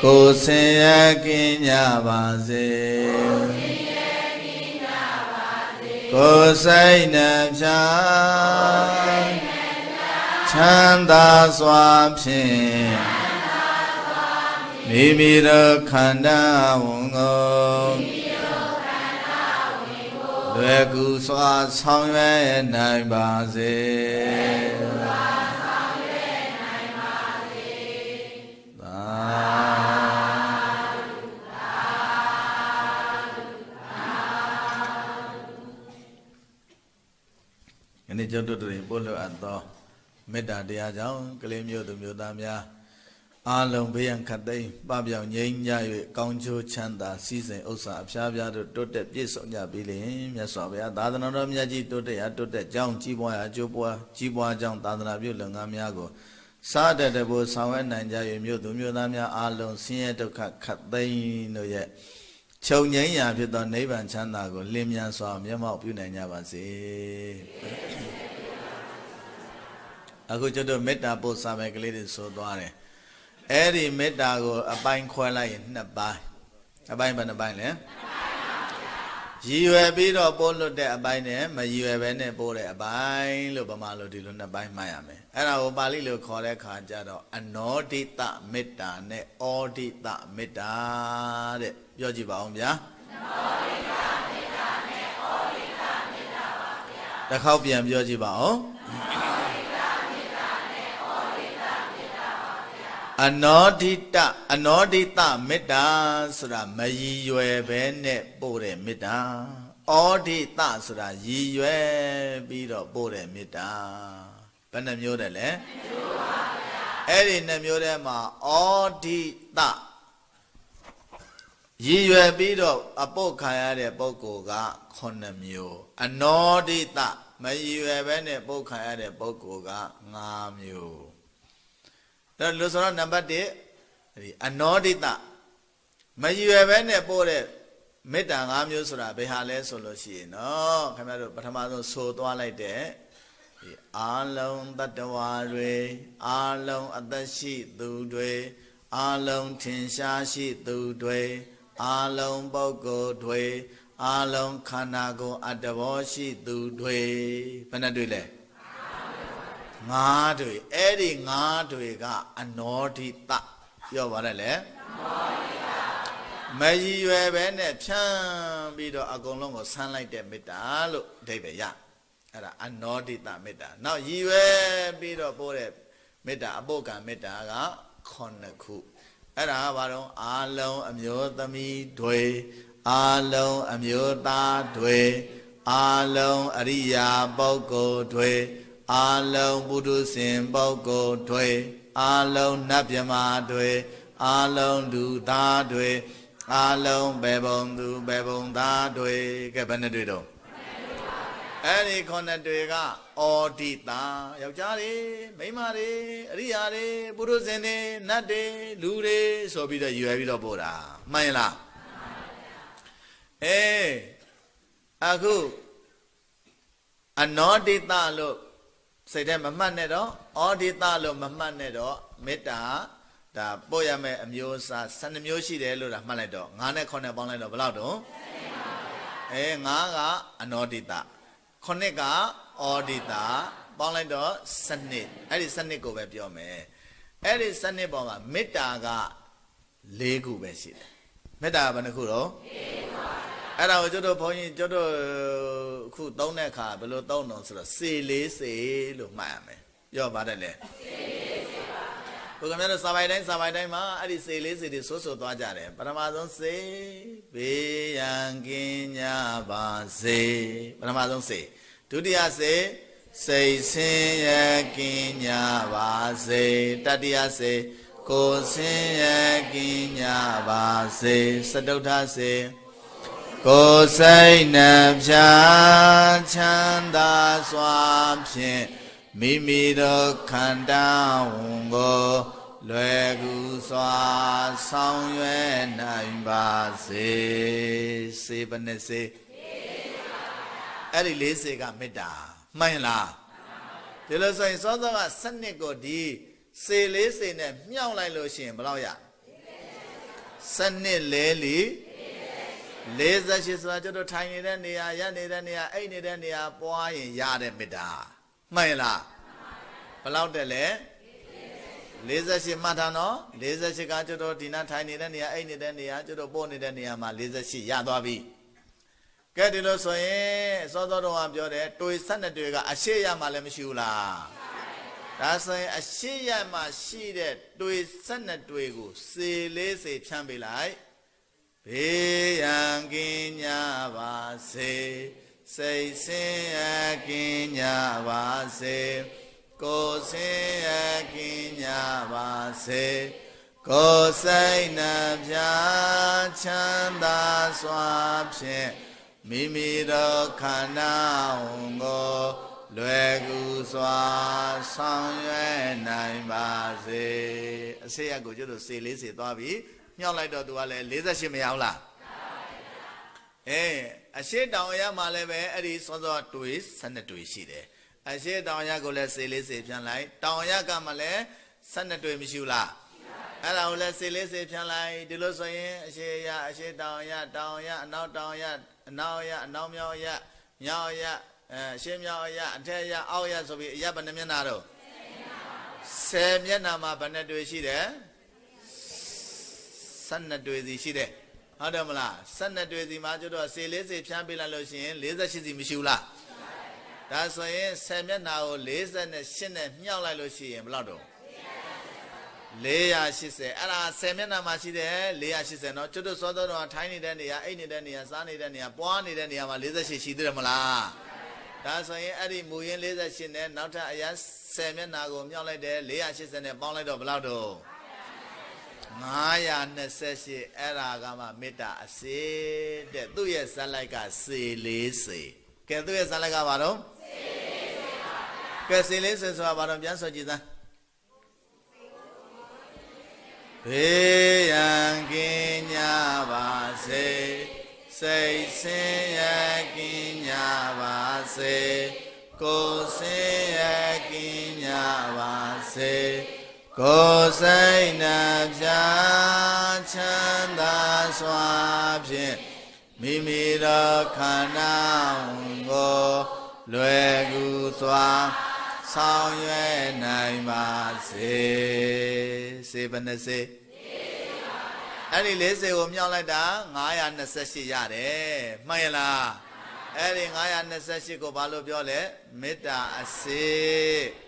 ကိုယ်ဆင်းရဲကင်းကြပါစေကိုယ်စိတ်နှဖြာချမ်းသာစွာဖြင့်မိမိတို့ခန္ဓာဝန်ကိုလွယ်ကူစွာဆောင်ရွက်နိုင်ပါစေ နေ့ကျောင်းတို့တွင်ပို့လွတ်အပ်သောမေတ္တာတရားကြောင့်ကလေးမျိုးသူမျိုးသားများအာလုံးဘေးရန်ခတ်သိမ်းပပြောင်ငြိမ်းကြ၍ကောင်းချိုးချမ်းသာစီးစိမ်ဥစ္စာအဖျားဖျားတို့တိုးတက်ပြည့်စုံကြပြီလင်မြတ်စွာဘုရားသာသနာတော်မြတ်ကြီးတိုးတက်ရာတိုးတက်ကြောင်းကြီးပွားရာအကျိုးပွားကြီးပွားကြောင်းသာသနာပြုလုပ်ငန်းများကိုစားတဲ့တဘောဆောင်ရွက်နိုင်ကြ၍မြို့သူမြို့သားများအာလုံးဆင်းရဲဒုက္ခခတ်သိမ်းတို့ရဲ့ ချုပ်ငိမ့်ရာဖြစ်သောနိဗ္ဗာန်ချမ်းသာကိုလင်းမြန်စွာမျက်မှောက်ပြုနိုင်ကြပါစေအခုကျွတ်တို့မေတ္တာပို့စာပဲကလေးတွေဆိုသွားတယ်အဲ့ဒီမေတ္တာကို အပိုင်းခွဲလိုက်ရင်နှစ်ပိုင်းအပိုင်းဘယ်နှပိုင်းလဲ ရည်ရွယ်ပြီးတော့ပို့လွတ်တဲ့အပိုင်းနဲ့မရည်ရွယ်ပဲနဲ့ပို့တဲ့အပိုင်းလို့ဗမာလိုဒီလိုနှစ်ပိုင်းမှတ်ရမယ်အဲ့ဒါကိုပါဠိလိုခေါ်တဲ့ခါကျတော့အနောဒိတမေတ္တာနဲ့ဩဒိတမေတ္တာတဲ့ပြောကြည့်ပါအောင်ဗျာအနောဒိတမေတ္တာနဲ့ဩဒိတမေတ္တာပါဗျာတစ်ခေါက်ပြန်ပြောကြည့်ပါအောင် အနောဒိတအနောဒိတမေတ္တာဆိုတာမရည်ရွယ်ပဲနဲ့ပို့တဲ့မေတ္တာဩဒိတဆိုတာရည်ရွယ်ပြီးတော့ပို့တဲ့မေတ္တာဘယ်နှမျိုးတည်းလဲမျိုးပါဗျာအဲ့ဒီနှမျိုးထဲမှာဩဒိတရည်ရွယ်ပြီးတော့အပုတ်ခံရတဲ့ပုဂ္ဂိုလ်က9မျိုးအနောဒိတမရည်ရွယ်ပဲနဲ့ပုတ်ခံရတဲ့ပုဂ္ဂိုလ်က5မျိုး ဒါလို့ဆိုတော့နံပါတ်1ဒီအနောဒိတမရွယ်ပဲနဲ့ပို့တဲ့မေတ္တာ၅မျိုးဆိုတာဘယ်ဟာလဲဆိုလို့ရှိရင်နော်ခင်ဗျားတို့ပထမဆုံးဆိုသွားလိုက်တဲ့ဒီအာလုံးတတ္တဝါတွေအာလုံးအသက်ရှိသူတွေအာလုံးထင်ရှားရှိသူတွေအာလုံးပုဂ္ဂိုလ်တွေအာလုံးခန္ဓာကိုယ်အတ္တဘောရှိသူတွေဘယ်နဲ့တွေ့လဲ ငါးတွေအဲ့ဒီငါးတွေကအနောဒိတပြောပါတယ်လေမရည်ရွယ်ပဲနဲ့ဖြန်းပြီးတော့အကုန်လုံးကိုဆန်းလိုက်တဲ့မေတ္တာလို့အဓိပ္ပာယ်ရအဲ့ဒါအနောဒိတမေတ္တာနောက်ရည်ရွယ်ပြီးတော့ပို့တဲ့မေတ္တာအပုတ်ကမေတ္တာက9ခုအဲ့ဒါကဘာတော့အာလုံးအမျိုးသမီးတွေအာလုံးအမျိုးသားတွေအာလုံးအရိယာပုဂ္ဂိုလ်တွေ အာလုံးပုထုဇဉ်ပုဂ္ဂိုလ်တွေအာလုံးနတ်မြမာတွေအာလုံးလူသားတွေအာလုံးဘေဘုံသူဘေဘုံသားတွေကဲဘယ်နဲ့တွေတော့အဲ့ဒီခုနှစ်တွေကအောဒိတာယောက်ျားတွေမိန်းမတွေအရိယာတွေပုထုဇဉ်တွေနတ်တွေလူတွေဆိုပြီးတော့ရွယ်ပြီးတော့ပို့တာမှန်လားအေးအခုအနောဒိတလို့ စိတ်ထဲမမှတ်နဲ့တော့ဩဒိတလို့မမှတ်နဲ့တော့မေတ္တာဒါပို့ရမယ့်အမျိုးအစား12မျိုးရှိတယ်လို့ဒါမှတ်လိုက်တော့9နဲ့9နဲ့ပေါင်းလိုက်တော့ဘယ်လောက်တော့အဲ9ကအနောဒိတ9ကဩဒိတပေါင်းလိုက်တော့စနစ်အဲ့ဒီစနစ်ကိုပဲပြောမယ်အဲ့ဒီစနစ်ပေါ်မှာမေတ္တာက၄ခုပဲရှိတယ်မေတ္တာကဘယ်နှခုတော့ အဲ့ဒါကိုကျွတ်တို့ဘုန်းကြီးကျွတ်တို့အခုသုံးတဲ့အခါဘယ်လိုသုံးတော့ဆိုတော့စေလေးစေလို့မှတ်ရမယ်ပြောပါတယ်လေစေလေးစေပါဘုရားမြတ်တို့စာပိုင်တိုင်းစာပိုင်တိုင်းမှာအဲ့ဒီစေလေးစေတွေဆိုးဆိုသွားကြတယ်ပထမဆုံးစေဘေးရန်ကင်းကြပါစေပထမဆုံးစေဒုတိယစေစိတ်ဆင်းရဲကင်းကြပါစေတတိယစေကိုယ်ဆင်းရဲကင်းကြပါစေစတုထစေ ကိုယ်စိတ်နှပြချမ်းသာစွာဖြင့်မိမိတို့ခန္ဓာဝန်ကိုလွယ်ကူစွာဆောင်ရွယ်နိုင်ပါစေစေဘနဲ့စေအဲ့ဒီလေးစေကမေတ္တာမှန်လားဒီလိုဆိုရင်စောစောကစနစ်ကိုဒီစေလေးစေနဲ့မြှောက်လိုက်လို့ရှိရင်ဘယ်လောက်ရစနစ်လဲလီ 48ဆိုတာကျွန်တော်ထိုင်နေတဲ့နေရာရပ်နေတဲ့နေရာအိတ်နေတဲ့နေရာပွားရင်ရတဲ့မေတ္တာမှန်လားဘယ်လောက်တက်လဲ48မှတ်ထားနော်48ကကျွန်တော်ဒီနာထိုင်နေတဲ့နေရာအိတ်နေတဲ့နေရာကျွန်တော်ပို့နေတဲ့နေရာမှာ48ရသွားပြီကဲဒီလိုဆိုရင်စောစောတော့ကပြောတယ်တွေ12တွေကအရှိရမှလည်းမရှိဘူးလားဒါဆိုရင်အရှိရမှရှိတဲ့တွေ12တွေကိုစေလေးစေဖြန်းပေးလိုက် ဘေးရန်ကင်းကြပါစေစိတ်ဆင်းရဲကင်းကြပါစေကိုယ်ဆင်းရဲကင်းကြပါစေကိုယ်စိတ်နှပြချမ်းသာစွာဖြင့်မိမိတို့ခန္ဓာဝန်ကိုလွယ်ကူစွာဆောင်ရွက်နိုင်ပါစေအစေရကိုကျွတ်တို့စေလေးစေသွားပြီ မြောက်လိုက်တော့သူကလည်း48မရဘူးလားအေးအရှိတောင်ရမှာလည်းပဲအဲ့ဒီစောစောတွေ12တွေရှိတယ်အရှိတောင်ရကိုလည်းစေလေးစေပြန်လိုက်တောင်ရကမှလည်း12တွေမရှိဘူးလားအဲ့ဒါကိုလည်းစေလေးစေပြန်လိုက်ဒီလိုဆိုရင်အရှိရအရှိတောင်ရတောင်ရအနောက်တောင်ရအနောက်ရအနောက်မြောက်ရမြောက်ရအဲရှင်းမြောက်ရအထက်ရအောက်ရဆိုပြီးအရဘယ်နှမျက်နှာတော့10မျက်နှာမှာဘယ်နှတွေရှိတယ် 12တွေစီရှိတယ်ဟုတ်တယ်မလား12တွေစီမှာကျတော့စေလေးစေဖြန်းပေးလိုက်လို့ရှိရင်48စီမရှိဘူးလားဒါဆိုရင်10မျက်နှာကို48နဲ့မြှောက်လိုက်လို့ရှိရင်ဘယ်လောက်တော့480အဲ့ဒါ10မျက်နှာမှာရှိတယ်480เนาะကျွတ်တို့စောတော်တော်ထိုင်းနေတဲ့နေရာအိတ်နေတဲ့နေရာစားနေတဲ့နေရာပွားနေတဲ့နေရာမှာ48ရှိသေးတယ်မလားဒါဆိုရင်အဲ့ဒီမူရင်း48နဲ့နောက်ထပ်အရာ10မျက်နှာကိုမြှောက်လိုက်တယ်480နဲ့ပေါင်းလိုက်တော့ဘယ်လောက်တော့ 928အဲ့ဒါကမှမေတ္တာအစေတဲ့သူ့ရဲ့ဇက်လိုက်ကစေလေးစေကဲသူ့ရဲ့ဇက်လိုက်ကဘာတော့စေလေးစေပါဗျာကဲစေလေးစေဆိုတာဘာတော့ပြန်ဆိုကြည့်စမ်းဘေးရန်ကင်းကြပါစေစိတ်ဆင်းရဲကင်းကြပါစေကိုယ်ဆင်းရဲကင်းကြပါစေ ကိုယ်စိတ်နှပြချမ်းသာစွာဖြင့်မိမိတို့ခန္ဓာကိုလွယ်ကူစွာဆောင်ရွက်နိုင်ပါစေစေဘနဲ့စေအဲ့ဒီ40ကိုမြောက်လိုက်တာ928ရတယ်မှန်ရလားအဲ့ဒီ928ကိုဘာလို့ပြောလဲမေတ္တာအစေ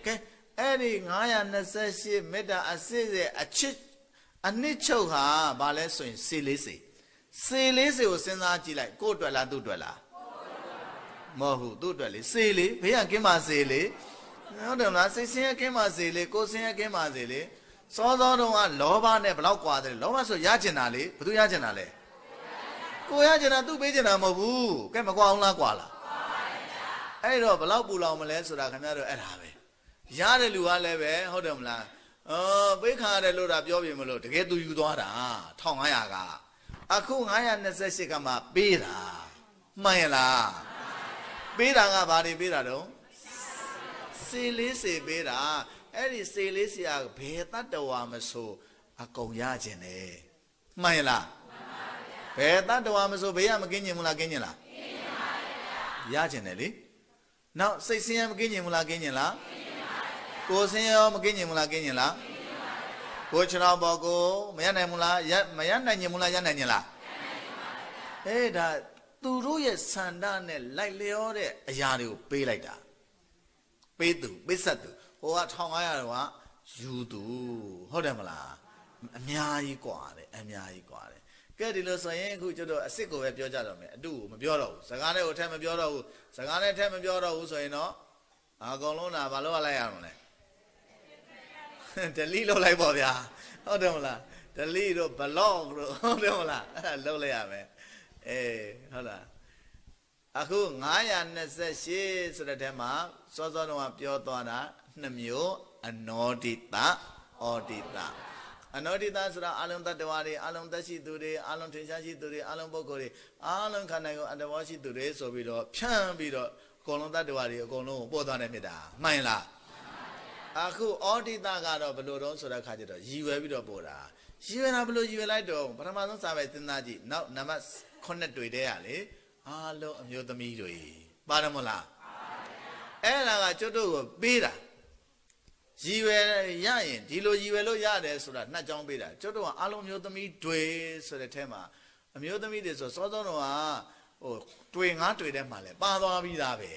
ကဲ အဲ့ဒီ928မေတ္တာအစစ်စေအချစ်အနှစ်ချုပ်ဟာဘာလဲဆိုရင်စေလေးစေစေလေးစေကိုစဉ်းစားကြည့်လိုက်ကို့အတွက်လားသူ့အတွက်လားမဟုတ်သူ့အတွက်လေစေလေးဘေးကကင်းပါစေလေးဟုတ်တယ်မလားစိတ်ဆင်းရဲကင်းပါစေလေးကိုယ်ဆင်းရဲကင်းပါစေလေးစောစောတုန်းကလောဘနဲ့ဘလောက်ကွာတယ်လောဘဆိုရကျင်တာလေဘသူရကျင်တာလဲကိုရကျင်တာသူ့ပေးကျင်တာမဟုတ်ဘူးကဲမကွာအောင်လားကွာလားအဲ့တော့ဘလောက်ပူလောင်မလဲဆိုတာခင်ဗျားတို့အဲ့ဒါပဲ ရတဲ့လူကလည်းပဲဟုတ်တယ်မလားအော်ပိတ်ခါရတယ်လို့ဒါပြောပြမလို့တကယ်သူယူသွားတာ1500ကအခု928ကမှပေးတာမှန်ရလားပေးတာကဘာတွေပေးတာတော့စေလေးစေပေးတာအဲ့ဒီစေလေးစီကဘယ်တတ္တဝါမဆိုအကုန်ရခြင်းတယ်မှန်ရလားဘယ်တတ္တဝါမဆိုဘေးကမကင်းကျင်ဘူးလားကင်းကျင်လားကင်းကျင်ပါဗျာရခြင်းတယ်လေနောက်စိတ်ဆင်းရဲမကင်းကျင်ဘူးလားကင်းကျင်လားကင်း ကျင်ပါဗျာကိုယ်ဆင်းရဲမကင်းကျင်ဘူးလားကင်းကျင်လားကင်းကျင်ပါဗျာကိုယ်ခြေတော်ပေါ်ကိုမရနိုင်ဘူးလားရမရနိုင်ကျင်ဘူးလားရနိုင်ကျင်လားအေးဒါသူတို့ရဲ့ဆန္ဒနဲ့လိုက်လျောတဲ့အရာတွေကိုပေးလိုက်တာပေးသူပေးဆက်သူဟိုက1500တော့ကယူသူဟုတ်တယ်မလားအများကြီးกว่าတယ်အများကြီးกว่าတယ်ကဲဒီလိုဆိုရင်အခုကျွန်တော်အစ်စ်ကိုပဲပြောကြတော့မယ်အတုကိုမပြောတော့ဘူးစကားနဲ့ကိုထက်မပြောတော့ဘူးစကားနဲ့ထက်မပြောတော့ဘူးဆိုရင်တော့အကုန်လုံးလာဘာလို့လိုက်ရမလဲ ဒလီလောက်လိုက်ပေါ့ဗျာဟုတ်တယ်မလားဒလီတို့ဘလော့တို့ဟုတ်တယ်မလားအဲ့ဒါလောက်လိုက်ရမယ်အေးဟုတ်လားအခု928ဆိုတဲ့ထဲမှာစောစောတော့ပြောသွားတာနှစ်မျိုးအနောတိတဩတိတအနောတိတဆိုတာအလုံးတ attva တွေအလုံးသက်ရှိသူတွေအလုံးထင်ရှားရှိသူတွေအလုံးပုဂ္ဂိုလ်တွေအလုံးခန္ဓာကိုယ်အတ္တဝရှိသူတွေဆိုပြီးတော့ဖြန့်ပြီးတော့အကုန်လုံးတ attva တွေအကုန်လုံးကိုပို့သွားတယ်မြစ်တာမှန်လား အခုဩတိတကတော့ဘယ်လိုတုံးဆိုတဲ့ခါကျတော့ရည်ရွယ်ပြီးတော့ပို့တာရည်ရွယ်တာဘယ်လိုရည်ရွယ်လိုက်တော့ပထမဆုံးစာပဲစဉ်းစားကြည့်နောက်နံပါတ်9တွေ့တဲ့ရလေအားလုံးအမျိုးသမီးတွေပါတယ်မလားအဲ့ဒါကကျွတ်တို့ကိုပေးတာရည်ရွယ်ရရင်ဒီလိုရည်ရွယ်လို့ရတယ်ဆိုတာနှက်ကြောင်းပေးတာကျွတ်တို့ကအားလုံးမျိုးသမီးတွေဆိုတဲ့ထဲမှာအမျိုးသမီးတွေဆိုစောစောတော့ကဟိုတွေငါးတွေထဲမှာလဲပါသွားပြီးသားပဲ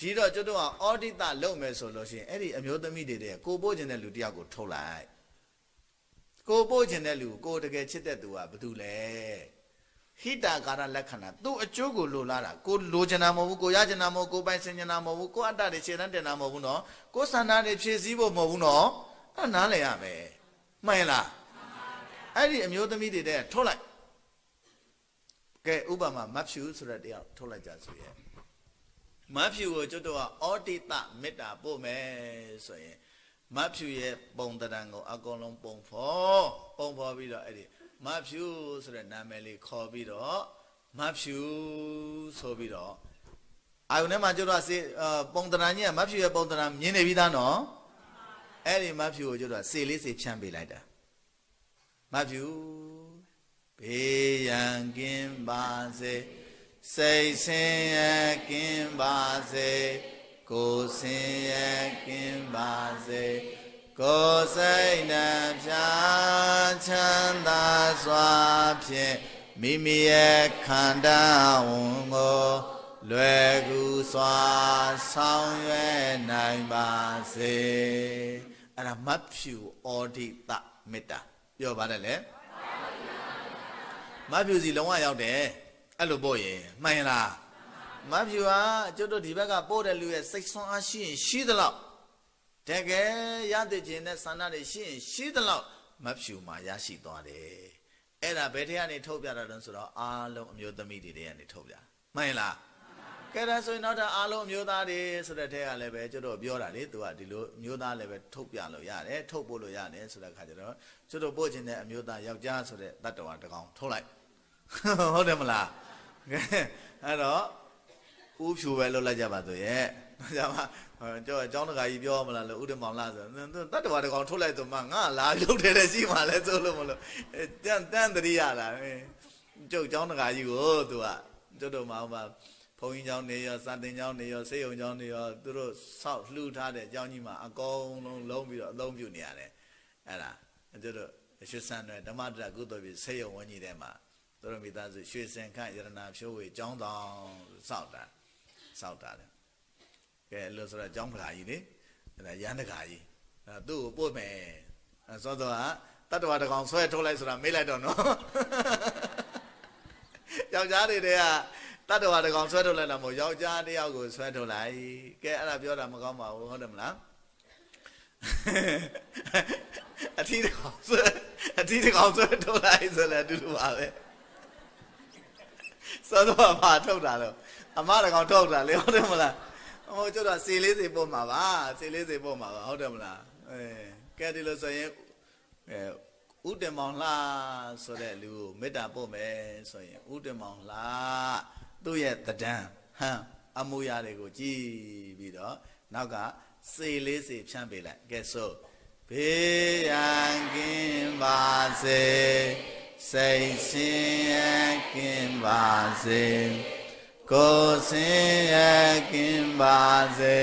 ဒီတော့ကျွတ်တို့ကအောဒိတလုပ်မယ်ဆိုလို့ရှိရင်အဲ့ဒီအမျိုးသမီးတွေတဲ့ကိုပို့ခြင်းတဲ့လူတယောက်ကိုထုတ်လိုက်ကိုပို့ခြင်းတဲ့လူကိုတကယ်ချစ်တဲ့သူကဘာတူလဲဟိတာကာရလက္ခဏာသူ့အကျိုးကိုလိုလားတာကိုလိုချင်တာမဟုတ်ဘူးကိုရချင်တာမဟုတ်ကိုပိုင်စင်ချင်တာမဟုတ်ဘူးကိုအတ္တတွေခြေတန်းတင်တာမဟုတ်ဘူးနော်ကိုဆန္ဒတွေဖြည့်ဆည်းဖို့မဟုတ်ဘူးနော်အဲ့နားလည်ရမယ်မှန်လားအဲ့ဒီအမျိုးသမီးတွေတဲ့ထုတ်လိုက်ကဲဥပမာမတ်ဖြူဆိုတဲ့တရားထုတ်လိုက်ကြဆိုရဲ့ မတ်ဖြူကိုကျွတ်တော့အောတိတမေတ္တာပို့မယ်ဆိုရင်မတ်ဖြူရဲ့ပုံတံကိုအကုန်လုံးပုံဖော်ပုံဖော်ပြီးတော့အဲ့ဒီမဖြူဆိုတဲ့နာမည်လေးခေါ်ပြီးတော့မဖြူဆိုပြီးတော့အာယုန်ထဲမှာကျတော့စေပုံတရံကြီးကမဖြူရဲ့ပုံတရံမြင်နေပြီးသားနော်အဲ့ဒီမဖြူကိုကျတော့စေလေးစေဖြန့်ပေးလိုက်တာမဖြူဘေးရန်ကင်းပါစေ စိတ်ဆင်းရဲကင်းပါစေကိုယ်ဆင်းရဲကင်းပါစေကိုယ်စိတ်နှပြချမ်းသာစွာဖြင့်မိမိရဲ့ခန္ဓာဝန်ကိုလွယ်ကူစွာဆောင်ရွယ်နိုင်ပါစေအဲ့ဒါမတ်ဖြူအောဒိတမေတ္တာပြောပါတယ်လေမတ်ဖြူစီလုံးဝရောက်တယ် အဲ့လိုပို့ရင်မှန်လားမတ်ဖြူကကျွတ်တို့ဒီဘက်ကပို့တဲ့လူရဲ့စိတ်ဆွမ်းအားရှိရင်ရှိသလောက်တကယ်ရတဲ့ခြင်းနဲ့ဆန္ဒတွေရှိရင်ရှိသလောက်မဖြူမှာရရှိသွားတယ်အဲ့ဒါဘယ်ထက်ကနေထုတ်ပြတာတုန်းဆိုတော့အားလုံးအမျိုးသမီးတွေကနေထုတ်ပြမှန်လားကဲဒါဆိုရင်နောက်ထပ်အားလုံးအမျိုးသားတွေဆိုတဲ့ထက်ကလည်းပဲကျွတ်တို့ပြောတာလေသူကဒီလိုအမျိုးသားလည်းပဲထုတ်ပြလို့ရတယ်ထုတ်ပို့လို့ရတယ်ဆိုတဲ့ခါကျတော့ကျွတ်တို့ပို့ခြင်းတဲ့အမျိုးသားယောက်ျားဆိုတဲ့တတ္တဝါတကောင်ထုတ်လိုက်ဟုတ်တယ်မလား အဲ့တော့ဥဖြူပဲလုပ်လိုက်ကြပါဆိုရဲ့ဒါမှကျောင်းအကြောင်းတကာကြီးပြောမလားလို့ဥဒမောင်လာဆိုတတ္တဝါတကောင်ထုတ်လိုက်တော့မှငါလာရုပ်တယ်တဲ့ရှိမှလဲဆိုလို့မလို့တန်တန်တရိရလာကျုပ်ကျောင်းတကာကြီးကိုသူကကျုပ်တို့မှဟိုမှာဘုန်းကြီးကျောင်းနေရောစာတင်ကျောင်းနေရောစေယုံကျောင်းနေရောသူတို့ဆောက်လှူထားတဲ့ကျောင်းကြီးမှာအကုန်လုံးလုံးပြီးတော့အသုံးပြုနေရတယ်အဲ့ဒါကျုပ်တို့ရွှေစံတွေဓမ္မတရကုသိုလ်ပြီးစေယုံဝန်းကြီးထဲမှာ သူတို့မိသားစုရွှေစင်ခန့်ယရနာဖြိုးဝေကျောင်းတောင်ဆောက်တာဆောက်တာတယ်ကဲလို့ဆိုတော့ကျောင်းပဓာကြီးလေအဲ့ဒါရန်တကာကြီးအဲ့သူ့ကိုပို့မယ်စောတော့ကတတ္တဝါတကောင်ဆွဲထုတ်လိုက်ဆိုတာမေးလိုက်တော့နော်ယောက်ျားတွေတည်းကတတ္တဝါတကောင်ဆွဲထုတ်လိုက်တာမဟုတ်ယောက်ျားတယောက်ကိုဆွဲထုတ်လိုက်ကဲအဲ့ဒါပြောတာမကောင်းပါဘူးဟုတ်တယ်မလားအထီးတကောင်ဆွဲအထီးတကောင်ဆွဲထုတ်လိုက်ဆိုလည်းအတူတူပါပဲ စောတော့ဘာထုတ်တာတော့အမတကောင်ထုတ်တာလေဟုတ်တယ်မလားဟိုကျတော့စေလေးစေပို့မှာပါစေလေးစေပို့မှာပါဟုတ်တယ်မလားအဲကဲဒီလိုဆိုရင်အဲဥတမောင်လှဆိုတဲ့လူကိုမေတ္တာပို့မယ်ဆိုရင်ဥတမောင်လှသူ့ရဲ့တဒံဟမ်အမူအရာတွေကိုကြည်ပြီးတော့နောက်ကစေလေးစေဖြန့်ပေးလိုက်ကဲဆိုဘေးရန်ကင်းပါစေ စိတ်ဆင်းရဲကင်းပါစေကိုယ်ဆင်းရဲကင်းပါစေ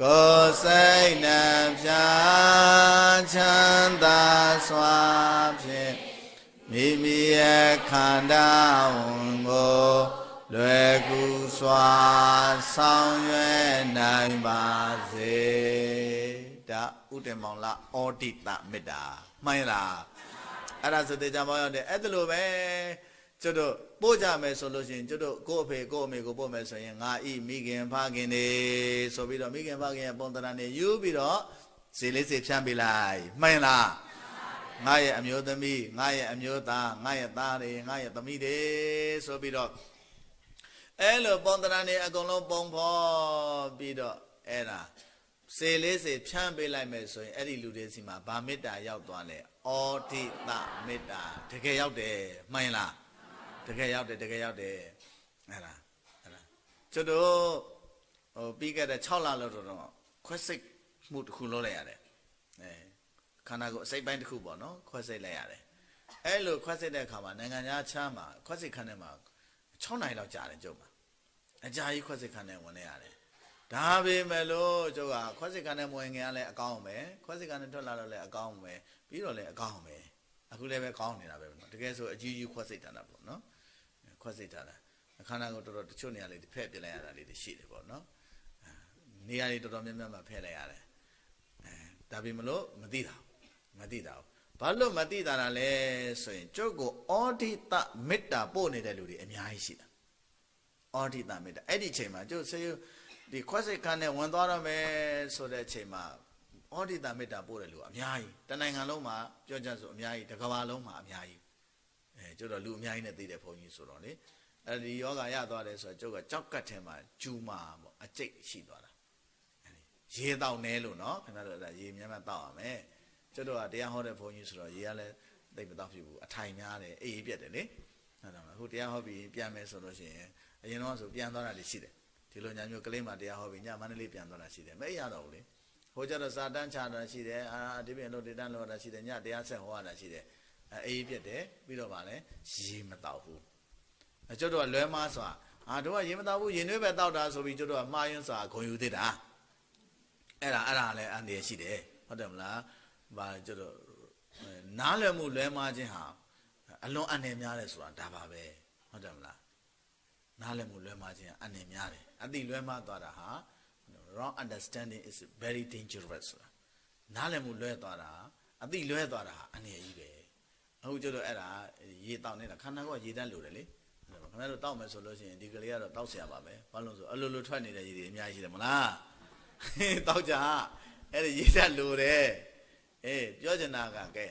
ကိုယ်စိတ်နှပြချမ်းသာစွာဖြင့်မိမိရဲ့ခန္ဓာဝန်ကိုလွယ်ကူစွာဆောင်ရွက်နိုင်ပါစေဒါဥတ္တမောင်လဩတိတမေတ္တာမှန်လား အဲ့ဒါဆိုတေချာမောရောက်တယ်အဲ့ဒါလိုပဲကျွတ်တို့ပို့ကြမယ်ဆိုလို့ရှိရင်ကျွတ်တို့ကို့အဖေကို့အမေကိုပို့မယ်ဆိုရင်ငါဤမိခင်ဖခင်နေဆိုပြီးတော့မိခင်ဖခင်ရဲ့ပုံသဏ္ဍာန်တွေယူပြီးတော့ဇေလေးစေဖြန့်ပေးလိုက်မှန်လားငါရဲ့အမျိုးသမီးငါရဲ့အမျိုးသားငါရဲ့သားတွေငါရဲ့သမီးတွေဆိုပြီးတော့အဲ့လိုပုံသဏ္ဍာန်တွေအကုန်လုံးပုံဖော်ပြီးတော့အဲ့ဒါ စေလေးစေဖြန့်ပေးလိုက်မယ်ဆိုရင်အဲ့ဒီလူတွေစီမှာဗာမေတ္တာရောက်သွားလဲအောတိတမေတ္တာတကယ်ရောက်တယ်မှန်လားတကယ်ရောက်တယ်တကယ်ရောက်တယ်အဲ့ဒါအဲ့ဒါကျွတ်တို့ဟိုပြီးခဲ့တဲ့6လလောက်တော့ခွဲစိတ်မှုတစ်ခုလုပ်လိုက်ရတယ်အဲခန္ဓာကိုယ်အစိတ်ပိုင်းတစ်ခုပေါ့နော်ခွဲစိတ်လိုက်ရတယ်အဲ့လိုခွဲစိတ်တဲ့အခါမှာနိုင်ငံခြားချမ်းမှာခွဲစိတ်ခန်းထဲမှာ6နိုင်လောက်ကြာတယ်ကျုပ်မှာအကြာကြီးခွဲစိတ်ခန်းထဲဝင်နေရတယ် ဒါပေမဲ့လို့ကျုပ်ကခွဲစိတ်ခန်းထဲဝင်ငင်ရလဲအကောင်းပဲခွဲစိတ်ခန်းထဲထွက်လာတော့လဲအကောင်းပဲပြီးတော့လဲအကောင်းပဲအခုလည်းပဲကောင်းနေတာပဲနော်တကယ်ဆိုအကြီးကြီးခွဲစိတ်ထားတာပေါ့နော်ခွဲစိတ်ထားတာခန္ဓာကိုယ်တော်တော်တချို့နေရာလေးဖဲ့ပြလိုက်ရတာလေးတွေရှိတယ်ပေါ့နော်နေရာတွေတော်တော်များများမှာဖဲ့လိုက်ရတယ်အဲဒါပေမလို့မသိတာမသိတာဘာလို့မသိတာလဲဆိုရင်ကျုပ်ကိုအောဒိတမေတ္တာပို့နေတဲ့လူတွေအများကြီးရှိတာအောဒိတမေတ္တာအဲ့ဒီအချိန်မှာကျုပ်ဆေး ဒီခွက်စိတ်ခန်းနဲ့ဝင်သွားတော့မယ်ဆိုတဲ့အချိန်မှာအောဒိတမေတ္တာပို့တယ်လူအများကြီးတနိုင်ငံလုံးမှာပြောကြဆိုအများကြီးတစ်ကမ္ဘာလုံးမှာအများကြီးအဲကျုပ်တော့လူအများကြီးနဲ့သိတဲ့ဘုန်းကြီးဆိုတော့လေအဲဒီယောဂရသွားတယ်ဆိုတော့ကျုပ်ကကြောက်ကတ်ထဲမှာဂျူမာပေါ့အကျိတ်ရှိသွားတာရေတောက်နဲလို့နော်ခင်ဗျားတို့အဲ့ဒါရေများများတောက်ရမယ်ကျွတ်တော့တရားဟောတဲ့ဘုန်းကြီးဆိုတော့ရေကလည်းသိမတောက်ဖြစ်ဘူးအထိုင်များတယ်အေးအေးပြက်တယ်လေဟုတ်တယ်မလားအခုတရားဟောပြီးပြန်မယ်ဆိုလို့ရှိရင်အရင်တော့ဆိုပြန်သွားတာတွေရှိတယ် ဒီလိုညာမျိုးကလေးမှတရားဟောပြီးညမန္တလေးပြန်သွားတာရှိတယ်မအိပ်ရတော့ဘူးလေဟိုကျတော့စာတန်းချတာရှိတယ်အာဒီပြင်လို့ဒေတန်းလို့တာရှိတယ်ညတရားဆက်ဟောရတာရှိတယ်အေးအေးပြက်တယ်ပြီးတော့ဗာလဲရေမတောက်ဘူးအကျွတ်တော့လွဲမားစွာအာတို့ကရေမတောက်ဘူးရင်နှွေးပဲတောက်တာဆိုပြီးကျွတ်တော့မှားယွန်းစွာဂုံယူသေးတာအဲ့ဒါအဲ့ဒါလည်းအန္တရာယ်ရှိတယ်ဟုတ်တယ်မလားဘာကျတော့နားလည်မှုလွဲမှားခြင်းဟာအလွန်အန္တရာယ်များတယ်ဆိုတာဒါပါပဲဟုတ်တယ်မလားနားလည်မှုလွဲမှားခြင်းအန္တရာယ်များတယ် အတိလွဲမှားသွားတာဟာ wrong understanding is very dangerous ဆိုတာနားလည်မှုလွဲသွားတာအတိလွဲသွားတာဟာအနေအကြီးပဲအခုကျတော့အဲ့ဒါရေတောက်နေတာခန္ဓာကရေတတ်လို့တယ်လေခင်ဗျားတို့တောက်မယ်ဆိုလို့ရှိရင်ဒီကလေးကတော့တောက်ဆရာပါပဲဘာလို့ဆိုအလိုလိုထွက်နေတဲ့ရေတွေအများကြီးတယ်မလားတောက်ကြအဲ့ဒီရေတတ်လို့တယ်အေးပြောချင်တာကကဲ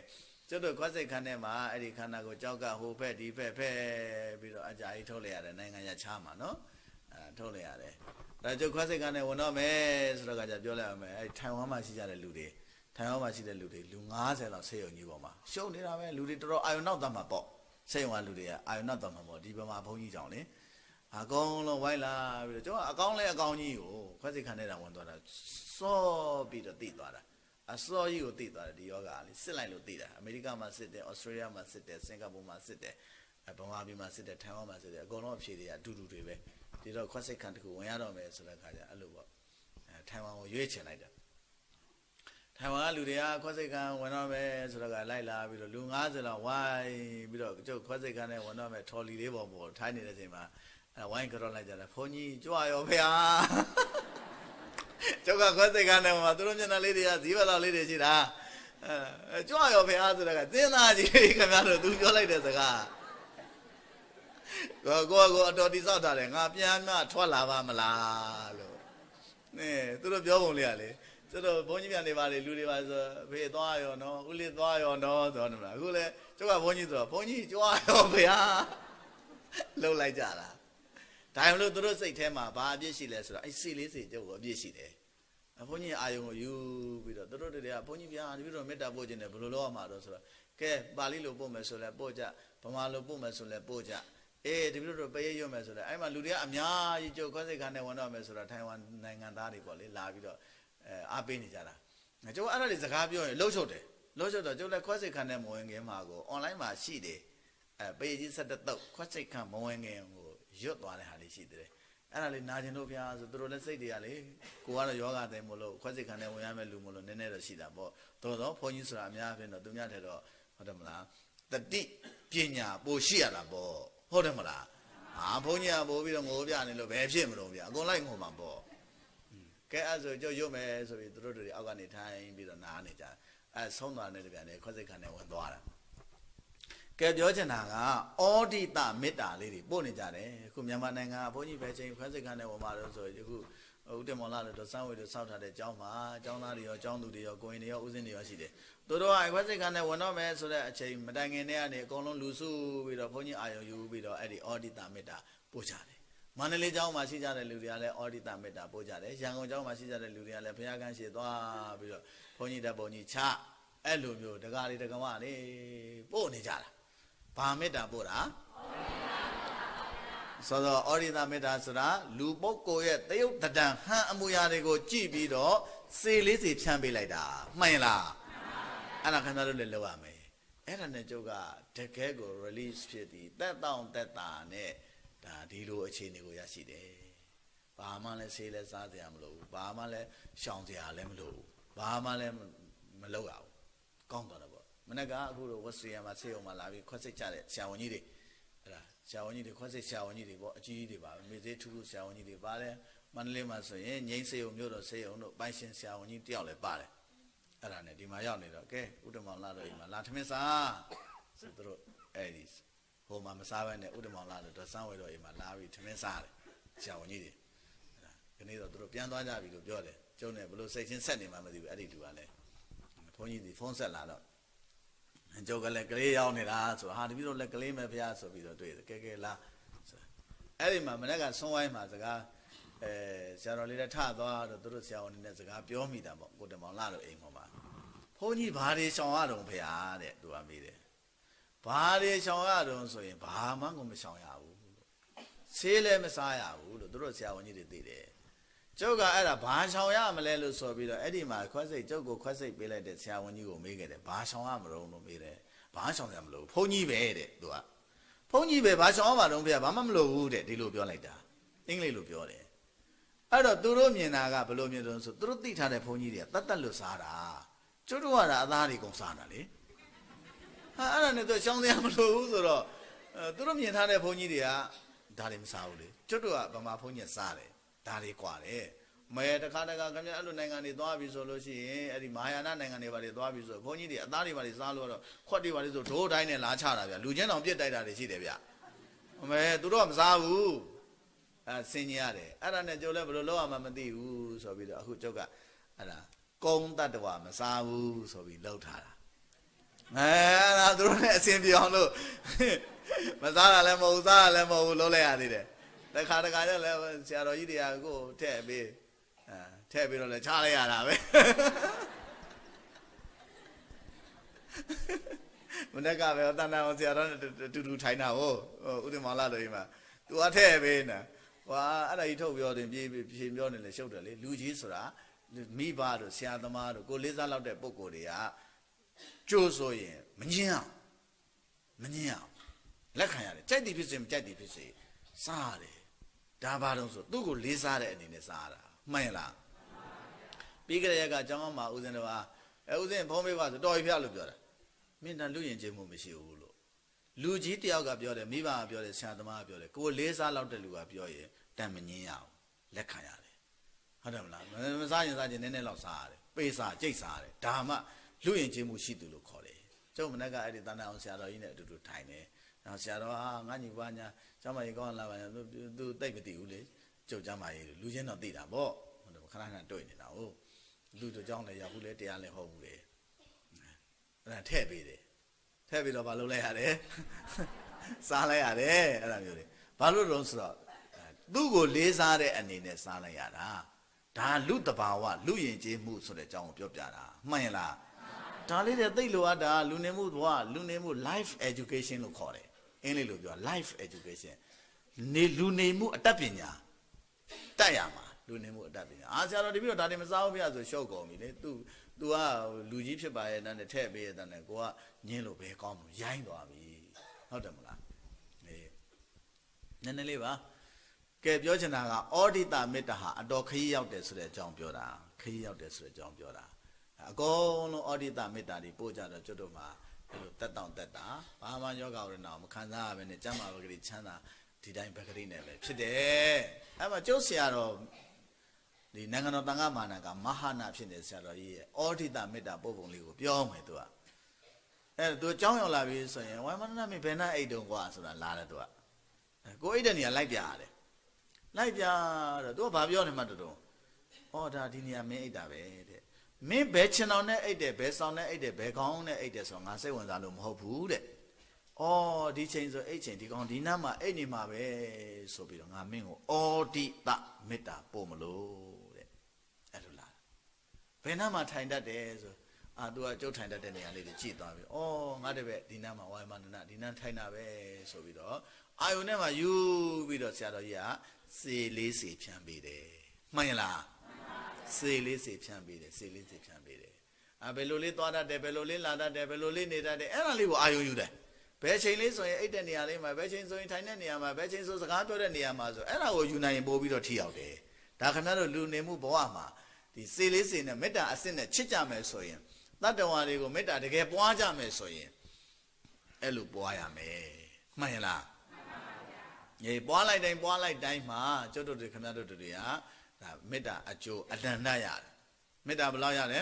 ကျွတ်တို့ခွက်စိတ်ခန်းထဲမှာအဲ့ဒီခန္ဓာကိုကြောက်ကဟိုဖက်ဒီဖက်ဖက်ပြီးတော့အကြာကြီးထုတ်လိုက်ရတယ်နိုင်ငံရချားမှာနော် ထုတ်လိုက်ရတယ်ဒါကျွတ်ခွက်စိတ်ခန်းထဲဝင်တော့မယ်ဆိုတော့ကကြပြောလိုက်ရမယ်အဲ့ထိုင်ဝမ်မှာရှိကြတဲ့လူတွေထိုင်ဝမ်မှာရှိတဲ့လူတွေလူ90လောက်ဆေးရုံကြီးပေါ်မှာရှုံနေတာပဲလူတွေတော်တော်အာယုံနောက်သားမှာပေါ့ဆေးရုံကလူတွေကအာယုံနောက်သားမှာပေါ့ဒီဘက်မှာဘုန်းကြီးကြောင့်လေအကောင်လုံးဝိုင်းလာပြီးတော့ကျွန်တော်အကောင်လဲအကောင်ကြီးကိုခွက်စိတ်ခန်းထဲတာဝင်သွားတာစောပြီးတော့တိသွားတာအစောကြီးကိုသိသွားတယ်ဒီယောဂါလေးစစ်လိုက်လို့သိတာအမေရိကမှာစစ်တယ်ဩစတြေးလျမှာစစ်တယ်စင်ကာပူမှာစစ်တယ်ဗမာပြည်မှာစစ်တယ်ထိုင်ဝမ်မှာစစ်တယ်အကုန်လုံးအဖြေတွေကအတူတူတွေပဲ ဒီတော့ခွက်စိတ်ခံတစ်ခုဝင်ရတော့မယ်ဆိုတဲ့ခါကျအဲ့လိုပေါ့အဲထိုင်ဝမ်ကိုရွေးချယ်လိုက်တယ်ထိုင်ဝမ်ကလူတွေကခွက်စိတ်ခံဝင်တော့မယ်ဆိုတော့ကလိုက်လာပြီးတော့လူ90လောက်ဝိုင်းပြီးတော့ကျုပ်ခွက်စိတ်ခံနဲ့ဝင်တော့မယ်ထော်လီလေးပေါ်ပေါ်ထိုင်းနေတဲ့အချိန်မှာအဲဝိုင်းကြောက်လိုက်ကြတယ်ဘုန်းကြီးကြွရောဖေဟာကျောက်ကခွဲစိတ်ကနဲ့မှာသူတို့မျက်နှာလေးတွေကဇီးဘက်လောက်လေးတွေရှိတာအဲကြွရောဖေအားဆိုတော့ကသင်္သာကြီးခင်ဗျားတို့သူပြောလိုက်တဲ့စကား ကိုကိုကိုအတော်တိဆောက်တာလေငါပြန်မှထွက်လာပါမလားလို့နဲသူတို့ပြောပုံလေးကလေသူတို့ဘုန်းကြီးပြန်နေပါလေလူတွေပါဆိုဖေးသွားရောနော်ဦးလေးသွားရောနော်ဆိုတော့မလားအခုလေကျောက်ကဘုန်းကြီးဆိုတော့ဘုန်းကြီးကြွရောဖေအားလှုပ်လိုက်ကြတာဒါမှမဟုတ်သူတို့စိတ်ထဲမှာဘာအပြစ်ရှိလဲဆိုတော့အဲ့စိတ်လေးစိတ်ကျုပ်ကိုအပြစ်ရှိတယ်ဘုန်းကြီးအာယုံကိုယူပြီးတော့သူတို့တွေကဘုန်းကြီးဗျာဒီပြီးတော့မေတ္တာပို့ခြင်းတယ်ဘယ်လိုလုပ်ရမှာတော့ဆိုတော့ကဲပါဠိလိုပို့မယ်ဆိုလဲပို့ကြဗမာလိုပို့မယ်ဆိုလဲပို့ကြ အေးဒီပြီးတော့ပရိတ်ရွတ်မယ်ဆိုလဲအဲ့မှာလူတွေကအများကြီးကြုတ်ခွက်စိတ်ခါနဲ့ဝန်တော့မယ်ဆိုတော့ထိုင်ဝမ်နိုင်ငံသားတွေပေါ့လေလာပြီးတော့အဲအားပေးနေကြတာကျုပ်အဲ့ဒါတွေစကားပြောရင်လှုပ်ရှုပ်တယ်လှုပ်ရှုပ်တော့ကျုပ်လည်းခွက်စိတ်ခါနဲ့မဝင်ခင်မှာကို online မှာရှိတယ်အဲပရိတ်ကြီးဆက်တက်တော့ခွက်စိတ်ခါမဝင်ခင်ကိုရွတ်သွားတဲ့ဟာလေးရှိတယ်အဲ့ဒါလေးနာကျင်လို့ဖျားဆိုသူတို့လည်းစိတ်တွေကလေကိုကတော့ယောဂတိုင်မလို့ခွက်စိတ်ခံနဲ့ဝင်ရမယ်လူမလို့နည်းနည်းတော့ရှိတာပေါ့တော်တော်ဘုန်းကြီးဆိုတာအများအပြားတော့သူများတဲ့တော့ဟုတ်တယ်မလားတတိပညာပိုရှိရတာပေါ့ ဟုတ်တယ်မလားဟာဘုန်းကြီးကပို့ပြီးတော့ငိုပြနေလို့ဘယ်ဖြစ်မလို့ဗျာအကုန်လိုက်ငိုမှာပေါ့ကဲအဲ့ဆိုကြောက်ရွတ်မယ်ဆိုပြီးသူတို့တွေအောက်ကနေထိုင်ပြီးတော့နားနေကြအဲဆုံးသွားတဲ့ပြန်လေခွက်စိတ်ခံနဲ့ဝင်သွားတာကဲပြောချင်တာကဩဒိတမေတ္တာလေးတွေပို့နေကြတယ်ခုမြန်မာနိုင်ငံကဘုန်းကြီးပဲချင်းခွဲစိတ်ခံနဲ့ဝင်มาတော့ဆိုအခု ဦးတင်မောင်လာတို့စမ်းဝေတို့စောက်ထားတဲ့ကျောင်းမှာကျောင်းသားတွေရောကျောင်းသူတွေရောကိုရင်တွေရောဦးစင်းတွေရောရှိတယ်သူတို့ကခွဲစိတ်ခံနဲ့ဝင်တော့မယ်ဆိုတဲ့အချိန်မတိုင်ခင်တည်းကနေအကုန်လုံးလူစုပြီးတော့ဘုန်းကြီးအာရုံယူပြီးတော့အဲ့ဒီဩဒိတမေတ္တာပို့ကြတယ်မန္တလေးကျောင်းမှာရှိကြတဲ့လူတွေကလည်းဩဒိတမေတ္တာပို့ကြတယ်ရန်ကုန်ကျောင်းမှာရှိကြတဲ့လူတွေကလည်းဘုရားကန်းရှိသွားပြီးတော့ဘုန်းကြီးတက်ဘုန်းကြီးချအဲ့လိုမျိုးတကားလေးတကမလေးပို့နေကြတာဘာမေတ္တာပို့တာ ဆိုတော့ဩရိတမေတ္တာဆိုတာလူပုဂ္ဂိုလ်ရဲ့တယုတ်တဒံဟန်အမူအရာတွေကိုကြည့်ပြီးတော့စေလေးစီဖြန့်ပေးလိုက်တာမှန်လားအဲ့ဒါခင်ဗျားတို့လည်းလုပ်ရမယ်အဲ့ဒါနဲ့ကျုပ်ကတကယ်ကို release ဖြစ်ပြီးတက်တောင့်တက်တာနဲ့ဒါဒီလိုအခြေအနေကိုရရှိတယ်ဘာမှလည်းဆေးလည်းစားစရာမလိုဘူးဘာမှလည်းရှောင်စရာလည်းမလိုဘူးဘာမှလည်းမလုပ်ရဘူးကောင်းသွားတယ်ပေါ့မနေ့ကအခုလိုဝက်စရီယာမှာဆေးရုံမှာလာပြီးခွက်စိတ်ကြတဲ့ဆရာဝန်ကြီးတွေအဲ့ဒါ ဆရာဝန်ကြီးတွေခွက်စိတ်ဆရာဝန်ကြီးတွေပေါ့အကြီးကြီးတွေပါမေသေးထူးထူးဆရာဝန်ကြီးတွေပါတယ်မန္တလေးမှာဆိုရင်ငိမ့်ဆေးရုံမြို့တော်ဆေးရုံတို့ပိုင်ရှင်ဆရာဝန်ကြီးတယောက်လည်းပါတယ်အဲ့ဒါနဲ့ဒီမှာရောက်နေတော့ကဲဥဒ္ဓမောင်လာတော့ဒီမှာလာထမင်းစားဆိုသူတို့အဲ့ဒီဟိုမှာမစားဘဲနဲ့ဥဒ္ဓမောင်လာတော့စမ်းဝဲတော့အိမ်မှာလာပြီးထမင်းစားတယ်ဆရာဝန်ကြီးတွေအဲ့ဒါဒီနေ့တော့သူတို့ပြန်သွားကြပြီလို့ပြောတယ်ကျုံးတယ်ဘလို့စိတ်ချင်းဆက်နေမှမသိဘူးအဲ့ဒီလူကလည်းဘုန်းကြီးဒီဖုန်းဆက်လာတော့ ကျုပ်ကလည်းကလေးရောက်နေတာဆိုဟာတပည့်တော်လည်းကလေးမယ်ဖះဆိုပြီးတော့တွေ့တယ်ကဲကဲလားအဲ့ဒီမှာမနေ့ကဆွန်ဝိုင်းမှာစကားအဲဆရာတော်လေးလည်းထသွားတော့သူတို့ဆရာဝန်နဲ့စကားပြောမိတာပေါ့ကိုတမောင်လာလို့အိမ်ပေါ်မှာဘုန်းကြီးဘာတွေရှောင်ရတော့ဖះတဲ့သူကမေးတယ်ဘာတွေရှောင်ရတော့ဆိုရင်ဘာမှကိုမရှောင်ရဘူးဆေးလည်းမစားရဘူးလို့သူတို့ဆရာဝန်ကြီးတွေသိတယ် ကျုပ်ကအဲ့ဒါဘာရှောင်ရမလဲလို့ဆိုပြီးတော့အဲ့ဒီမှာခွက်စိတ်ကျုပ်ကိုခွက်စိတ်ပေးလိုက်တဲ့ဆရာဝန်ကြီးကိုမေးခဲ့တယ်ဘာရှောင်ရမလို့လို့မေးတယ်ဘာရှောင်ရမလို့ဘုန်းကြီးပဲတဲ့သူကဘုန်းကြီးပဲဘာရှောင်ရမှာတော့ဖေဘာမှမလို့ဘူးတဲ့ဒီလိုပြောလိုက်တာအင်္ဂလိပ်လိုပြောတယ်အဲ့တော့သူတို့မြင်တာကဘယ်လိုမြင်လို့ဆိုသူတို့သိထားတဲ့ဘုန်းကြီးတွေကတတ်တတ်လို့စားတာကျုပ်တို့ကဒါအသားတွေကုန်စားတာလေဟာအဲ့ဒါနဲ့သူရှောင်ရမလို့ဘူးဆိုတော့အဲသူတို့မြင်ထားတဲ့ဘုန်းကြီးတွေကဒါတွေမစားဘူးလေကျုပ်တို့ကဗမာဘုန်းကြီးစားတယ် ဒါတွေကွာတယ်မဲတခါတခါခင်ဗျအဲ့လိုနိုင်ငံတွေသွားပြီဆိုလို့ရှိရင်အဲ့ဒီမာယာနာနိုင်ငံတွေဘာတွေသွားပြီဆိုဘုန်းကြီးတွေအသားတွေဘာတွေစားလို့တော့ခွက်တွေဘာတွေဆိုဒိုးတိုင်းနဲ့လာချတာဗျလူချင်းတော်ပြစ်တိုက်တာတွေရှိတယ်ဗျအမဲသူတို့ကမစားဘူးအဲဆင်းကြီးရတယ်အဲ့ဒါနဲ့ကျုပ်လည်းဘယ်လိုလုပ်ရမှမသိဘူးဆိုပြီးတော့အခုကျုပ်ကအဲ့ဒါကုံတတ္တဝမစားဘူးဆိုပြီးလှုပ်ထားတာအဲအဲ့ဒါသူတို့နဲ့အဆင်ပြေအောင်လို့မစားတာလည်းမဟုတ်စားတာလည်းမဟုတ်လို့လဲရသေးတယ် တခါတခါကျလည်းဆရာတော်ကြီးတွေကကိုယ်ထည့်ပေးအဲထည့်ပြီးတော့လည်းချလိုက်ရတာပဲမနေ့ကပဲတန်တန်အောင်ဆရာတော်နဲ့တူတူထိုင်တာဟိုဥဒိမောင်လာတို့အိမ်မှာ तू အထည့်ပေးနေဟွာအဲ့ဒါကြီးထုတ်ပြောတယ်ပြေးပြေးပြောနေလေရှုပ်တယ်လေလူကြီးဆိုတာမိဘတို့ဆရာသမားတို့ကိုလေးစားလောက်တဲ့ပုံကိုယ်တွေကကြိုးဆိုရင်မငင်းအောင်မငင်းအောင်လက်ခံရတယ်ကြိုက်တယ်ဖြစ်စေမကြိုက်တယ်ဖြစ်စေစားရတယ် ဒါဘာလို့ဆိုသူ့ကိုလေးစားတဲ့အနေနဲ့စားတာမှန်လားပြီးကြတဲ့ရက်ကကျောင်းမှာဦးဇင်းတော်ကအဲဦးဇင်းဖုံးပေးပါဆိုတော်ပြီဖျလို့ပြောတာမင်းတန်လူရင်ချင်းမှုမရှိဘူးလို့လူကြီးတယောက်ကပြောတယ်မိဘကပြောတယ်ဆရာသမားကပြောတယ်ကိုလေးစားလောက်တဲ့လူကပြောရင်တန်မငင်းရအောင်လက်ခံရတယ်ဟုတ်တယ်မလားမစားရင်စားရင်နည်းနည်းလောက်စားရတယ်ပေးစားကြိတ်စားရတယ်ဒါမှလူရင်ချင်းမှုရှိသူလို့ခေါ်တယ်ကျုပ်မနက်ကအဲ့ဒီတန်တန်အောင်ဆရာတော်ကြီးနဲ့အတူတူထိုင်တယ်နောက်ဆရာတော်ဟာငါညီပွားညာ ကျမကြီးကောင်းလာပါရဲ့သူသူတိတ်မသိဘူးလေကျုပ်ကျမကြီးလူချင်းတော့သိတာပေါ့ဟုတ်တယ်ခဏခဏတွေ့နေတာဟုတ်လူတို့ကြောင်းလည်းရောက်ဘူးလေတရားလည်းဟုတ်ဘူးလေအဲ့ဒါထည့်ပေးတယ်ထည့်ပြီးတော့မလုပ်လိုက်ရတယ်စားလိုက်ရတယ်အဲ့ဒါမျိုးတွေဘာလို့တော့ဆိုတော့သူ့ကိုလေးစားတဲ့အနေနဲ့စားလိုက်ရတာဒါလူတဘာဝလူယဉ်ကျေးမှုဆိုတဲ့အကြောင်းကိုပြောပြတာမှန်ရလားဒါလေးတွေသိလို့အပ်တာလူနေမှုဘဝလူနေမှု life education လို့ခေါ်တယ် အင်္ဂလိပ်လိုပြော life education နေလူနေမှုအတတ်ပညာတက်ရမှာလူနေမှုအတတ်ပညာအာဆရာတော်တပည့်တော်ဒါတွေမစားဘူးဗျာဆိုရှော့ကုန်ပြီလေ तू तू ကလူကြီးဖြစ်ပါရဲ့တန်းနဲ့ထည့်ပေးရဲ့တန်းနဲ့ကိုကညင်းလို့ပဲကောင်းလို့ရိုင်းသွားပြီဟုတ်တယ်မလားအေးနည်းနည်းလေးပါကဲပြောချင်တာကအောဒိတမေတ္တာဟာအတော်ခရီးရောက်တယ်ဆိုတဲ့အကြောင်းပြောတာခရီးရောက်တယ်ဆိုတဲ့အကြောင်းပြောတာအကုန်လုံးအောဒိတမေတ္တာတွေပို့ကြတော့ကျွတ်တို့မှာအဲ့ လိုတက်တောင့်တက်တာဘာမှယောဂဝရဏမခံစားရဘဲနဲ့ကျမ်းမာပဂရိချမ်းသာဒီတိုင်းပဂရိနဲ့ပဲဖြစ်တယ်အဲ့မှာကျုပ်ဆရာတော်ဒီနိုင်ငံတော်တန်ခါမာနကမဟာနာဖြစ်နေဆရာတော်ကြီးရဲ့အောဒိတမေတ္တာပို့ပုံလေးကိုပြောမယ်သူကအဲ့သူအကြောင်းရောက်လာပြီဆိုရင်ဝိုင်းမနမင်းဘယ်နှအိတ်တုံကွာဆိုတာလာတယ်သူကကိုအိတ်တဲ့နေရာလိုက်ပြရတယ်လိုက်ပြတော့သူကဘာပြောနေမှတူတူဩဒါဒီနေရာမင်းအိတ်တာပဲတဲ့ မင်းဘယ်ချင်တော်နဲ့အိတ်တယ်ဘယ်ဆောင်နဲ့အိတ်တယ်ဘယ်ကောင်းနဲ့အိတ်တယ်ဆိုတော့ငါစိတ်ဝင်စားလို့မဟုတ်ဘူးတဲ့ဩဒီချိန်ဆိုအိတ်ချိန်ဒီကောင်ဒီနားမှာအိတ်နေမှာပဲဆိုပြီးတော့ငါမင်းကိုဩတိတမေတ္တာပို့မလို့တဲ့အဲ့လိုလားဘယ်နားမှာထိုင်တတ်တယ်ဆိုအာသူကကြုတ်ထိုင်တတ်တဲ့နေရာလေးတွေကြည့်သွားပြီဩငါတပည့်ဒီနားမှာဝိုင်းမနနာဒီနားထိုင်တာပဲဆိုပြီးတော့အာယုန်ထဲမှာယူပြီးတော့ဆရာတော်ကြီးကစေလေးစေဖြန်းပေးတယ်မှန်ရလား စေလေးစေဖြန်းပေးတယ်စေလေးစေဖြန်းပေးတယ်အာဘယ်လိုလေးသွားတတ်တယ်ဘယ်လိုလေးလာတတ်တယ်ဘယ်လိုလေးနေတတ်တယ်အဲ့ဒါလေးကိုအာယုန်ယူတယ်ဘယ်ချိန်လေးဆိုရင်အိတ်တဲ့နေရာလေးမှာဘယ်ချိန်ဆိုရင်ထိုင်တဲ့နေရာမှာဘယ်ချိန်ဆိုစကားပြောတဲ့နေရာမှာဆိုအဲ့ဒါကိုယူနိုင်ရင်ပို့ပြီးတော့ထိရောက်တယ်ဒါခင်ဗျားတို့လူနေမှုဘဝမှာဒီစေလေးစေနဲ့မေတ္တာအစစ်နဲ့ချစ်ကြမယ်ဆိုရင်တတ္တဝါတွေကိုမေတ္တာတကယ်ပွားကြမယ်ဆိုရင်အဲ့လိုပွားရမယ်မှန်ရလားအေးပွားလိုက်တိုင်းပွားလိုက်တိုင်းမှာကျွတ်တို့တွေခင်ဗျားတို့တွေက ဒါမေတ္တာအကျိုးအတန်တရတယ်မေတ္တာဘယ်လောက်ရလဲ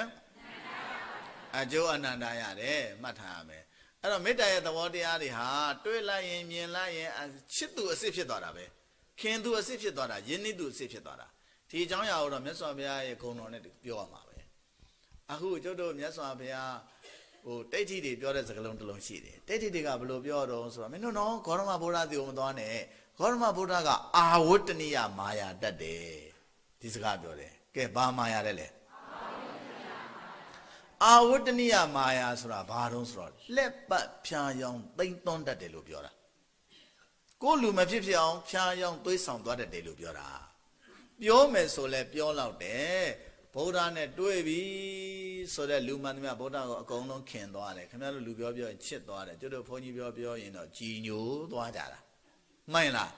အကျိုးအနန္တရတယ်မှတ်ထားရမယ်အဲ့တော့မေတ္တာရဲ့သဘောတရားတွေဟာတွေးလိုက်ရင်မြင်လိုက်ရင်ချစ်သူအစစ်ဖြစ်သွားတာပဲခင်သူအစစ်ဖြစ်သွားတာယဉ်နိသူအစစ်ဖြစ်သွားတာဒီအကြောင်းအရာကိုတော့မြတ်စွာဘုရားရဲ့ဂုဏ်တော်နဲ့ပြောရမှာပဲအခုကျွတ်တို့မြတ်စွာဘုရားဟိုတိဋ္ဌိတွေပြောတဲ့စကားလုံးတစ်လုံးရှိတယ်တိဋ္ဌိတွေကဘယ်လိုပြောတော့ဆိုတော့မင်းတို့နော်ဂေါရမဗုဒ္ဓတီကိုမသွားနဲ့ဂေါရမဗုဒ္ဓကအာဝတ္တနိယမာယာတတ်တယ် ဒီစကားပြောတယ်ကဲဘာမာယာလဲလဲအာဝတ္တနိယမာယာဆိုတာဘာတုံးဆိုတော့လက်ပတ်ဖြာယောင်သိမ့်သွန်းတတ်တယ်လို့ပြောတာကိုလူမဖြစ်ဖြစ်အောင်ဖြာယောင်သွေးဆောင်သွားတတ်တယ်လို့ပြောတာပြောမယ်ဆိုလဲပြောတော့တယ်ဗုဒ္ဓနဲ့တွေ့ပြီဆိုတဲ့လူမှန်သမျှဗုဒ္ဓကိုအကုန်လုံးခင်သွားတယ်ခင်ဗျားတို့လူပြောပြောရင်ချစ်သွားတယ်ကျွတ်တို့ဘုန်းကြီးပြောပြောရင်တော့ကြည်ညိုသွားကြတာမှန်လား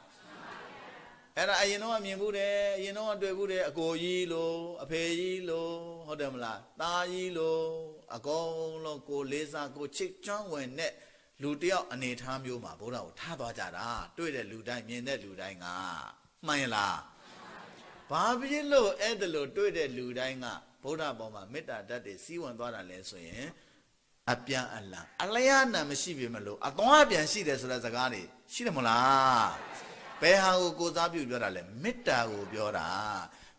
အဲ့ဒါအရင်တော့မြင်ဘူးတယ်အရင်တော့တွေ့ဘူးတယ်အကိုကြီးလို့အဖေကြီးလို့ဟုတ်တယ်မလားသားကြီးလို့အကုန်လုံးကိုလေးစားကိုချစ်ကျွမ်းဝင်တဲ့လူတယောက်အနေထားမျိုးမှာဗုဒ္ဓကိုထားသွားကြတာတွေ့တဲ့လူတိုင်းမြင်တဲ့လူတိုင်းကမှန်လားဘာဖြစ်လို့အဲ့ဒါလို့တွေ့တဲ့လူတိုင်းကဗုဒ္ဓဘောမှာမေတ္တာဓာတ်တွေစီးဝင်သွားတာလဲဆိုရင်အပြန်အလှန်အလျားနာမရှိပြီမလို့အသွားအပြန်ရှိတယ်ဆိုတဲ့စကားတွေရှိတယ်မလား ဘယ်ဟာကိုကိုစားပြုပြောတာလဲမေတ္တာကိုပြောတာ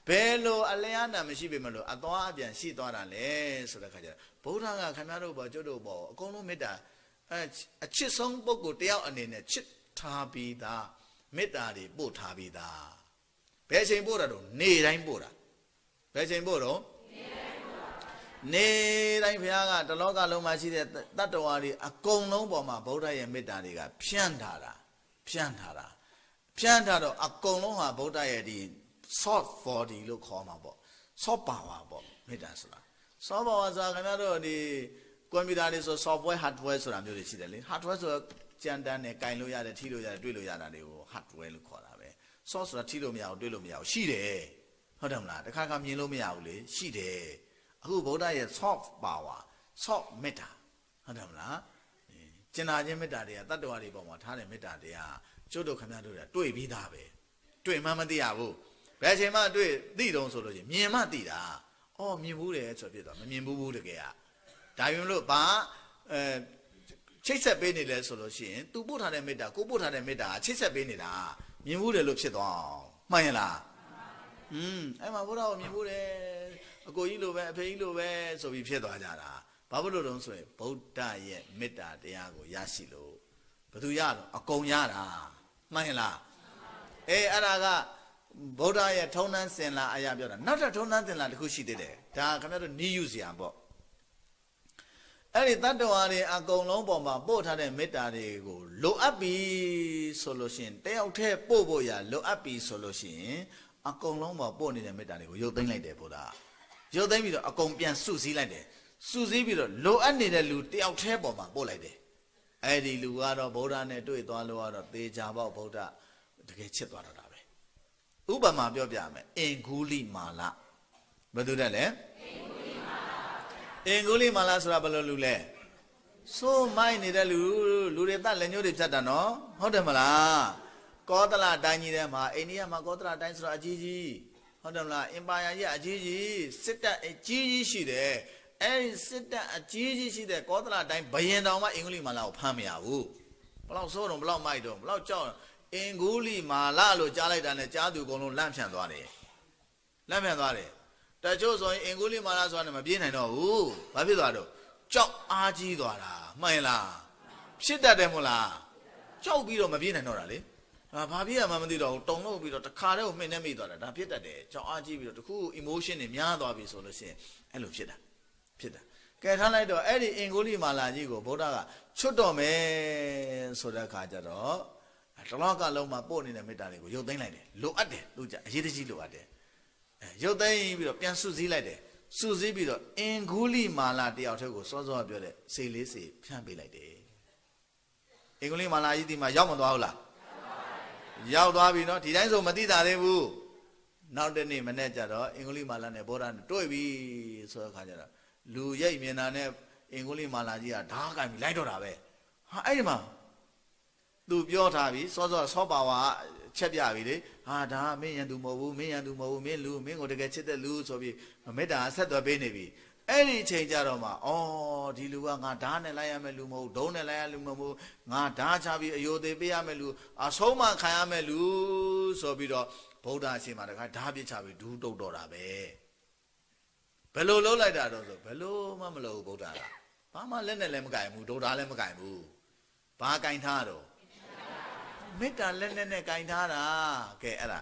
ဘယ်လိုအလျားနာမရှိပြီမလို့အသွားအပြန်ရှိသွားတာလဲဆိုတဲ့ခါကျတော့ဗုဒ္ဓကခင်ဗျားတို့ဘောကျွတ်တို့ဘောအကုန်လုံးမေတ္တာအအချစ်ဆုံးပုဂ္ဂိုလ်တယောက်အနေနဲ့ချစ်ထားပြီးသားမေတ္တာတွေပို့ထားပြီးသားဘယ်ချိန်ပို့တာတော့နေတိုင်းပို့တာဘယ်ချိန်ပို့တော့နေတိုင်းဘုရားကတလောကလုံးမှာရှိတဲ့တတ္တဝါတွေအကုန်လုံးပေါ်မှာဗုဒ္ဓရဲ့မေတ္တာတွေကဖြန့်ထားတာဖြန့်ထားတာ ဖြန့်ထားတော့အကုန်လုံးဟာဗုဒ္ဓရဲ့ဒီ soft body လို့ခေါ်မှာပေါ့ soft power ပေါ့မေတ္တာဆိုတာ soft power ဆိုတာခင်ဗျားတို့ဒီကွန်ပျူတာတွေဆို software hardware ဆိုတာမျိုးတွေရှိတယ်လေ hardware ဆိုတော့ကြံတန်းနဲ့ကင်လို့ရတယ်ထိလို့ရတယ်တွေ့လို့ရတာတွေကို hardware လို့ခေါ်တာပဲ soft ဆိုတာထိလို့မရဘူးတွေ့လို့မရဘူးရှိတယ်ဟုတ်တယ်မလားတခါခါမြင်လို့မရဘူးလေရှိတယ်အခုဗုဒ္ဓရဲ့ soft power soft မေတ္တာဟုတ်တယ်မလားကျင်နာခြင်းမေတ္တာတွေကတတ္တဝါတွေပေါ်မှာထားတဲ့မေတ္တာတရား ကျွတ်တို့ခင်ဗျားတို့ကတွေ့ပြီးသားပဲတွေ့မှမသိရဘူးဘယ်ချိန်မှတွေ့သိတုံးဆိုလို့ချင်းမြင်မှသိတာအော်မြင်ဘူးတယ်ဆိုဖြစ်သွားမမြင်ဘူးဘူးတကယ်ကဒါရင်လို့ဘာအဲချိတ်ဆက်ပေးနေလဲဆိုလို့ရှိရင် तू ပို့ထားတဲ့မေတ္တာကိုပို့ထားတဲ့မေတ္တာချိတ်ဆက်ပေးနေတာမြင်ဘူးတယ်လို့ဖြစ်သွားအောင်မှန်ရလားอืมအဲ့မှာဘုရားကိုမြင်ဘူးတယ်အကိုကြီးလိုပဲအဖေကြီးလိုပဲဆိုပြီးဖြစ်သွားကြတာဘာဖြစ်လို့တုံးဆိုရင်ဗုဒ္ဓရဲ့မေတ္တာတရားကိုရရှိလို့ဘယ်သူရတော့အကုန်ရတာ မှန်လားအေးအဲ့ဒါကဟဗုဒ္ဓရဲ့ထုံးတန်းစင်လာအရာပြောတာနောက်ထပ်ထုံးတန်းစင်လာတစ်ခုရှိသေးတယ်ဒါခင်ဗျားတို့နီးယူစရာပေါ့အဲ့ဒီတတ္တဝါတွေအကုန်လုံးပေါ်မှာပို့ထားတဲ့မေတ္တာတွေကိုလိုအပ်ပြီဆိုလို့ရှိရင်တယောက်တည်းပို့ဖို့ရလိုအပ်ပြီဆိုလို့ရှိရင်အကုန်လုံးပေါ်ပို့နေတဲ့မေတ္တာတွေကိုရုပ်သိမ်းလိုက်တယ်ဘုရားရုပ်သိမ်းပြီးတော့အကုန်ပြန်စုစည်းလိုက်တယ်စုစည်းပြီးတော့လိုအပ်နေတဲ့လူတယောက်တည်းပေါ်မှာပို့လိုက်တယ် အဲ့ဒီလူကတော့ဗုဒ္ဓနဲ့တွေ့သွားလို့ကတော့သေချာပေါက်ဗုဒ္ဓတကယ်ချစ်သွားတော့တာပဲဥပမာပြောပြမယ်အင်ဂူလိမာလဘယ်သူတဲ့လဲအင်ဂူလိမာလဆိုတာဘယ်လိုလူလဲစိုးမိုက်နေတဲ့လူလူတွေတတ်လက်ညှိုးတွေဖြတ်တာနော်ဟုတ်တယ်မလားကောသလတိုင်းကြီးထဲမှာအိန္ဒိယမှာကောသလတိုင်းဆိုတာအကြီးကြီးဟုတ်တယ်မလားအင်ပါယာကြီးအကြီးကြီးစစ်တပ်အကြီးကြီးရှိတယ် အဲ့ဒီစစ်တပ်အကြီးကြီးရှိတဲ့ကောသလတိုင်းဘယင်တော်မှအင်္ဂလိပ်မာလာကိုဖမ်းမရဘူးဘလောက်စိုးတော့ဘလောက်မိုက်တော့ဘလောက်ကြောက်အင်္ဂုလိမာလာလို့ကြားလိုက်တာနဲ့ကြားသူအကုန်လုံးလန့်ဖြန့်သွားတယ်လန့်ဖြန့်သွားတယ်တချို့ဆိုရင်အင်္ဂုလိမာလာဆိုတာနဲ့မပြေးနိုင်တော့ဘူးဘာဖြစ်သွားတော့ကြောက်အားကြီးသွားတာမှန်လားဖြစ်တတ်တယ်မို့လားကြောက်ပြီးတော့မပြေးနိုင်တော့တာလေဟာဘာဖြစ်ရမှမသိတော့ဘူးတုံလို့ပြီးတော့တခါတည်းကိုမှင်နေမိသွားတာဒါဖြစ်တတ်တယ်ကြောက်အားကြီးပြီးတော့တခု emotion တွေများသွားပြီဆိုလို့ရှိရင်အဲ့လိုဖြစ်တာ ဖြစ်တာကဲထားလိုက်တော့အဲ့ဒီအင်္ဂုလိမာလာကြီးကိုဗုဒ္ဓကချွတ်တော်မယ်ဆိုတဲ့အခါကျတော့တလောကလုံးမှာပို့နေတဲ့မေတ္တာတွေကိုရုပ်သိမ်းလိုက်တယ်လိုအပ်တယ်သူကြအရေးတကြီးလိုအပ်တယ်အဲရုပ်သိမ်းပြီးတော့ပြန်စုစည်းလိုက်တယ်စုစည်းပြီးတော့အင်္ဂုလိမာလာတယောက်တည်းကိုစောစောပြောတဲ့စေလေးစေဖြန့်ပေးလိုက်တယ်အင်္ဂုလိမာလာကြီးဒီမှာရောက်မသွားဘူးလားရောက်သွားပြီနော်ဒီတိုင်းဆိုမသိတာသေးဘူးနောက်တနေ့မနေ့ကျတော့အင်္ဂုလိမာလာနဲ့ဘောဓာနဲ့တွေ့ပြီဆိုတဲ့အခါကျတော့ လူရိတ်မြင်တာနဲ့အင်္ဂုလိမာလာကြီးကဓားကင်ပြီးလိုက်တော့တာပဲဟာအဲ့ဒီမှာသူပြောထားပြီစောစောဆောပါဝါချက်ပြပြီလေဟာဒါမင်းရန်သူမဟုတ်ဘူးမင်းရန်သူမဟုတ်ဘူးမင်းလူမင်းကိုတကယ်ချစ်တဲ့လူဆိုပြီးမေတ္တာဆက်သွယ်ပေးနေပြီအဲ့ဒီအချိန်ကြတော့မှဩဒီလူကငါဓာတ်နဲ့လိုက်ရမယ်လူမဟုတ်ဒုံးနဲ့လိုက်ရလူမဟုတ်ငါဓာတ်ချပြီးအယိုသေးပေးရမယ်လူအဆုံးမခံရမယ်လူဆိုပြီးတော့ဗုဒ္ဓအရှင်မှာတခါဓာတ်ပြချပြီးဒူးတုတ်တော့တာပဲ ဘယ်လိုလုပ်လိုက်တာတော့ဆိုဘယ်လိုမှမလုပ်ဘူးဗုဒ္ဓကဘာမှလက်နဲ့လည်းမကင်ဘူးဒုံဓာတ်လည်းမကင်ဘူးဘာကင်ထားတော့မေတ္တာလက်နဲ့နဲ့ကင်ထားတာကဲအဲ့ဒါ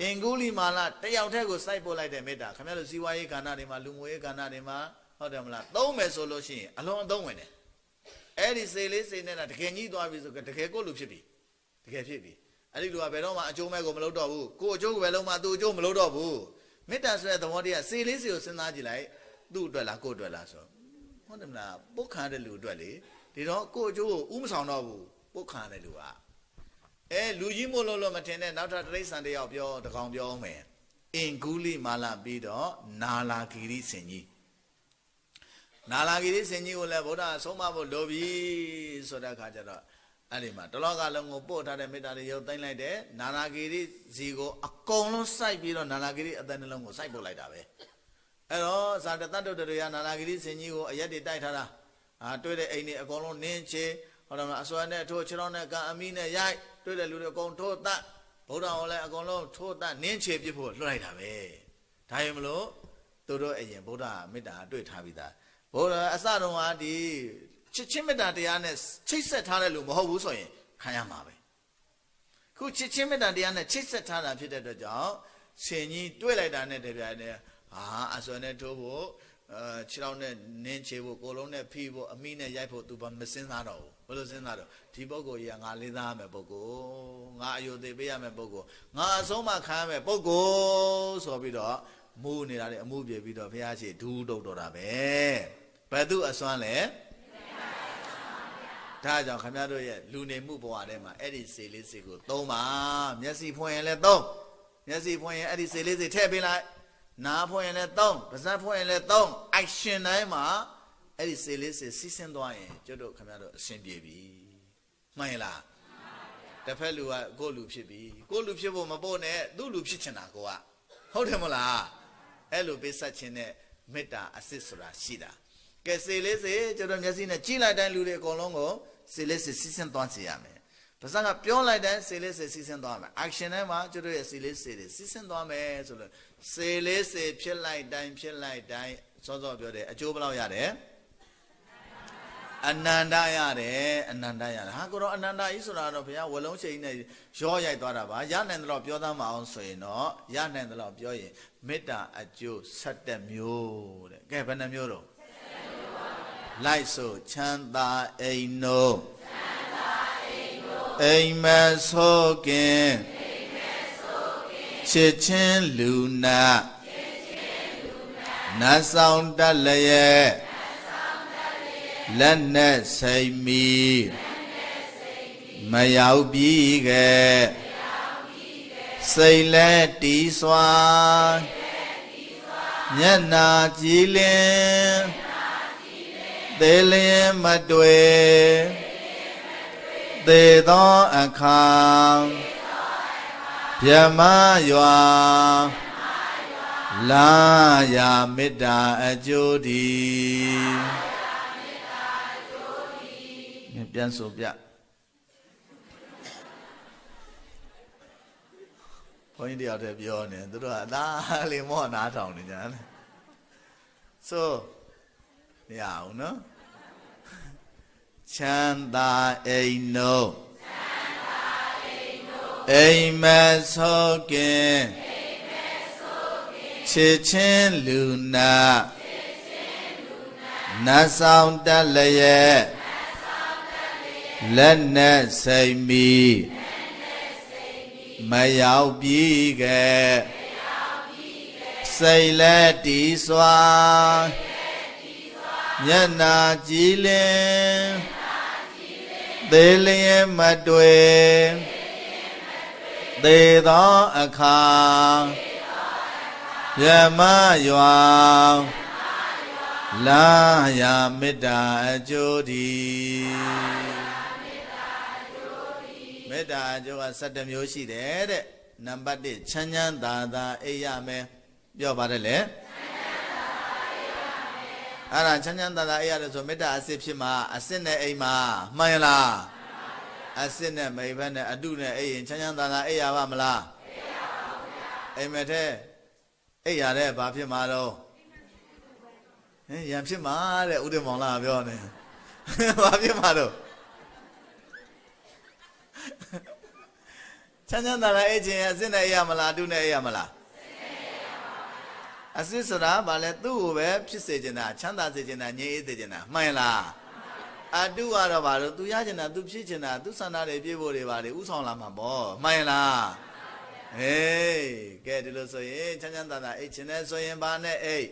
အင်္ဂုလိမာလတယောက်တည်းကိုစိုက်ပို့လိုက်တဲ့မေတ္တာခင်ဗျားတို့ဇီဝရေးခန္ဓာတွေမှာလူငွေရေးခန္ဓာတွေမှာဟုတ်တယ်မလားသုံးမယ်ဆိုလို့ရှိရင်အလွန်အသုံးဝင်တယ်အဲ့ဒီစေလေးစေနဲ့တကယ်ကြီးသွားပြီဆိုတကယ်ကိုလူဖြစ်ပြီတကယ်ဖြစ်ပြီအဲ့ဒီလူကဘယ်တော့မှအကျိုးမဲ့ကိုမလုပ်တော့ဘူးကိုအကျိုးကိုပဲလုံးမှသူအကျိုးမလုပ်တော့ဘူး မေတ္တာဆိုတဲ့သဘောတရားစေလေးစေကိုစဉ်းစားကြည့်လိုက်သူ့အတွက်လားကို့အတွက်လားဆိုဟုတ်တယ်မလားပုတ်ခံတဲ့လူအတွက်လေဒီတော့ကို့အကျိုးကိုဥမဆောင်တော့ဘူးပုတ်ခံတဲ့လူကအဲလူကြီးမို့လို့လို့မထင်နဲ့နောက်ထပ်တရိษံတယောက်ပြောတကောင်ပြောအောင်မယ်အင်ဂုလိမာလာပြီးတော့နာလာဂီရိစင်ကြီးနာလာဂီရိစင်ကြီးကိုလည်းဗုဒ္ဓဆုံးမဖို့လိုပြီဆိုတဲ့အခါကျတော့ အဲ့ဒီမှာတလောကလုံးကိုပို့ထားတဲ့မေတ္တာတွေရုပ်သိမ်းလိုက်တယ်နာနာဂီရိဇီကိုအကုန်လုံးစိုက်ပြီးတော့နာနာဂီရိအသက်နှလုံးကိုစိုက်ပို့လိုက်တာပဲအဲ့တော့ဇာတတ္တတရနာနာဂီရိစင်ကြီးကိုအရက်တွေတိုက်ထားတာအာတွေ့တဲ့အိမ်တွေအကုန်လုံးနင်းချေဟောတယ်မလားအစွမ်းနဲ့ထိုးခြေတော်နဲ့ကအမီနဲ့ရိုက်တွေ့တဲ့လူတွေအကုန်ထိုးတတ်ဗုဒ္ဓဟောလည်းအကုန်လုံးထိုးတတ်နင်းချေပြဖို့လွှတ်လိုက်တာပဲဒါရင်မလို့သူတို့အရင်ဗုဒ္ဓမေတ္တာတွေ့ထားပြီးသားဘုရားအစတုန်းကဒီ ချစ်ချင်းမေတ္တာတရားနဲ့ချိတ်ဆက်ထားတဲ့လူမဟုတ်ဘူးဆိုရင်ခံရမှာပဲခုချစ်ချင်းမေတ္တာတရားနဲ့ချိတ်ဆက်ထားတာဖြစ်တဲ့အတွက်ကြောင့်ရှင်ကြီးတွေ့လိုက်တာနဲ့တပြိုင်တည်းဟာအစွမ်းနဲ့ထိုးဖို့အဲခြေထောက်နဲ့နင်းချေဖို့ကိုလုံးနဲ့ဖိဖို့အမိနဲ့ရိုက်ဖို့သူဘာမစင်းစားတော့ဘူးဘယ်လိုစဉ်းစားတော့ဒီပုဂ္ဂိုလ်ကြီးကငါလေးစားရမယ်ပုဂ္ဂိုလ်ငါအယုသေးပေးရမယ်ပုဂ္ဂိုလ်ငါအဆုံးမခံရမယ်ပုဂ္ဂိုလ်ဆိုပြီးတော့မူးနေတာလေအမှုပြေပြီးတော့ဘုရားရှိဒူးတုတ်တော့တာပဲဘယ်သူအစွမ်းလဲ ဒါကြောင့်ခမရတို့ရဲ့လူနေမှုဘဝထဲမှာအဲ့ဒီစေလေးစေကိုသုံးပါမျက်စိဖွင့်ရင်လည်းသုံးမျက်စိဖွင့်ရင်အဲ့ဒီစေလေးစေထည့်ပေးလိုက်နားဖွင့်ရင်လည်းသုံးပါးစပ်ဖွင့်ရင်လည်းသုံး action တိုင်းမှာအဲ့ဒီစေလေးစေစီးဆင်းသွားရင်ကျွတ်တို့ခင်ဗျားတို့အဆင်ပြေပြီမှန်လားတစ်ဖက်လူကကိုယ့်လူဖြစ်ပြီကိုယ့်လူဖြစ်ဖို့မပို့နဲ့သူ့လူဖြစ်ချင်တာကိုကဟုတ်တယ်မလားအဲ့လိုပေးဆက်ခြင်းနဲ့မေတ္တာအစစ်ဆိုတာရှိတာကဲစေလေးစေကျွတ်တို့မျက်စိနဲ့ကြည့်လိုက်တိုင်းလူတွေအကုန်လုံးကို စေလေးစေစီးဆင်းသွားစေရမယ်ပါဇက်ကပြောလိုက်တိုင်းစေလေးစေစီးဆင်းသွားမယ် action ထဲမှာကျွတ်တို့ရဲ့စေလေးစေတွေစီးဆင်းသွားမယ်ဆိုလို့စေလေးစေဖြစ်လိုက်တိုင်းဖြစ်လိုက်တိုင်းစောစောပြောတယ်အကျိုးဘယ်လောက်ရတယ်အနန္တရတယ်အနန္တရတယ်ဟာကိုတော့အနန္တကြီးဆိုတာတော့ဘုရားဝလုံးရှိန်နဲ့ရောရိုက်သွားတာပါရနိုင်တယ်လို့ပြောသားမအောင်ဆိုရင်တော့ရနိုင်တယ်လို့ပြောရင်မေတ္တာအကျိုး7မျိုးတဲ့ကဲဘယ်နှမျိုးတော့ လိုက်ဆိုချမ်းသာအိမ်နို့ချမ်းသာအိမ်နို့အိမ်မဆိုးခင်အိမ်မဆိုးခင်ချစ်ချင်းလူနာချစ်ချင်းလူနာနတ်ဆောင်တတ်လျက်လက်နဲ့စိတ်မီမရောက်ပြီးခဲ့စိတ်လဲတီးစွာမျက်နာကြည်လင် သေလျင်မတွေ့သေသောအခါမြမရွာလာယာမေတ္တာအကျိုးတည်ပြန်ဆိုပြဘုန်းကြီးတယောက်တည်းပြောနေသူတို့ကအသားလေးမောနားထောင်နေကြတယ်ဆိုမရအောင်နော် ချမ်းသာအိမ်နို့ချမ်းသာအိမ်နို့အိမ်မဆောကင်အိမ်မဆောကင်ချစ်ချင်းလူနာချစ်ချင်းလူနာနတ်ဆောင်တက်လျက်လက်နဲ့စိတ်မီမရောက်ပြီးခဲ့စိတ်လက်တီးစွာမျက်နာကြည်လင် သေးလျင်မတွေ့သေးသောအခါယမရွာလာယာမေတ္တာအကျိုးဒီမေတ္တာအကျိုးက7မျိုးရှိတယ်တဲ့နံပါတ်1ချမ်းချမ်းသာသာအိပ်ရမယ်ပြောပါတယ်လေ အဲ့ဒါချမ်းချမ်းသာသာအိပ်ရတယ်ဆိုမေတ္တာအစစ်ဖြစ်မှာအစစ်နဲ့အိမ်မှာမှန်ရလားအစစ်နဲ့မိဘနဲ့အတုနဲ့အိပ်ရင်ချမ်းချမ်းသာသာအိပ်ရပါမလားအိပ်ရပါဘူးဗျာအိမ်မထဲအိပ်ရတဲ့ဘာဖြစ်မှာတော့ဟင်ရံဖြစ်မှာတဲ့ဥဒ္ဓမောင်လာပြောနေဘာဖြစ်မှာတော့ချမ်းချမ်းသာသာအဲ့ချင်းအစစ်နဲ့ရမလားအတုနဲ့ရမလား အစစ်ဆိုတာဗာလဲသူ့ကိုပဲဖြစ်စေချင်တာချမ်းသာစေချင်တာငြိမ်းအေးစေချင်တာမှန်လားအတုကတော့ဗာလို့သူရချင်တာသူဖြစ်ချင်တာသူဆန္ဒတွေပြည့်ဖို့တွေဗာလေဥဆောင်လာမှာပေါ့မှန်လားဟေးကဲဒီလိုဆိုရင်ချမ်းချမ်းသာသာအိတ်ချင်တယ်ဆိုရင်ဗာနဲ့အိတ်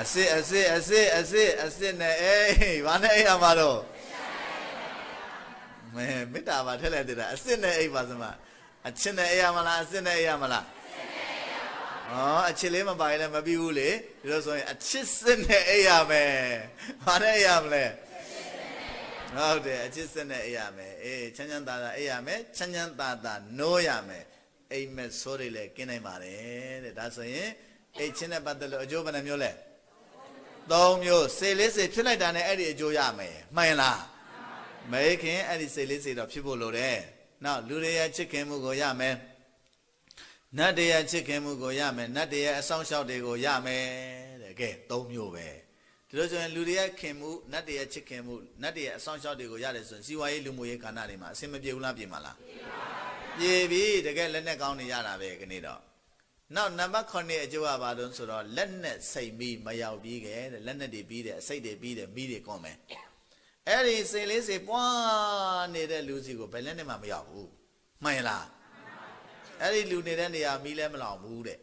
အစစ်အစစ်အစစ်အစစ်အစစ်နဲ့အိတ်ဗာနဲ့အိတ်ရမှာတော့မဲမေတ္တာပါထက်လိုက်တဲ့အစစ်နဲ့အိပ်ပါစမအချစ်နဲ့အိပ်ရမလားအစစ်နဲ့အိပ်ရမလား ဩအချစ်လေးမပါရင်လည်းမပြီးဘူးလေဒီလိုဆိုရင်အချစ်စစ်နဲ့အိပ်ရမယ်ဘာနဲ့အိပ်ရမလဲဟုတ်တယ်အချစ်စစ်နဲ့အိပ်ရမယ်အေးချမ်းချမ်းသာသာအိပ်ရမယ်ချမ်းချမ်းသာသာနိုးရမယ်အိမ်မဲ့ဆိုးတွေလည်းกินနိုင်ပါတယ်တဲ့ဒါဆိုရင်အိတ်ချင်းနဲ့ပတ်သက်လို့အကျိုးဘယ်နှမျိုးလဲ၃မျိုးစေလေးစေဖြစ်လိုက်တာနဲ့အဲ့ဒီအကျိုးရမယ်မှန်လားမဲခင်အဲ့ဒီစိတ်လေးစိတ်တော့ဖြစ်ဖို့လိုတယ်နောက်လူတွေရဲ့ချစ်ခင်မှုကိုရမယ် နတ်တွေရဲ့ချစ်ခင်မှုကိုရမယ်နတ်တွေရဲ့အဆောင်ရှောက်တွေကိုရမယ်တဲ့ကဲ၃မျိုးပဲဒီလိုဆိုရင်လူတွေရဲ့ခင်မှုနတ်တွေရဲ့ချစ်ခင်မှုနတ်တွေရဲ့အဆောင်ရှောက်တွေကိုရတယ်ဆိုရင်စီဝါရေးလူမှုရေးခန္ဓာတွေမှာအဆင်မပြေဘူးလားပြေမှာလားပြေပြီတကယ်လက်နဲ့ကောင်းနေရတာပဲခဏတော့နောက်နံပါတ်9အကျိုးကဘာလို့ဆိုတော့လက်နဲ့စိတ်ပြီးမရောက်ပြီးခဲ့တဲ့လက်နဲ့တွေပြီးတယ်အစိတ်တွေပြီးတယ်ပြီးတွေကွန်မယ်အဲ့ဒီစိတ်လေးစိတ်ပွားနေတဲ့လူစီကိုဘယ်လက်နဲ့မှမရောက်ဘူးမှန်လား အဲ့ဒီလူနေတဲ့နေရာမီးလည်းမလောင်ဘူးတဲ့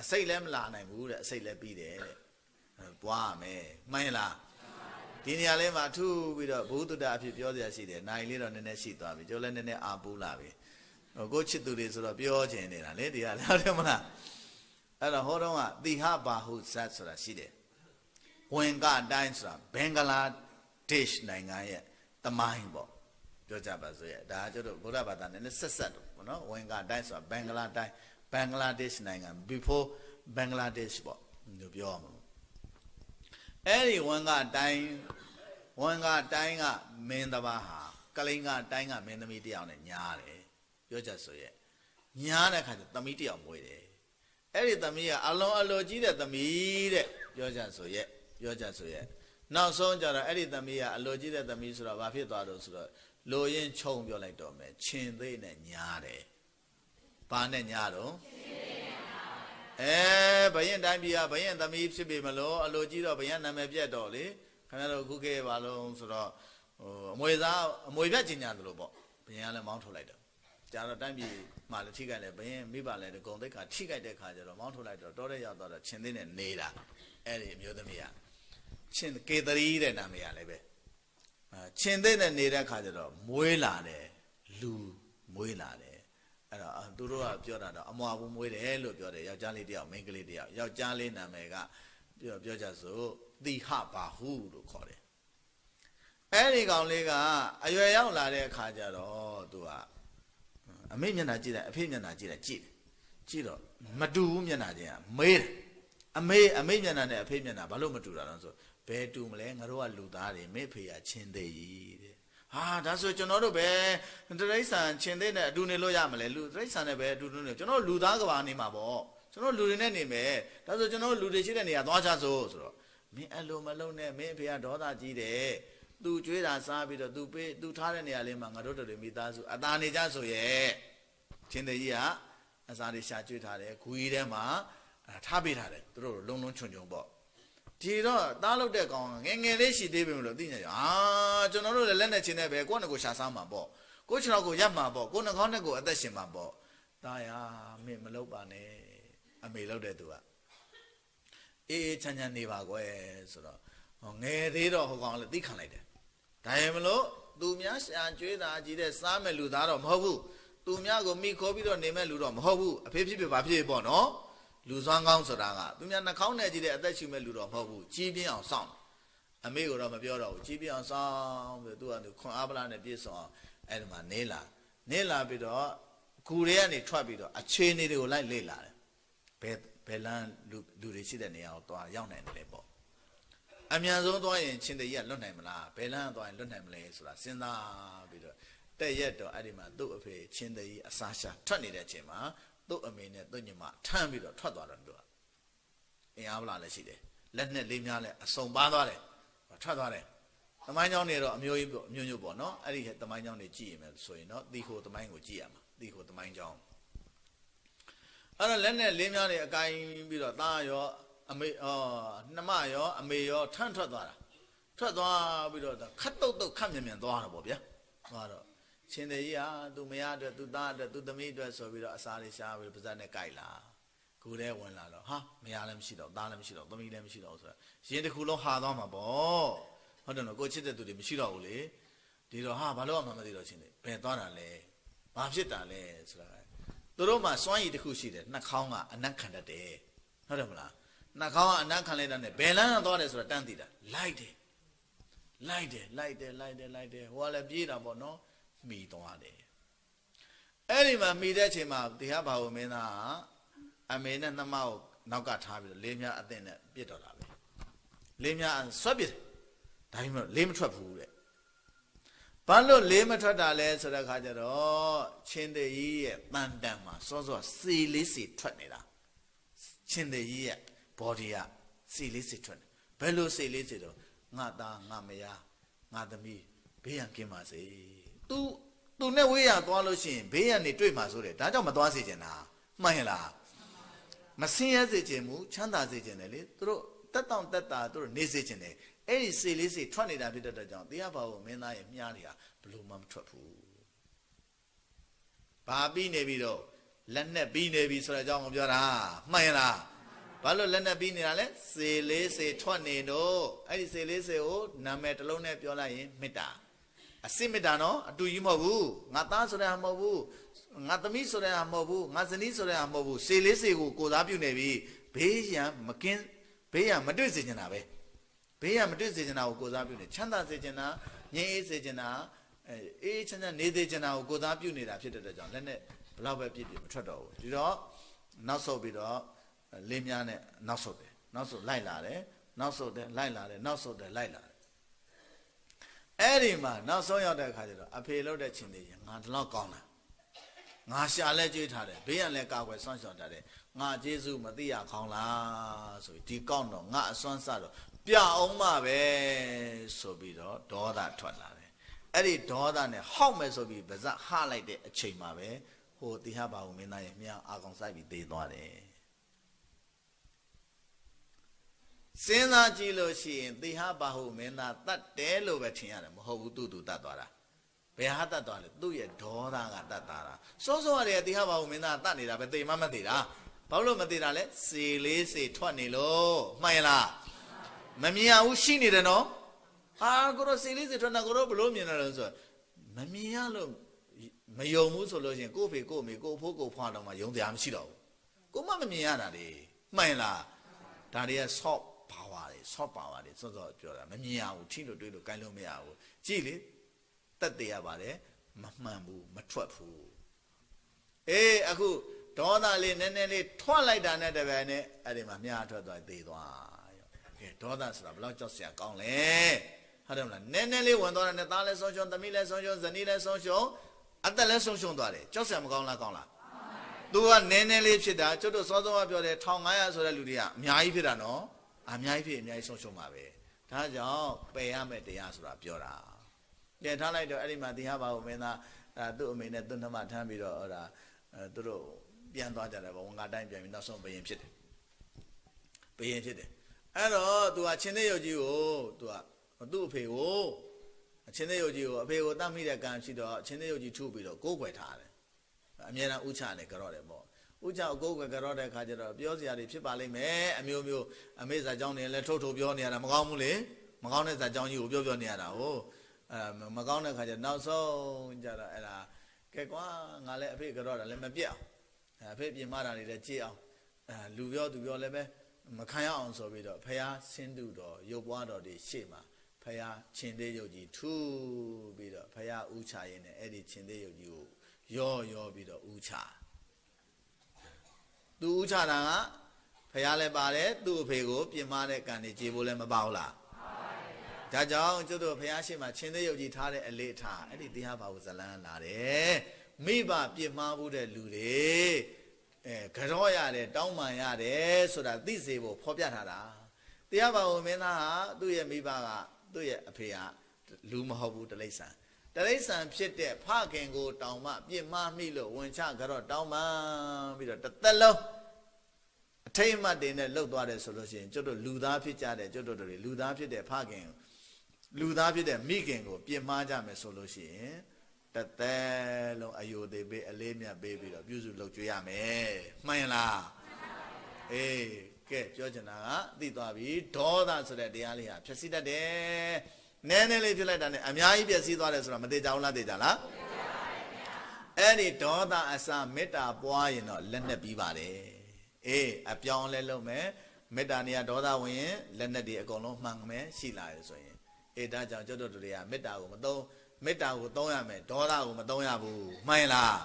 အစိတ်လည်းမလာနိုင်ဘူးတဲ့အစိတ်လည်းပြီးတယ်တဲ့ပွားမယ်မှန်လားဒီနေရာလေးမှာထူပြီးတော့ဘုဒ္ဓတာအဖြစ်ပြောစရာရှိတယ်နိုင်လေးတော့နည်းနည်းရှိသွားပြီကျော်လည်းနည်းနည်းအာပူလာပြီဟိုကိုချစ်သူတွေဆိုတော့ပြောချင်နေတာလေဒီကလည်းဟုတ်တယ်မလားအဲ့တော့ဟောတော့ကတိဟဘာဟုဇတ်ဆိုတာရှိတယ်ဝင်ကတိုင်းဆိုတာဘင်္ဂလားဒေ့ရှ်နိုင်ငံရဲ့တမိုင်းပေါ့ ပြောကြပါစို့ရဲ့ဒါကျတော့ဗုဒ္ဓဘာသာနဲ့ဆက်ဆက်တော့ဘောနော်ဝင်ကတိုင်းဆိုတာဘင်္ဂလားတိုင်းဘင်္ဂလားဒေ့ရှ်နိုင်ငံ before Bangladesh ပေါ့လို့ပြောမှာအဲ့ဒီဝန်ကတိုင်းဝန်ကတိုင်းကမင်းတစ်ပါးဟာကလိန်ကတိုင်းကမင်းသမီးတယောက်နဲ့ညားတယ်ပြောကြဆိုရဲ့ညားတဲ့ခါကျသမီးတယောက်မွေးတယ်အဲ့ဒီသမီးကအလွန်အလိုကြီးတဲ့သမီးတဲ့ပြောကြဆိုရဲ့ပြောကြဆိုရဲ့နောက်ဆုံးကြတော့အဲ့ဒီသမီးကအလိုကြီးတဲ့သမီးဆိုတော့ဘာဖြစ်သွားတော့ဆိုတော့ လိုရင်းခြုံပြောလိုက်တော့မယ်ခြင်သေးနဲ့ညားတယ်ဘာနဲ့ညားတော့အဲဘယင်တိုင်းပြည်ကဘယင်သမီးဖြစ်ပြီမလို့အလိုကြီးတော့ဘယင်နာမည်ပြတ်တော့လေခင်ဗျားတို့ခုခေတ်ဘာလို့ဆိုတော့ဟိုအမွေသားအမွေပြတ်ကျင်ညာတယ်လို့ပေါ့ဘယင်ကလည်းမောင်းထုတ်လိုက်တော့ကြာတော့တိုင်းပြည်မှာလည်းထိခိုက်လဲဘယင်မိဘလည်းဂုံတိတ်ခါထိခိုက်တဲ့ခါကျတော့မောင်းထုတ်လိုက်တော့တောတဲ့ရောက်တော့ခြင်သေးနဲ့နေတာအဲ့ဒီအမျိုးသမီးကချင်းကေတရီတဲ့နာမည်ကလည်းပဲအဲ ချင်းသိတဲ့နေတဲ့ခါကျတော့မွေးလာတယ်လူမွေးလာတယ်အဲ့တော့သူတို့ကပြောတာတော့အမွာဘူးမွေးတယ်လို့ပြောတယ်ယောက်ျားလေးတယောက်မိန်းကလေးတယောက်ယောက်ျားလေးနာမည်ကပြောပြောကြဆိုသီဟဘာဟုလို့ခေါ်တယ်အဲ့ဒီကောင်လေးကအရွယ်ရောက်လာတဲ့အခါကျတော့သူကအမေမျက်နှာကြည့်တယ်အဖေမျက်နှာကြည့်တယ်ကြည့်တယ်ကြည့်တော့မတူဘူးမျက်နှာချင်းကမေးတယ်အမေအမေမျက်နှာနဲ့အဖေမျက်နှာဘာလို့မတူတာလဲဆို ဘယ်တူမလဲငါတို့ကလူသားတွေမေဖေရချင်းသေးကြီးတဲ့ဟာဒါဆိုကျွန်တော်တို့ပဲတရိษံချင်းသေးနဲ့အတူနေလို့ရမလဲလူတရိษံနဲ့ပဲအတူတူနေကျွန်တော်လူသားကဘာနေမှာပေါ့ကျွန်တော်လူတွေနဲ့နေမယ်ဒါဆိုကျွန်တော်လူတွေရှိတဲ့နေရာသွားချဆိုဆိုတော့မင်းအဲ့လိုမလုပ်နဲ့မင်းဖေကဒေါသကြီးတယ်သူကြွေးတာစားပြီးတော့သူပေးသူထားတဲ့နေရာလေးမှာငါတို့တို့တွေမိသားစုအသာနေကြဆိုရဲ့ချင်းသေးကြီးကအစာတွေရှာကျွေးထားတယ်ဂူကြီးထဲမှာထားပေးထားတယ်သူတို့လုံးလုံးချွန်ချွန်ပေါ့ ဒီတော့သားလုတ်တဲ့ကောင်ငယ်ငယ်လေးရှိသေးပြီမလို့သိနေကြအာကျွန်တော်တို့လည်းလက်နဲ့ချင်းနဲ့ပဲကိုယ့်နဲ့ကိုရှာစားမှာပေါ့ကိုယ့်ခြေထောက်ကိုရပ်မှာပေါ့ကိုယ်နှကောင်းနဲ့ကိုအသက်ရှင်မှာပေါ့သားရမင်းမလုပ်ပါနဲ့အမေလုပ်တဲ့သူကအေးအေးချမ်းချမ်းနေပါကွယ်ဆိုတော့ငယ်သေးတော့ဟိုကောင်လည်းသိခံလိုက်တယ်ဒါရင်မလို့သူများရှာကြွေးတာကြီးတဲ့စားမဲ့လူသားတော့မဟုတ်ဘူးသူများကိုမိခိုးပြီးတော့နေမဲ့လူတော့မဟုတ်ဘူးအဖေဖြစ်ဖြစ်ပါဖြစ်ဖြစ်ပေါ့နော် လူစွမ်းကောင်းဆိုတာကသူများနှာခေါင်းနဲ့ကြည့်တဲ့အသက်ရှူမဲ့လူတော့မဟုတ်ဘူးကြီးပြင်းအောင်စောင့်အမေကတော့မပြောတော့ဘူးကြီးပြင်းအောင်စောင့်ပြီးသူကသူခွန်အားပလားနဲ့ပြည့်စုံအောင်အဲ့ဒီမှာနေလာနေလာပြီးတော့ဂူတွေကနေထွက်ပြီးတော့အခြေအနေတွေကိုလိုက်လေ့လာတယ်ဘယ်ဘယ်လန်းလူလူတွေရှိတဲ့နေရာကိုသွားရောက်နိုင်တယ်လေပေါ့အမြန်ဆုံးသွားရင်ချင်းတကြီးကလွတ်နိုင်မလားဘယ်လန်းသွားရင်လွတ်နိုင်မလဲဆိုတာစဉ်းစားပြီးတော့တဲ့ရက်တော့အဲ့ဒီမှာသူ့အဖေချင်းတကြီးအစားရှာထွက်နေတဲ့အချိန်မှာ သူ့အမေနဲ့သူ့ညီမထမ်းပြီးတော့ထွက်သွားတယ်သူကအင်အားဗလာလည်းရှိတယ်လက်နဲ့လေးများလည်းအစုံပါသွားတယ်ထွက်သွားတယ်သမိုင်းကြောင်းတွေတော့အမျိုးကြီးပေါ့အမျိုးမျိုးပေါ့နော်အဲ့ဒီသမိုင်းကြောင်းတွေကြည့်ရင်ဆိုရင်တော့သီဟိုသမိုင်းကိုကြည့်ရမှာသီဟိုသမိုင်းကြောင်းအဲ့တော့လက်နဲ့လေးများတွေအကိုင်းပြီးတော့သားရောအမေအော်နှမရောအမေရောထမ်းထွက်သွားတာထွက်သွားပြီးတော့ခတ်တုတ်တုတ်ခတ်မြန်မြန်သွားတာပေါ့ဗျာသွားတော့ ရှင်သေးကြီးဟာသူမရအတွက်သူသားအတွက်သူသမီးအတွက်ဆိုပြီးတော့အစားလေးရှားပြီးပါဇက်နဲ့ကြိုက်လာကိုယ်ထဲဝင်လာတော့ဟာမရလည်းမရှိတော့သားလည်းမရှိတော့သမီးလည်းမရှိတော့ဆိုတော့ရင်တစ်ခုလုံးဟာသွားမှာပေါ့ဟုတ်တယ်နော်ကိုချစ်တဲ့သူတွေမရှိတော့ဘူးလေဒီတော့ဟာဘာလို့မှမသိတော့ရှင်သေးဘယ်သွားတာလဲဘာဖြစ်တာလဲဆိုတာသူတို့မှစွမ်းရည်တစ်ခုရှိတယ်နှာခေါင်းကအနက်ခံတတ်တယ်ဟုတ်တယ်မလားနှာခေါင်းကအနက်ခံလိုက်တာနဲ့ဘယ်လမ်းသွားတယ်ဆိုတာတန်းသိတာလိုက်တယ်လိုက်တယ်လိုက်တယ်လိုက်တယ်လိုက်တယ်ဟိုကလည်းပြေးတာပေါ့နော် မိသွားတယ်အဲ့ဒီမှာမိတဲ့အချိန်မှာတရားဘာဝမင်းသားကအမေနဲ့နှမကိုနောက်ကထားပြီးတော့လေးမြအသင့်နဲ့ပြစ်တော့တာပဲလေးမြဆွတ်ပြစ်ဒါပေမဲ့လေးမထွက်ဘူးတဲ့ဘာလို့လေးမထွက်တာလဲဆိုတဲ့ခါကျတော့ချင်းတကြီးရဲ့တန်တန်မှာစောစောစီလေးစီထွက်နေတာချင်းတကြီးရဲ့ body ကစီလေးစီထွက်နေဘယ်လိုစီလေးစီတော့ငါသားငါမယားငါသမီးဘေးရန်ကင်းပါစေ तू तू နဲ့ဝေးရသွားလို့ရှိရင်ဘေးရန်နေတွေ့မှာဆိုတယ်ဒါကြောင့်မသွားစေချင်တာမှန်ရလားမဆင်းရဲစေချင်ဘူးချမ်းသာစေချင်တယ်လေသူတို့တက်တောင့်တက်တာသူတို့နေစေချင်တယ်အဲ့ဒီစေလေးစေထွက်နေတာဖြစ်တဲ့အတွက်ကြောင့်တရားဘာဝမင်းသားရဲ့မြားနေတာဘလို့မှမထွက်ဘူးဘာပြီးနေပြီးတော့လက်နဲ့ပြီးနေပြီဆိုတဲ့အကြောင်းကိုပြောတာမှန်ရလားဘာလို့လက်နဲ့ပြီးနေတာလဲစေလေးစေထွက်နေတော့အဲ့ဒီစေလေးစေကိုနာမည်တစ်လုံးနဲ့ပြောလိုက်ရင်မေတ္တာ အစစ်မေတ္တာနော်အတူကြီးမဟုတ်ဘူးငါသားဆိုတဲ့ဟာမဟုတ်ဘူးငါသမီးဆိုတဲ့ဟာမဟုတ်ဘူးငါဇနီးဆိုတဲ့ဟာမဟုတ်ဘူးစေလေးစေကိုကိုစားပြုနေပြီဘေးရန်မကင်းဘေးရန်မတွေ့စေချင်တာပဲဘေးရန်မတွေ့စေချင်တာကိုကိုစားပြုနေချမ်းသာစေချင်တာငြိမ်းအေးစေချင်တာအေးချမ်းချမ်းနေသေးချင်တာကိုကိုစားပြုနေတာဖြစ်တဲ့အတွက်ကြောင့်လက်နဲ့ဘလောက်ပဲပြည့်ပြည့်မထွက်တော့ဘူးဒီတော့နောက်ဆုတ်ပြီးတော့လင်းများနဲ့နောက်ဆုတ်တယ်နောက်ဆုတ်လိုက်လာတယ်နောက်ဆုတ်တယ်လိုက်လာတယ်နောက်ဆုတ်တယ်လိုက်လာတယ် အဲ့ဒီမှာနောက်ဆုံးရောက်တဲ့အခါကျတော့အဖေလှုပ်တဲ့ချင်းတွေငါတလောက်ကောင်းတာငါရှာလဲကြွေးထားတယ်ဘေးရန်လဲကာကွယ်ဆွမ်းရှောင်ထားတယ်ငါကျေးဇူးမသိရခေါင်းလားဆိုပြီးဒီကောင်းတော့ငါအစွမ်းစတော့ပြအောင်မှပဲဆိုပြီးတော့ဒေါသထွက်လာတယ်အဲ့ဒီဒေါသနဲ့ဟောက်မယ်ဆိုပြီးဗဇက်ဟလိုက်တဲ့အချိန်မှာပဲဟိုတိဟဘာဝမင်းသားရဲ့မြောင်အာကောင်ဆိုင်ပြီးသေသွားတယ် စဉ်းစားကြည့်လို့ရှိရင်တိဟဘာဟုမင်းသားတတ်တယ်လို့ပဲထင်ရတယ်မဟုတ်ဘူးသူ့သူတတ်သွားတာဘယ်ဟာတတ်သွားလဲသူ့ရဲ့ဒေါသကတတ်သွားတာစိုးစိုးရတဲ့တိဟဘာဟုမင်းသားတတ်နေတာပဲသေမမသေးတာဘာလို့မသေးတာလဲစေလေးစေထွက်နေလို့မှန်ရလားမမြင်ရဘူးရှိနေတယ်နော်ဟာကိုတော့စေလေးစေထွက်နေကိုတော့ဘလို့မြင်တယ်လို့ဆိုမမြင်ရလို့မယုံဘူးဆိုလို့ရှိရင်ကို့ဖေကို့မေကို့ဖိုးကို့ဖွာတော့မှယုံတရားမရှိတော့ဘူးကိုမမမြင်ရတာလေမှန်လားဒါတွေက soft power တွေ soft power တွေစောစောပြောတာမမြင်ရဘူးထိလို့တွေးလို့ကိုင်းလို့မရဘူးကြည့်လေတက်သေးရပါတယ်မမှန်ဘူးမထွက်ဘူးအေးအခုဒေါသလေးနည်းနည်းလေးထွက်လိုက်တာနဲ့တပည့်နဲ့အဲ့ဒီမှာမြားထွက်သွားသေးသွားရောကဲဒေါသဆိုတာဘယ်လောက်ကြောက်စရာကောင်းလဲဟုတ်တယ်မလားနည်းနည်းလေးဝင်သွားတယ်နဲ့သားလည်းဆုံးရှုံးသမီးလည်းဆုံးရှုံးဇနီးလည်းဆုံးရှုံးအသက်လည်းဆုံးရှုံးသွားတယ်ကြောက်စရာမကောင်းလားကောင်းလားသူကနည်းနည်းလေးဖြစ်တာကျွတ်တို့စောစောကပြောတယ်1500ဆိုတဲ့လူတွေကအများကြီးဖြစ်တာနော် အများကြီးဖြစ်အများကြီးဆုံးရှုံးပါပဲဒါကြောင့်ပယ်ရမယ်တရားဆိုတာပြောတာကြည့်ထားလိုက်တော့အဲ့ဒီမှာတရားပါဦးမင်းသားအဲသူ့အမေနဲ့သူ့နှမထမ်းပြီးတော့ဟောတာအဲသူတို့ပြန်သွားကြတယ်ဗောငါတိုင်းပြန်ပြီးနောက်ဆုံးဘယင်ဖြစ်တယ်ဘယင်ဖြစ်တယ်အဲ့တော့သူကချင်းသေးရုပ်ကြီးကိုသူကသူ့အဖေကိုအချင်းသေးရုပ်ကြီးကိုအဖေကိုတတ်မိတဲ့ကံရှိတော့အချင်းသေးရုပ်ကြီးထုပြီးတော့ကိုးကွယ်ထားတယ်အမြဲတမ်းဥချနဲ့ကြော့တယ်ပေါ့ ဥချကိုကိုးကွယ်ကြော့တဲ့ခါကျတော့ပြောစရာတွေဖြစ်ပါလိမ့်မယ်အမျိုးမျိုးအမေဇာကြောင်းတွေလည်းထုတ်ထုတ်ပြောနေရတာမကောင်းဘူးလေမကောင်းတဲ့ဇာကြောင်းကြီးကိုပြောပြောနေရတာဟုတ်အဲမကောင်းတဲ့ခါကျနောက်ဆုံးကြတော့အဲ့ဒါကဲကွာငါလည်းအဖေကြော့တာလည်းမပြတ်အောင်အဖေပြင်မတာတွေလည်းကြည့်အောင်အဲလူပြောသူပြောလည်းပဲမခံရအောင်ဆိုပြီးတော့ဖះဆင်းတုတော်ရုပ်ပွားတော်တွေရှေ့မှာဖះချင်းသေးရုပ်ကြီးထူပြီးတော့ဖះဥချရင်းနဲ့အဲ့ဒီချင်းသေးရုပ်ကြီးကိုရောရောပြီးတော့ဥချ သူဥချတာကဖះလည်းပါတယ်သူ့အဖေကိုပြင်မတဲ့ကံတွေကြေဖို့လည်းမပါဘူးလားဒါကြောင့်ကျွတ်တို့ဖះရှိမှချင်းသေးရုပ်ကြီးထားတဲ့အလေးထားအဲ့ဒီတရားဘာဝဇလန်းလာတယ်မိဘပြင်မဖို့တဲ့လူတွေအဲကြောရတယ်တောင်းပန်ရတယ်ဆိုတာသိစေဖို့ဖော်ပြထားတာတရားဘာဝမင်းသားဟာသူ့ရဲ့မိဘကသူ့ရဲ့အဖေကလူမဟုတ်ဘူးတလိษံ တလိษံဖြစ်တဲ့ဖခင်ကိုတောင်းမှပြစ်မှားမိလို့ဝင်ချကြောတောင်းပန်ပြီးတော့တစ်သက်လုံးအထိတ်အမှတ်တွေနဲ့လှုပ်သွားတယ်ဆိုလို့ရှိရင်ကျွတ်တို့လူသားဖြစ်ကြတဲ့ကျွတ်တို့တွေလူသားဖြစ်တဲ့ဖခင်လူသားဖြစ်တဲ့မိခင်ကိုပြစ်မှားကြမယ်ဆိုလို့ရှိရင်တသက်လုံးအယိုသေးပေးအလေးမြတ်ပေးပြီးတော့ပြုစုလုပ်ကြွေးရမယ်မှန်လားအေးကဲပြောချင်တာကသိသွားပြီဒေါသဆိုတဲ့တရားလေးဟာဖြည့်ဆည်းတတ်တယ် နည်းနည်းလေးဖြစ်လိုက်တာနဲ့အများကြီးပြည့်စည်သွားတယ်ဆိုတာမသေးကြဘူးလားသိကြလားအဲ့ဒီဒေါသအစမေတ္တာပွားရင်တော့လက်နဲ့ပြီးပါတယ်အေးအပြောင်းလဲလုပ်မယ်မေတ္တာနေရာဒေါသဝင်ရင်လက်နဲ့တွေအကုန်လုံးမှန်မယ်ရှိလာတယ်ဆိုရင်အေးဒါကြောင့်ကျွတ်တို့တွေကမေတ္တာကိုမသုံးမေတ္တာကိုသုံးရမယ်ဒေါသကိုမသုံးရဘူးမှန်လား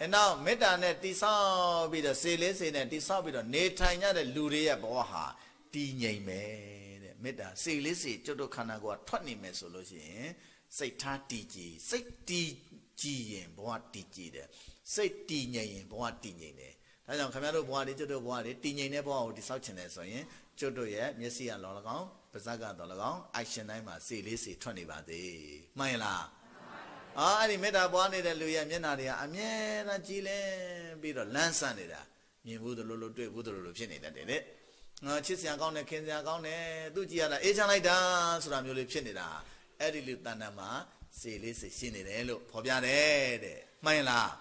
အဲနောက်မေတ္တာနဲ့တိဆောက်ပြီးတော့စေလေးစေနဲ့တိဆောက်ပြီးတော့နေထိုင်ကြတဲ့လူတွေရဲ့ဘဝဟာတည်ငြိမ်မယ်တဲ့ မေတ္တာစေလေးစေကျွတ်တို့ခန္ဓာကိုယ်ကထွက်နေမယ်ဆိုလို့ရှိရင်စိတ်ထားတည်ကြည်စိတ်တည်ကြည်ရင်ဘဝတည်ကြည်တယ်စိတ်တည်ငြိမ်ရင်ဘဝတည်ငြိမ်တယ်ဒါကြောင့်ခင်ဗျားတို့ဘဝတွေကျွတ်တို့ဘဝတွေတည်ငြိမ်တဲ့ဘဝကိုတိဆောက်ချင်တယ်ဆိုရင်ကျွတ်တို့ရဲ့မျက်စိကလော၎င်းပါးစပ်ကတော့၎င်း action တိုင်းမှာစေလေးစေထွက်နေပါသေးမှန်လားအာအဲ့ဒီမေတ္တာပွားနေတဲ့လူရဲ့မျက်နှာတွေကအမြဲတမ်းကြည်လင်ပြီးတော့လန်းဆန်းနေတာမြင်ဘူးသလိုလိုတွေ့ဘူးသလိုလိုဖြစ်နေတတ်တယ်တဲ့ ငါချစ်စရာကောင်းတယ်ခင်စရာကောင်းတယ်သူကြည်ရတာအေးချမ်းလိုက်တာဆိုတာမျိုးလေးဖြစ်နေတာအဲ့ဒီလူတဏ္ဍာမှာစေလေးစေရှင်းနေတယ်လို့ဖော်ပြတယ်တဲ့မှန်လား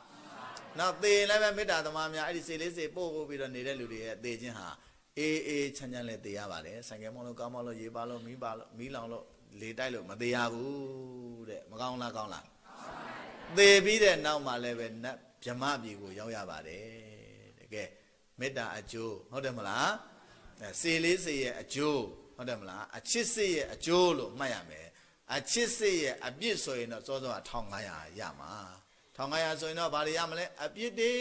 နောက်သေလည်းပဲမေတ္တာသမားများအဲ့ဒီစေလေးစေပို့ပို့ပြီးတော့နေတဲ့လူတွေရဲ့သေခြင်းဟာအေးအေးချမ်းချမ်းလည်းသေရပါတယ်ဆိုင်ကယ်မောင်းလို့ကောင်းမောင်းလို့ရေပါလို့မီးပါလို့မီးလောင်လို့လေတိုက်လို့မသေရဘူးတဲ့မကောင်းလားကောင်းလားသေပြီးတဲ့နောက်မှာလည်းပဲနတ်ဗြမပြည်ကိုရောက်ရပါတယ်တကယ်မေတ္တာအကျိုးဟုတ်တယ်မလား စေလေးစေရဲ့အကျိုးဟုတ်တယ်မလားအချစ်စေရဲ့အကျိုးလို့မှတ်ရမယ်အချစ်စေရဲ့အပြစ်ဆိုရင်တော့စောစောက1500ရမှာ1500ဆိုရင်တော့ဗာတွေရမလဲအပြစ်တွေ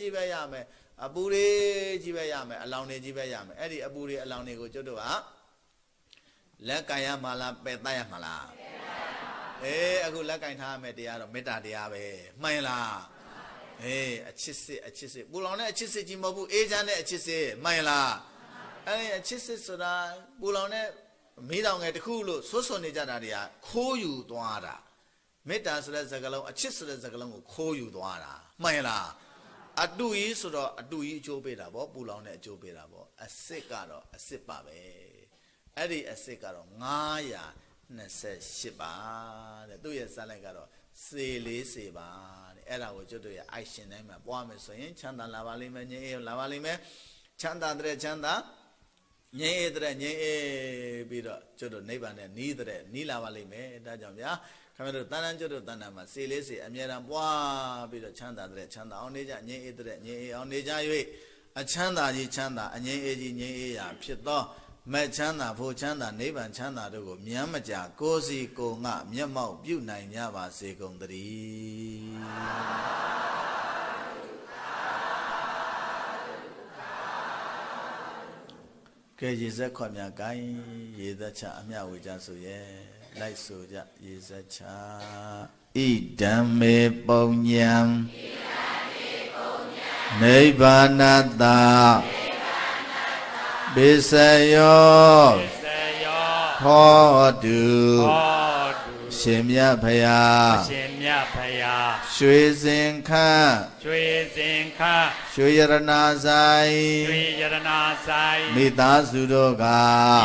ကြီးပဲရမယ်အပူတွေကြီးပဲရမယ်အလောင်းတွေကြီးပဲရမယ်အဲ့ဒီအပူတွေအလောင်းတွေကိုကျွတ်တို့ကလက်ကင်ရမှာလားပယ်တတ်ရမှာလားအေးအခုလက်ကင်ထားရမယ်တရားတော့မေတ္တာတရားပဲမှန်လားအေးအချစ်စစ်အချစ်စစ်ပူလောင်တဲ့အချစ်စစ်ကြီးမဟုတ်ဘူးအေးချမ်းတဲ့အချစ်စစ်မှန်လား အဲ့ဒီအချစ်စစ်ဆိုတာပူလောင်တဲ့မိတောင်ငယ်တစ်ခုလို့ဆွဆွနေကြတာတွေကခိုးယူသွားတာမေတ္တာဆိုတဲ့စကားလုံးအချစ်ဆိုတဲ့စကားလုံးကိုခိုးယူသွားတာမှန်ရလားအတူကြီးဆိုတော့အတူကြီးအကျိုးပေးတာဗောပူလောင်တဲ့အကျိုးပေးတာဗောအစစ်ကတော့အစစ်ပါပဲအဲ့ဒီအစစ်ကတော့928ပါတဲ့သူ့ရဲ့ဇာတ်လိုက်ကတော့စေလေးစေပါတဲ့အဲ့ဒါကိုကျွတ်တို့ရဲ့အိုက်ရှင်တိုင်းမှာပွားမယ်ဆိုရင်ချမ်းသာလာပါလိမ့်မယ်ငြိမ်းအေးလာပါလိမ့်မယ်ချမ်းသာတဲ့ချမ်းသာ ငြိမ်းအေးတဲ့ငြိမ်းအေးပြီးတော့ကျွတ်တို့နိဗ္ဗာန်နဲ့နီးတဲ့နီးလာပါလိမ့်မယ်ဒါကြောင့်ဗျာခင်ဗျားတို့တန်တန်ကျွတ်တို့တန်တန်မှာစေလေးစေအမြဲတမ်းပွားပြီးတော့ချမ်းသာတဲ့ချမ်းသာအောင်နေကြငြိမ်းအေးတဲ့ငြိမ်းအေးအောင်နေကြ၍အချမ်းသာကြီးချမ်းသာအငြိမ်းအေးကြီးငြိမ်းအေးရာဖြစ်သောမဲ့ချမ်းသာဖို့ချမ်းသာနိဗ္ဗာန်ချမ်းသာတို့ကိုမြမ်းမကြာကိုယ်စီကိုယ်ငါမျက်မှောက်ပြုနိုင်ကြပါစေကုန်သတည်း ကဲရေဆက်ခွန်များကိုင်းရေသက်ချအမျှဝေကြဆိုရဲ့လိုက်ဆိုကြရေဆက်ချဣဒံမေပုံညံနိဗ္ဗာနတပိစယောစယောဟောတုဟောတု ရှင်မြတ်ဖရာအရှင်မြတ်ဖယားရွှေစင်ခန့်ကျွေစဉ်ခရွှေရတနာဆိုင်ကျွေယရနာဆိုင်မိသားစုတို့က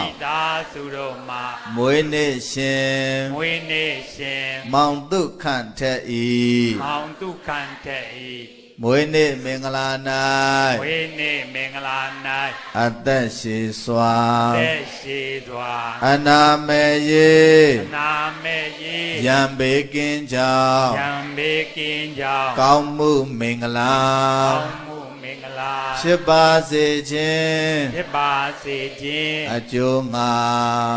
မိသားစုတို့မှာမွေးနေ့ရှင်မွေးနေ့ရှင်မောင်တုခန့်ထက်ဤမောင်တုခန့်တဲ့ဤ မွေးနေ့မင်္ဂလာမွေးနေ့မင်္ဂလာ၌အသက်ရှိစွာ၌သက်ရှိစွာအနာမေယေနာမေယေယံဘေကင်းကြောင့်ယံဘေကင်းကြောင့်ကောင်းမှုမင်္ဂလာကောင်းမှုမင်္ဂလာဖြစ်ပါစေခြင်းဖြစ်ပါစေခြင်းအကျိုးငါ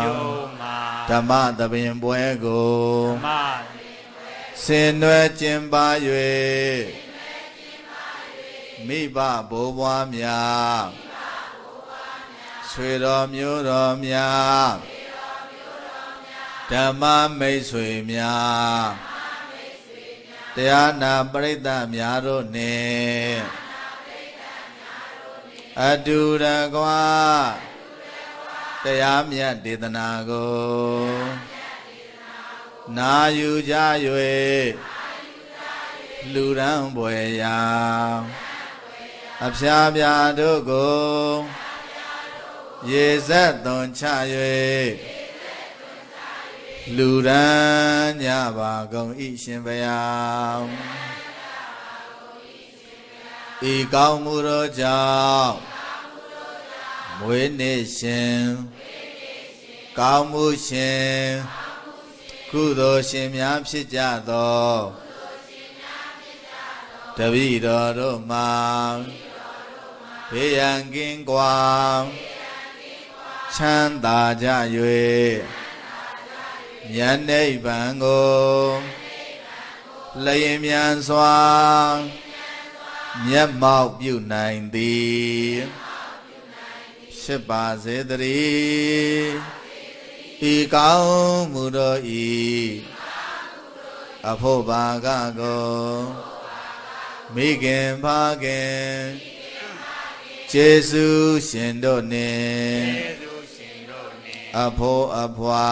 ကျိုးမှာဓမ္မသဘင်ပွဲကိုမဆင်နွယ်ကျင်ပါ၍ မိဘဘိုးဘွားများဆွေတော်မျိုးတော်များဓမ္မမိတ်ဆွေများတရားနာပရိသတ်များတို့နှင့်အတူတကွာတရားမြတ်ဒေသနာကိုနာယူကြ၍လူရန်ပွေရာ အဖျားပြားတို့ကိုရေဆက်သွန်ချ၍လူရန်ညပါကုန်ဤရှင်ဘုရားဤကောင်းမှုတို့ကြောင့်မွေးနေ့ရှင်ကောင်းမှုရှင်ကုသိုလ်ရှင်များဖြစ်ကြသော တပည့်တော်တို့မှာဘေးရန်ကင်းကွာချမ်းသာကြ၍မြတ်နိဗ္ဗာန်ကိုလျင်မြန်စွာမျက်မှောက်ပြုနိုင်သည်ဖြစ်ပါစေတည်းဤကောင်းမှုတို့ဤအဖို့ဘာကကို မိခင်ဖခင်ကျေးဇူးရှင်တို့နှင့်ကျေးဇူးရှင်တို့နှင့်အဖို့အဖွာ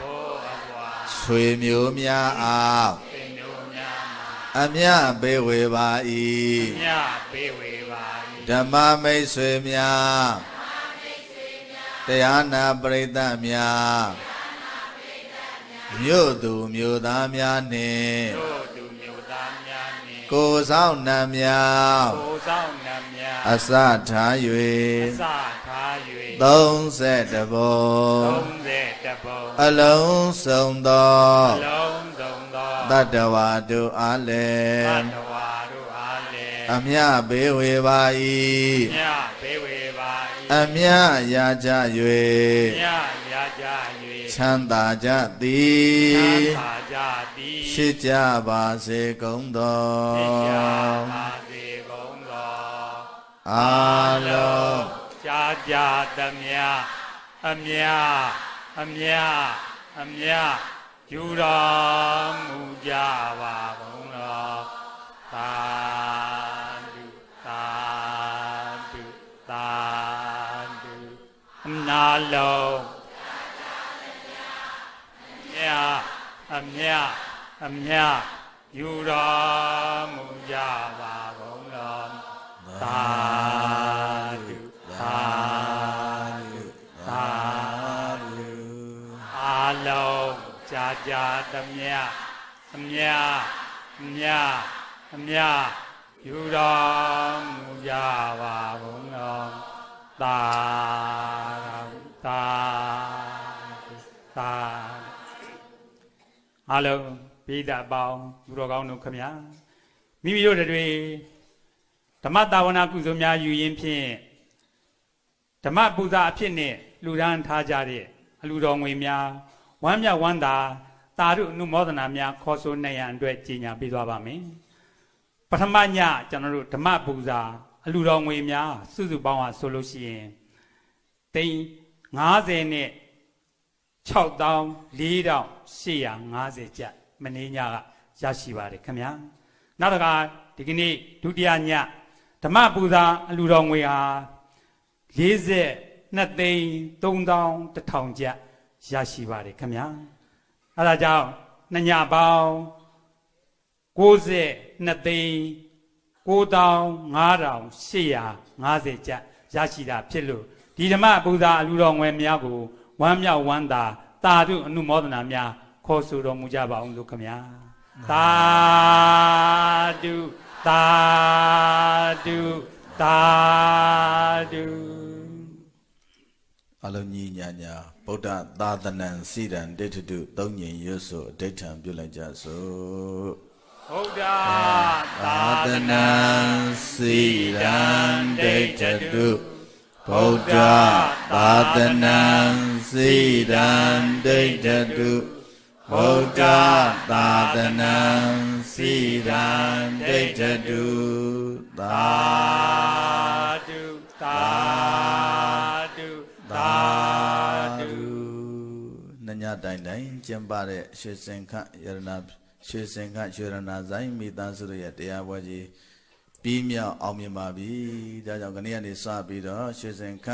ဘိုးအဘွားဆွေမျိုးများအားပင်တို့များမှာအမြပေးဝေပါမြ၏ပေးဝေပါ၏ဓမ္မမိတ်ဆွေများတရားနာပရိသတ်များမြို့သူမြို့သားများနှင့်တို့သူမျိုးသားများနှင့် ကိုယ်ဆောင်နတ်များကိုယ်ဆောင်နှံများအစထားအ၍စထား၍30ဘုံ30ပုံအလုံးစုံသောအလုံးစုံသောတတ္တဝါတို့အားလသည်းတ္တဝါတို့အားလည်းအမြဘေးဝေပါမြ၏ပေးဝေပါအ၏မြရာကြမြ၍ရကြချမ်းသာကြသ၍ည်ချမ်းသာကြသည် ရှိကြပါစေကုန်သောဖြစ်ကြပါစေကုန်သောအာလုံးကြာကြသမျှအမြအမြအမြယူတော်မူကြပါကုန်သောသာဓုသာဓုသာဓုလုံးမြတ်အမြတ် အမြတ်ယူတော်မူကြပါကုန်တော်သာဓုသာဓုသာဓုအာလုံးကြာကြာသမျှအမြတ်အမြတ်အမြတ်ယူတော်မူကြပါကုန်တော်သာဓုသာဓုသာဓုအားလုံး ပိဋကအပေါင်းသူတော်ကောင်းတို့ခမညာမိမိတို့တွေဓမ္မတာဝနာကုသိုလ်များယူရင်းဖြင့်ဓမ္မပူဇာအဖြစ်နဲ့လူဒန်းထားကြတဲ့အလူတော်ငွေများဝမ်းမြောက်ဝမ်းသာတာရုအနုမောဒနာများခေါ်ဆိုနိုင်ရန်အတွက်ကြီးညာပေးသွားပါမယ်ပထမညကျွန်တော်တို့ဓမ္မပူဇာအလူတော်ငွေများစုစုပေါင်းဟာဆိုလို့ရှိရင်တိန်90နဲ့6450ကျပ် မင်းညကရရှိပါတယ်ခင်ဗျာနောက်တစ်ခါဒီကနေ့ဒုတိယညဓမ္မပူဇာအလူတော်ငွေဟာ42သိန်း3000ကျပ်ရရှိပါတယ်ခင်ဗျာအဲဒါကြောင့်နှစ်ညပေါင်း62သိန်း9550ကျပ်ရရှိတာဖြစ်လို့ဒီဓမ္မပူဇာအလူတော်ငွေများကိုဝမ်းမြောက်ဝမ်းသာတာဓုအနုမောဒနာများ ခေါ်ဆိုတော်မူကြပါအောင်လို့ခမညာသာဓုသာဓုသာဓုအလုံးကြီးညာညာဗုဒ္ဓသာသနံစိတံဒိဋ္ဌတုသုံးညင်ရွတ်ဆိုအဋ္ဌံပြုလိုက်ကြစို့ဗုဒ္ဓသာသာသသနံနာစိတံဒိဋ္ဌတုဗုဒ္ဓသာသနံစိတံဒိဋ္ဌတု ဗုဒ္ဓသာသနံစိတံဒိဋ္ဌတုသာသာဓုသာဓုသာသာဓုဓုနှညတိုင်တိုင်ကျင်းပတဲ့ရွှေစင်ခယရနာရွှေစင်ခရွှေရနာဇိုင်းမိသားစုတို့ရဲ့တရားပွဲကြီးပြီးမြောက်အောင်မြင်ပါပြီဒါကြောင့်ခဏကနေစပြီးတော့ရွှေစင်ခ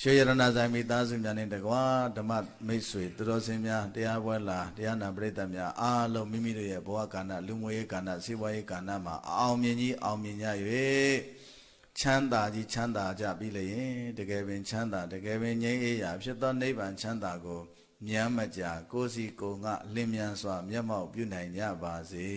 ရွှေရနာဇိုင်းမိသားစုများနဲ့တကွာဓမ္မမိတ်ဆွေသူတော်စင်များတရားပွဲလာတရားနာပရိသတ်များအားလုံးမိမိတို့ရဲ့ဘဝကဏ္ဍလူမှုရေးကဏ္ဍစီးပွားရေးကဏ္ဍမှာအောင်မြင်ကြီးအောင်မြင်ကြ၍ချမ်းသာကြီးချမ်းသာကြပြီလေရင်တကယ်ပင်ချမ်းသာတကယ်ပင်ငြိမ်းအေးရာဖြစ်သောနိဗ္ဗာန်ချမ်းသာကိုမြမ်းမကြာကိုယ်စီကိုယ်ငါလင်းမြန်စွာ မျက်မှောက်ပြုနိုင်ကြပါစေ